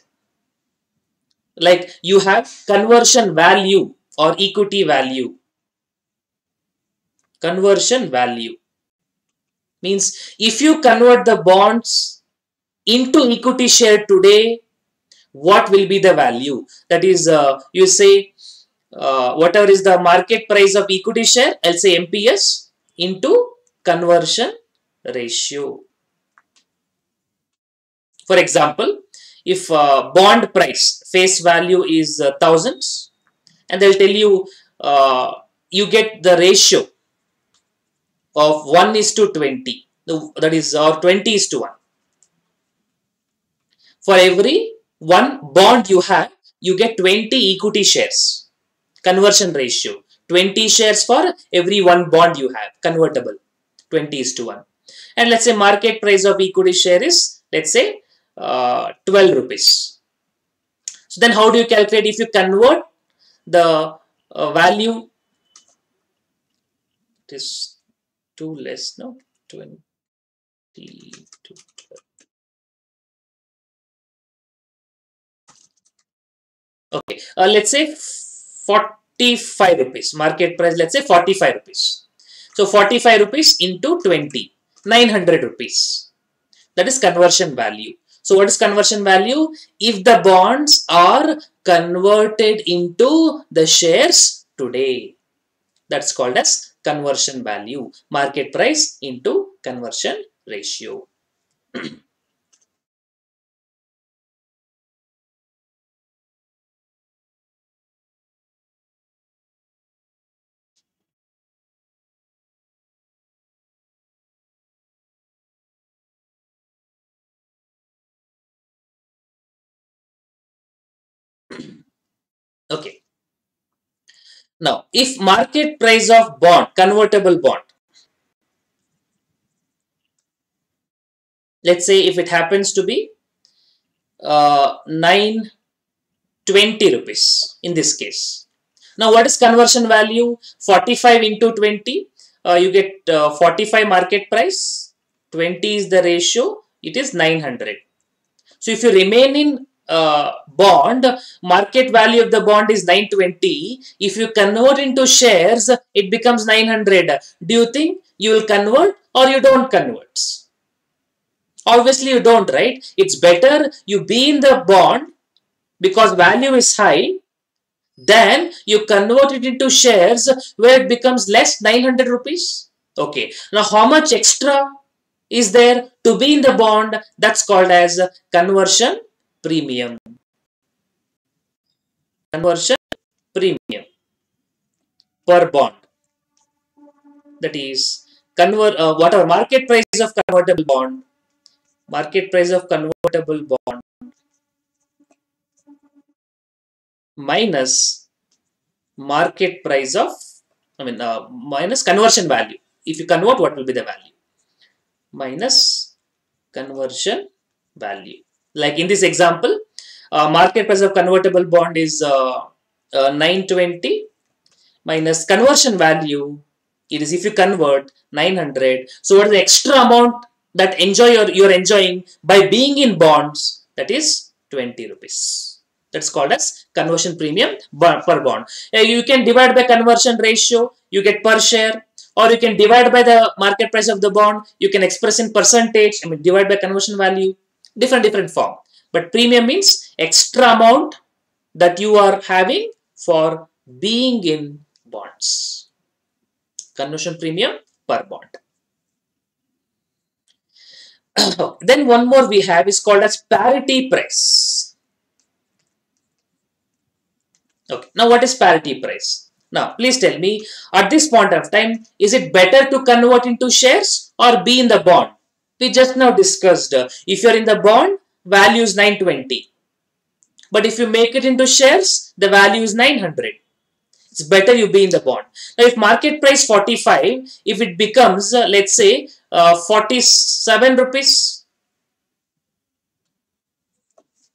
Like you have conversion value or equity value. Conversion value means if you convert the bonds into equity share today, what will be the value? That is, uh, you say uh, whatever is the market price of equity share, I'll say MPS into conversion ratio. For example, if uh, bond price face value is uh, thousands. And they'll tell you uh, you get the ratio of 1 is to 20 that is or 20 is to 1 for every one bond you have you get 20 equity shares. Conversion ratio. 20 shares for every one bond you have. Convertible. 20 is to 1 and let's say market price of equity share is let's say uh, 12 rupees so then how do you calculate if you convert the uh, value? It is too less no 20 to 12 okay uh, let's say 45 rupees market price let's say 45 rupees. So 45 rupees into 20 900 rupees. That is conversion value so what is conversion value? If the bonds are converted into the shares today that's called as conversion value. Market price into conversion ratio Okay. Now, if market price of bond, convertible bond, let's say if it happens to be uh, 920 rupees in this case. Now, what is conversion value? 45 into 20, uh, you get uh, 45 market price, 20 is the ratio, it is 900. So, if you remain in uh, bond, market value of the bond is 920. If you convert into shares, it becomes 900. Do you think you will convert or you don't convert? Obviously, you don't, right? It's better you be in the bond because value is high then you convert it into shares where it becomes less 900 rupees. Okay. Now, how much extra is there to be in the bond? That's called as conversion premium. Conversion premium per bond. That is, convert uh, whatever market price of convertible bond, market price of convertible bond minus market price of, I mean, uh, minus conversion value. If you convert, what will be the value? Minus conversion value. Like in this example, uh, market price of convertible bond is uh, uh, 920 minus conversion value. It is if you convert 900. So what is the extra amount that enjoy you're, you're enjoying by being in bonds? That is 20 rupees. That's called as conversion premium per bond. Uh, you can divide by conversion ratio. You get per share or you can divide by the market price of the bond. You can express in percentage. I mean divide by conversion value different different form. But premium means extra amount that you are having for being in bonds. Conversion premium per bond. Then one more we have is called as parity price. Okay now what is parity price? Now please tell me at this point of time is it better to convert into shares or be in the bond we just now discussed uh, if you're in the bond value is 920 but if you make it into shares the value is 900 it's better you be in the bond. Now, if market price 45, if it becomes, uh, let's say, uh, 47 rupees,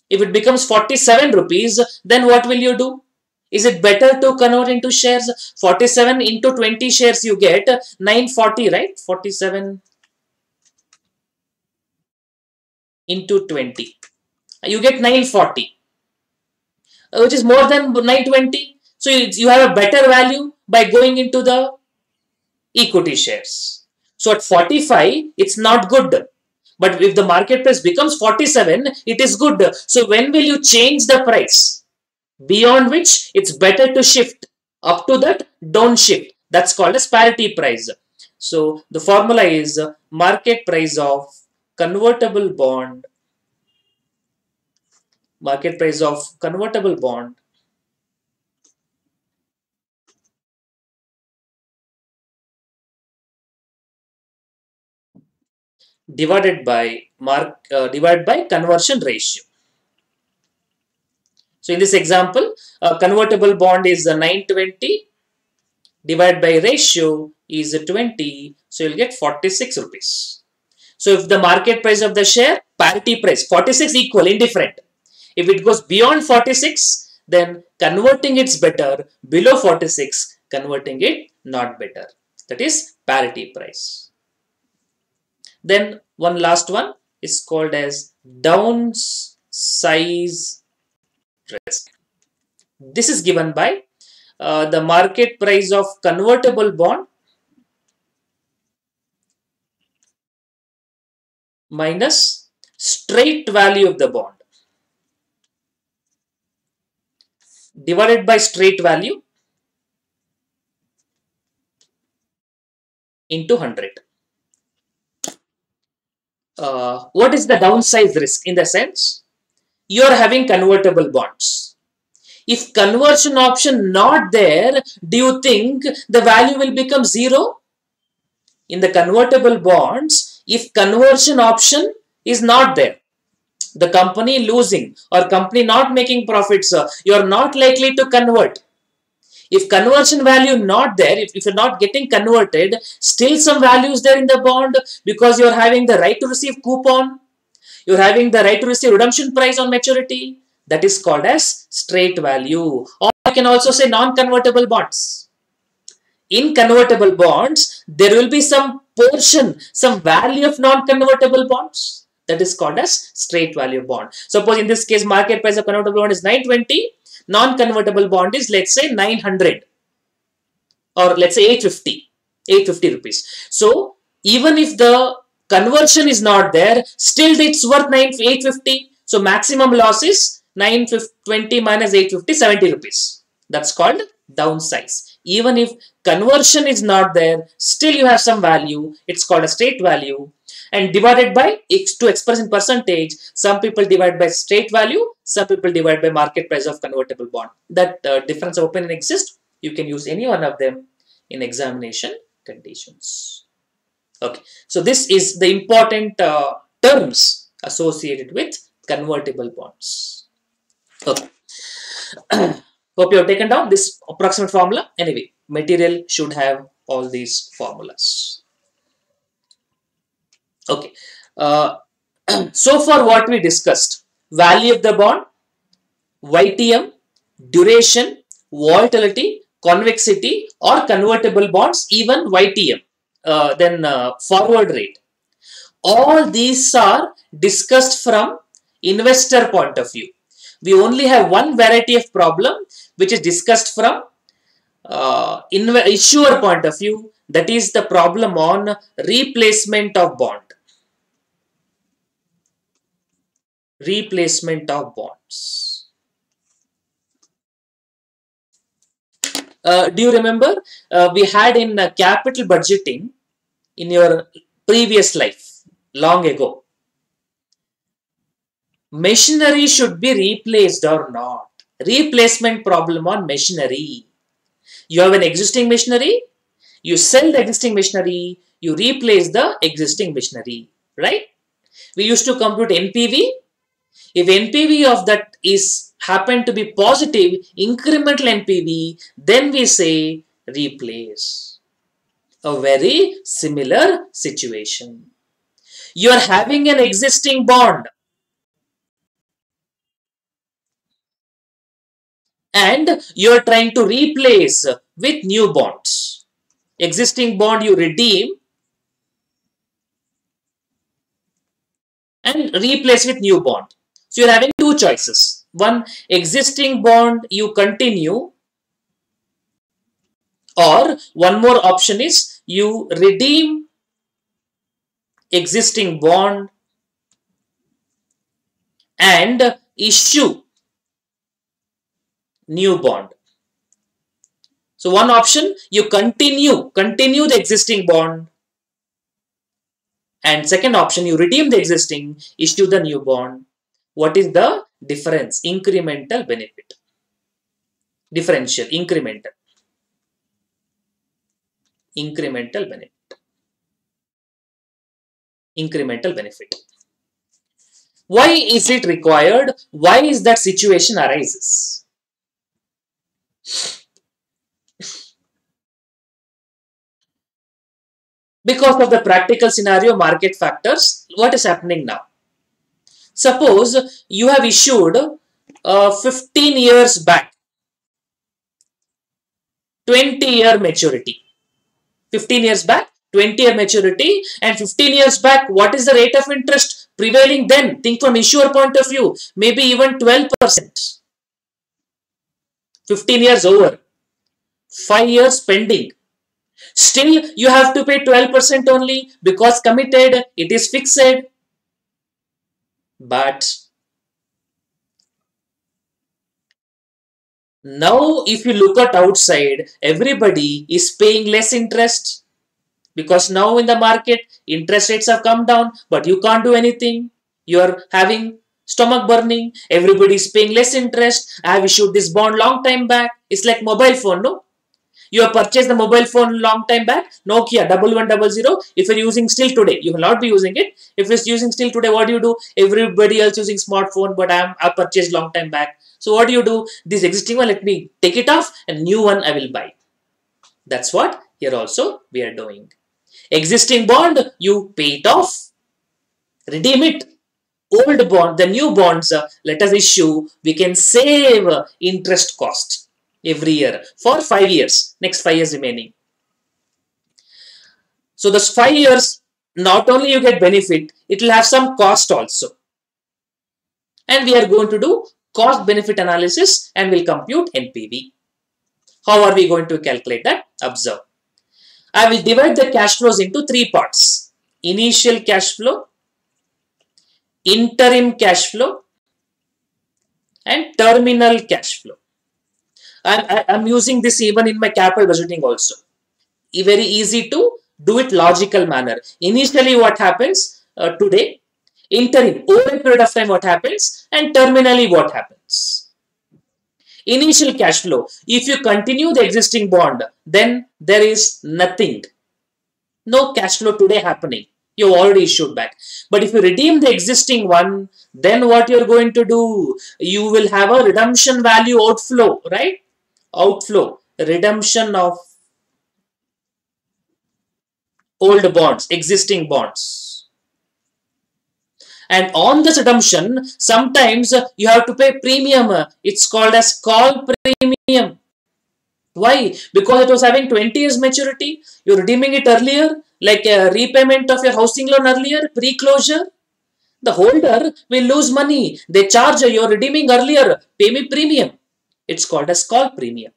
if it becomes 47 rupees, then what will you do? Is it better to convert into shares? 47 into 20 shares you get 940, right? 47 into 20. You get 940, uh, which is more than 920. So you have a better value by going into the equity shares. So at 45, it's not good. But if the market price becomes 47, it is good. So when will you change the price? Beyond which, it's better to shift. Up to that, don't shift. That's called as parity price. So the formula is market price of convertible bond market price of convertible bond. Divided by mark uh, divided by conversion ratio. So in this example a convertible bond is 920 divided by ratio is 20 so you'll get 46 rupees so if the market price of the share, parity price, 46 equal, indifferent. If it goes beyond 46, then converting it's better. Below 46, converting it not better. That is parity price. Then one last one is called as downside risk. This is given by uh, the market price of convertible bond minus straight value of the bond. Divided by straight value into 100. Uh, what is the downside risk? In the sense you are having convertible bonds. If conversion option not there do you think the value will become zero? In the convertible bonds if conversion option is not there the company losing or company not making profits uh, you are not likely to convert. If conversion value not there if, if you're not getting converted still some value is there in the bond because you're having the right to receive coupon. You're having the right to receive redemption price on maturity. That is called as straight value. Or you can also say non-convertible bonds. In convertible bonds there will be some portion, some value of non-convertible bonds. That is called as straight value bond. Suppose in this case, market price of convertible bond is 920, non-convertible bond is let's say 900 or let's say 850, 850 rupees. So even if the conversion is not there, still it's worth 9, 850. So maximum loss is 920 minus 850, 70 rupees. That's called downside even if conversion is not there, still you have some value. It's called a straight value. And divided by x to express in percentage, some people divide by straight value, some people divide by market price of convertible bond. That uh, difference of opinion exists. You can use any one of them in examination conditions. Okay, so this is the important uh, terms associated with convertible bonds. Okay. Hope you have taken down this approximate formula. Anyway, material should have all these formulas. Okay. Uh, so far what we discussed, value of the bond, YTM, duration, volatility, convexity or convertible bonds, even YTM, uh, then uh, forward rate. All these are discussed from investor point of view. We only have one variety of problem which is discussed from uh, issuer point of view. That is the problem on replacement of bond. Replacement of bonds. Uh, do you remember? Uh, we had in uh, capital budgeting in your previous life long ago. Machinery should be replaced or not replacement problem on machinery. You have an existing machinery, you sell the existing machinery, you replace the existing machinery, right? We used to compute NPV. If NPV of that is happen to be positive incremental NPV, then we say replace. A very similar situation. You are having an existing bond and you are trying to replace with new bonds. Existing bond you redeem and replace with new bond. So you're having two choices. One existing bond you continue or one more option is you redeem existing bond and issue new bond. So one option you continue continue the existing bond and second option, you redeem the existing, issue the new bond. What is the difference? Incremental benefit. Differential, incremental. Incremental benefit. Incremental benefit. Why is it required? Why is that situation arises? Because of the practical scenario market factors what is happening now? Suppose you have issued uh, 15 years back 20 year maturity. 15 years back 20 year maturity and 15 years back what is the rate of interest prevailing then? Think from issuer point of view maybe even 12 percent 15 years over 5 years pending Still, you have to pay 12% only because committed, it is fixed. But now if you look at outside, everybody is paying less interest because now in the market, interest rates have come down, but you can't do anything. You are having stomach burning, everybody is paying less interest. I have issued this bond long time back. It's like mobile phone, no? You have purchased the mobile phone long time back, Nokia 1100. If you're using still today, you will not be using it. If it's using still today, what do you do? Everybody else using smartphone, but I'm I purchased long time back. So what do you do? This existing one, let me take it off and new one I will buy. That's what here also we are doing. Existing bond, you pay it off, redeem it. Old bond, the new bonds, uh, let us issue, we can save uh, interest cost every year for 5 years, next 5 years remaining. So those 5 years, not only you get benefit, it will have some cost also. And we are going to do cost benefit analysis and we'll compute NPV. How are we going to calculate that? Observe. I will divide the cash flows into three parts. Initial cash flow, interim cash flow, and terminal cash flow. I'm, I'm using this even in my capital budgeting also. Very easy to do it logical manner. Initially what happens uh, today, interim, over a period of time what happens and terminally what happens. Initial cash flow, if you continue the existing bond, then there is nothing. No cash flow today happening. You already issued back. But if you redeem the existing one, then what you're going to do? You will have a redemption value outflow, right? outflow, redemption of old bonds, existing bonds. And on this redemption, sometimes you have to pay premium. It's called as call premium. Why? Because it was having 20 years maturity. You're redeeming it earlier, like a repayment of your housing loan earlier, pre-closure. The holder will lose money. They charge you, you're redeeming earlier, pay me premium. It's called as call premium.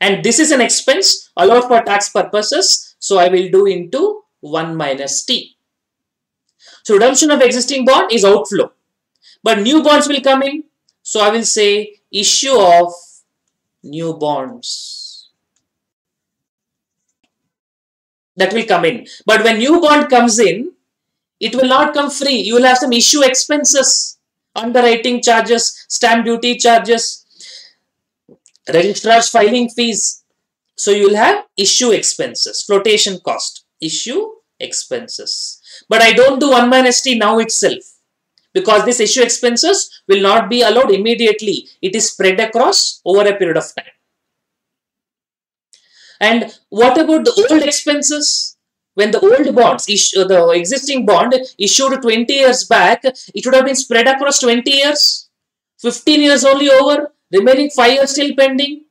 And this is an expense allowed for tax purposes. So I will do into 1 minus T. So redemption of existing bond is outflow. But new bonds will come in. So I will say issue of new bonds. That will come in. But when new bond comes in, it will not come free. You will have some issue expenses, underwriting charges, stamp duty charges, registrar's filing fees. So you will have issue expenses, flotation cost, issue expenses. But I don't do 1 minus t now itself. because this issue expenses will not be allowed immediately. It is spread across over a period of time. And what about the old expenses? When the old bonds, issue, uh, the existing bond issued 20 years back, it would have been spread across 20 years. 15 years only over, remaining 5 years still pending.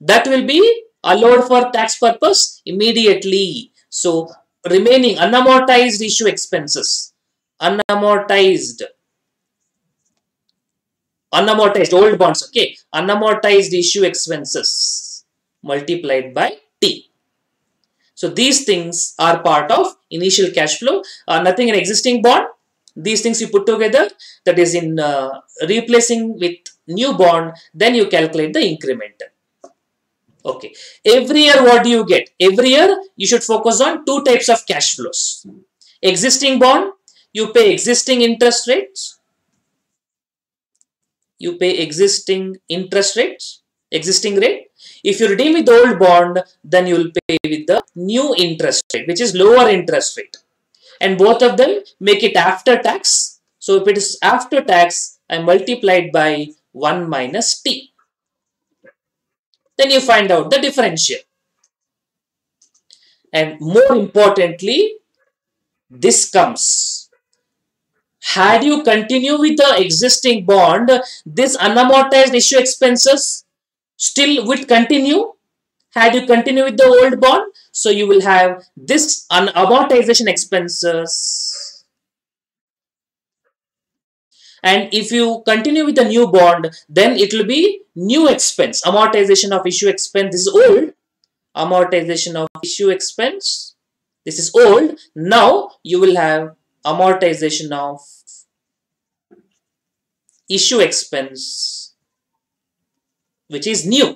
That will be allowed for tax purpose immediately. So, remaining unamortized issue expenses, unamortized, unamortized old bonds, okay, unamortized issue expenses multiplied by So these things are part of initial cash flow. Uh, nothing in existing bond. These things you put together that is in uh, replacing with new bond then you calculate the incremental. Okay. Every year what do you get? Every year you should focus on two types of cash flows. Existing bond you pay existing interest rates. You pay existing interest rates, existing rate if you redeem with the old bond, then you will pay with the new interest rate, which is lower interest rate. And both of them make it after tax. So if it is after tax, I multiplied by 1 minus t. Then you find out the differential. And more importantly, this comes. Had you continue with the existing bond, this unamortized issue expenses still would continue had you continue with the old bond. So you will have this amortization expenses. And if you continue with the new bond, then it will be new expense, amortization of issue expense. This is old, amortization of issue expense. This is old. Now you will have amortization of issue expense which is new.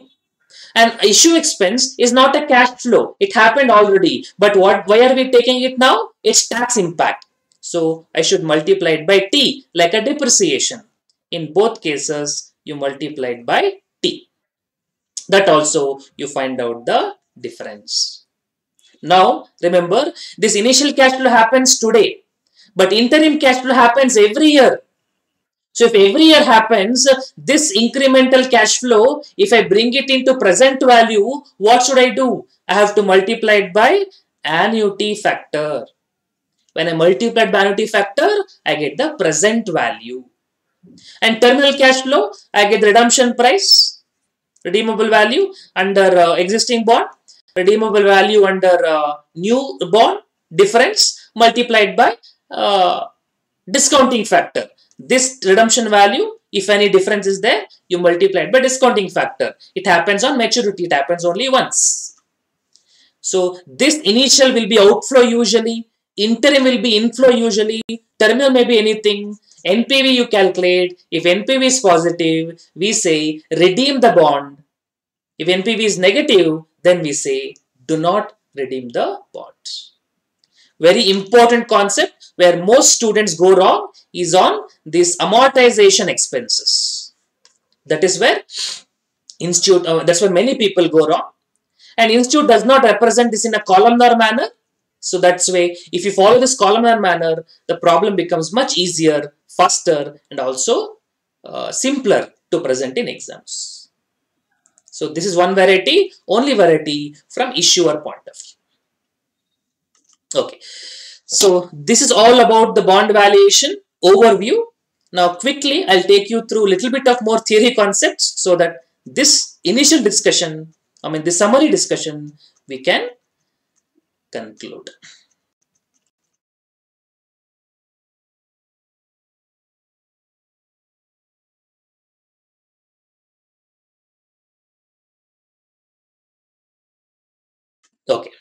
And issue expense is not a cash flow. It happened already. But what? why are we taking it now? It's tax impact. So I should multiply it by T like a depreciation. In both cases, you multiply it by T. That also you find out the difference. Now remember this initial cash flow happens today. But interim cash flow happens every year. So if every year happens, this incremental cash flow, if I bring it into present value, what should I do? I have to multiply it by annuity factor. When I multiply by annuity factor, I get the present value. And terminal cash flow, I get redemption price, redeemable value under uh, existing bond, redeemable value under uh, new bond, difference multiplied by uh, discounting factor this redemption value, if any difference is there, you multiply it by discounting factor. It happens on maturity, it happens only once. So this initial will be outflow usually, interim will be inflow usually, terminal may be anything, NPV you calculate, if NPV is positive, we say redeem the bond. If NPV is negative, then we say do not redeem the bond. Very important concept where most students go wrong is on this amortization expenses. That is where institute, uh, that's where many people go wrong. And institute does not represent this in a columnar manner. So that's why if you follow this columnar manner, the problem becomes much easier, faster and also uh, simpler to present in exams. So this is one variety, only variety from issuer point of view. Okay, so this is all about the bond valuation overview. Now quickly I'll take you through a little bit of more theory concepts so that this initial discussion, I mean this summary discussion, we can conclude. Okay.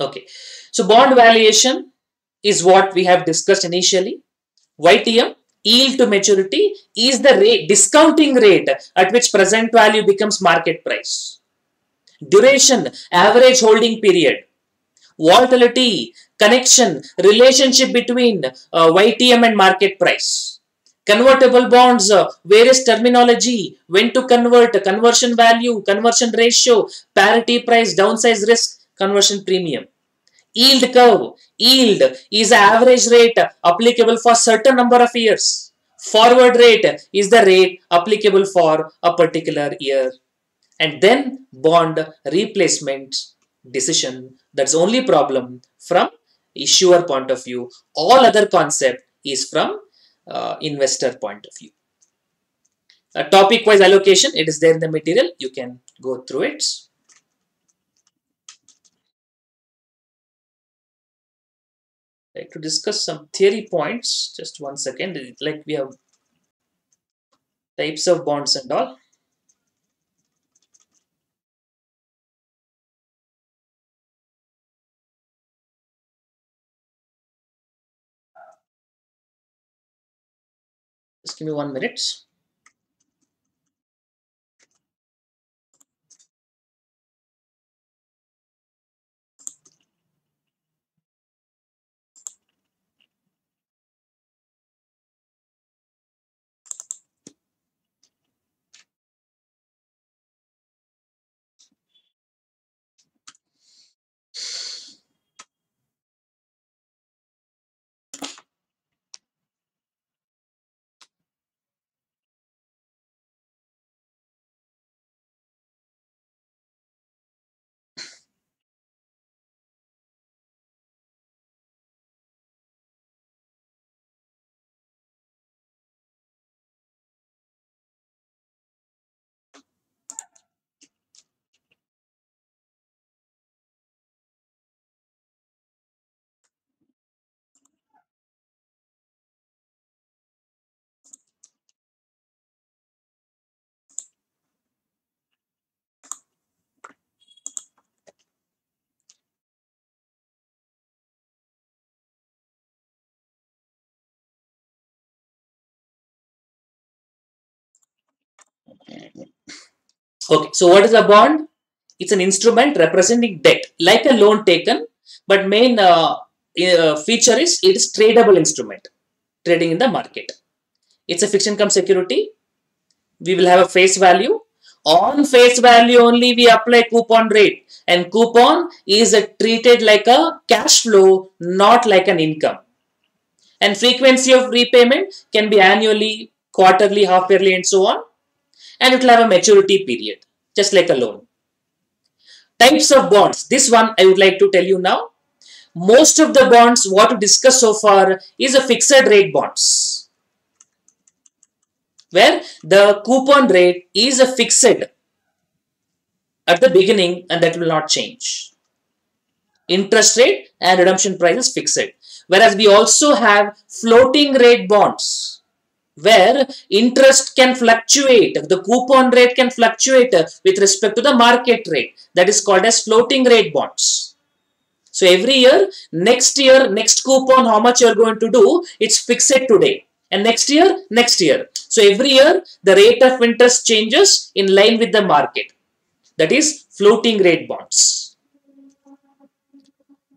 Okay, so bond valuation is what we have discussed initially. YTM, yield to maturity, is the rate, discounting rate at which present value becomes market price. Duration, average holding period. Volatility, connection, relationship between uh, YTM and market price. convertible bonds, uh, various terminology, when to convert, conversion value, conversion ratio, parity price, downside risk, conversion premium. Yield curve, yield is average rate applicable for certain number of years. Forward rate is the rate applicable for a particular year. And then bond replacement decision. That's only problem from issuer point of view. All other concept is from uh, investor point of view. A topic wise allocation, it is there in the material. You can go through it. Like to discuss some theory points. Just one second. Like we have types of bonds and all. Just give me one minute. Okay, so what is a bond? It's an instrument representing debt, like a loan taken, but main uh, uh, feature is it is tradable instrument, trading in the market. It's a fixed income security. We will have a face value. On face value only we apply coupon rate and coupon is treated like a cash flow, not like an income. And frequency of repayment can be annually, quarterly, half yearly and so on and it will have a maturity period, just like a loan. Types of bonds. This one I would like to tell you now. Most of the bonds, what we discussed so far, is a fixed rate bonds. Where the coupon rate is a fixed at the beginning and that will not change. Interest rate and redemption price is fixed. Whereas we also have floating rate bonds where interest can fluctuate, the coupon rate can fluctuate with respect to the market rate. That is called as floating rate bonds. So every year, next year, next coupon, how much you are going to do, it's fixed today. And next year, next year. So every year, the rate of interest changes in line with the market. That is floating rate bonds.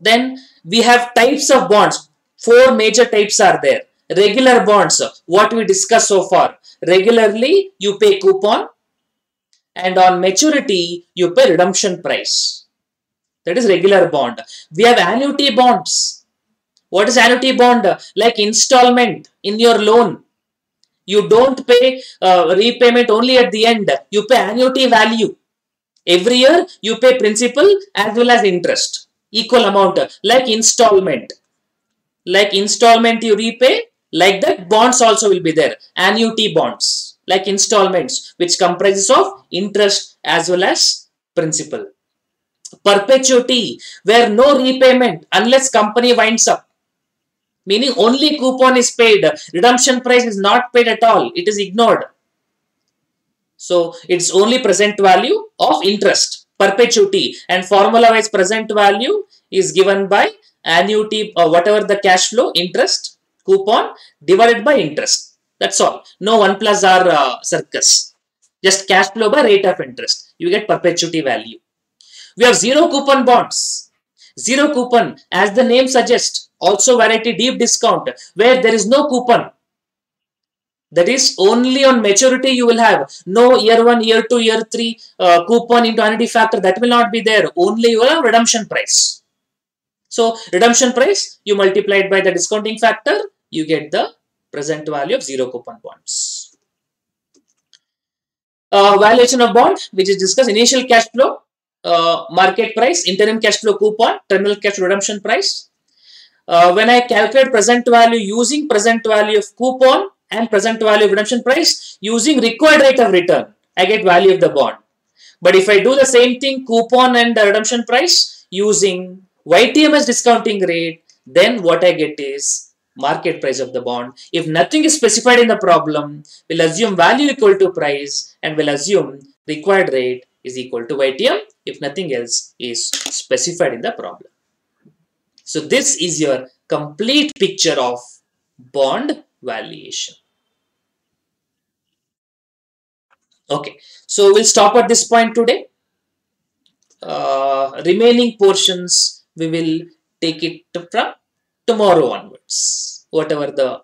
Then we have types of bonds. Four major types are there regular bonds, what we discussed so far. Regularly, you pay coupon and on maturity, you pay redemption price. That is regular bond. We have annuity bonds. What is annuity bond? Like installment in your loan. You don't pay uh, repayment only at the end. You pay annuity value. Every year, you pay principal as well as interest. Equal amount. Like installment. Like installment you repay like that, bonds also will be there. Annuity bonds, like installments, which comprises of interest as well as principal. Perpetuity, where no repayment unless company winds up. Meaning only coupon is paid. Redemption price is not paid at all. It is ignored. So, it's only present value of interest, perpetuity. And formula wise present value is given by annuity or whatever the cash flow, interest coupon divided by interest. That's all. No 1 plus R uh, circus. Just cash flow by rate of interest. You get perpetuity value. We have zero coupon bonds. Zero coupon, as the name suggests, also variety deep discount, where there is no coupon. That is only on maturity you will have no year 1, year 2, year 3 uh, coupon into annuity factor that will not be there. Only your redemption price. So redemption price you multiply it by the discounting factor you get the present value of zero coupon bonds. Uh, valuation of bond which is discussed initial cash flow uh, market price interim cash flow coupon terminal cash redemption price. Uh, when I calculate present value using present value of coupon and present value of redemption price using required rate of return. I get value of the bond. But if I do the same thing coupon and the redemption price using YTMS discounting rate, then what I get is market price of the bond. If nothing is specified in the problem, we'll assume value equal to price and we'll assume required rate is equal to YTM if nothing else is specified in the problem. So this is your complete picture of bond valuation. Okay, so we'll stop at this point today. Uh, remaining portions we will take it from tomorrow onwards, whatever the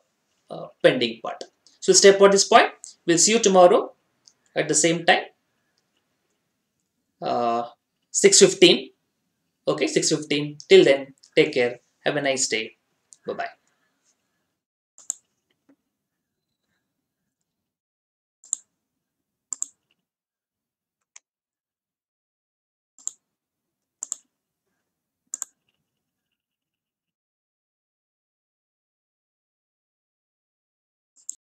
uh, pending part. So step at this point. We'll see you tomorrow at the same time. Uh, 6.15. Okay, 6.15. Till then, take care. Have a nice day. Bye-bye.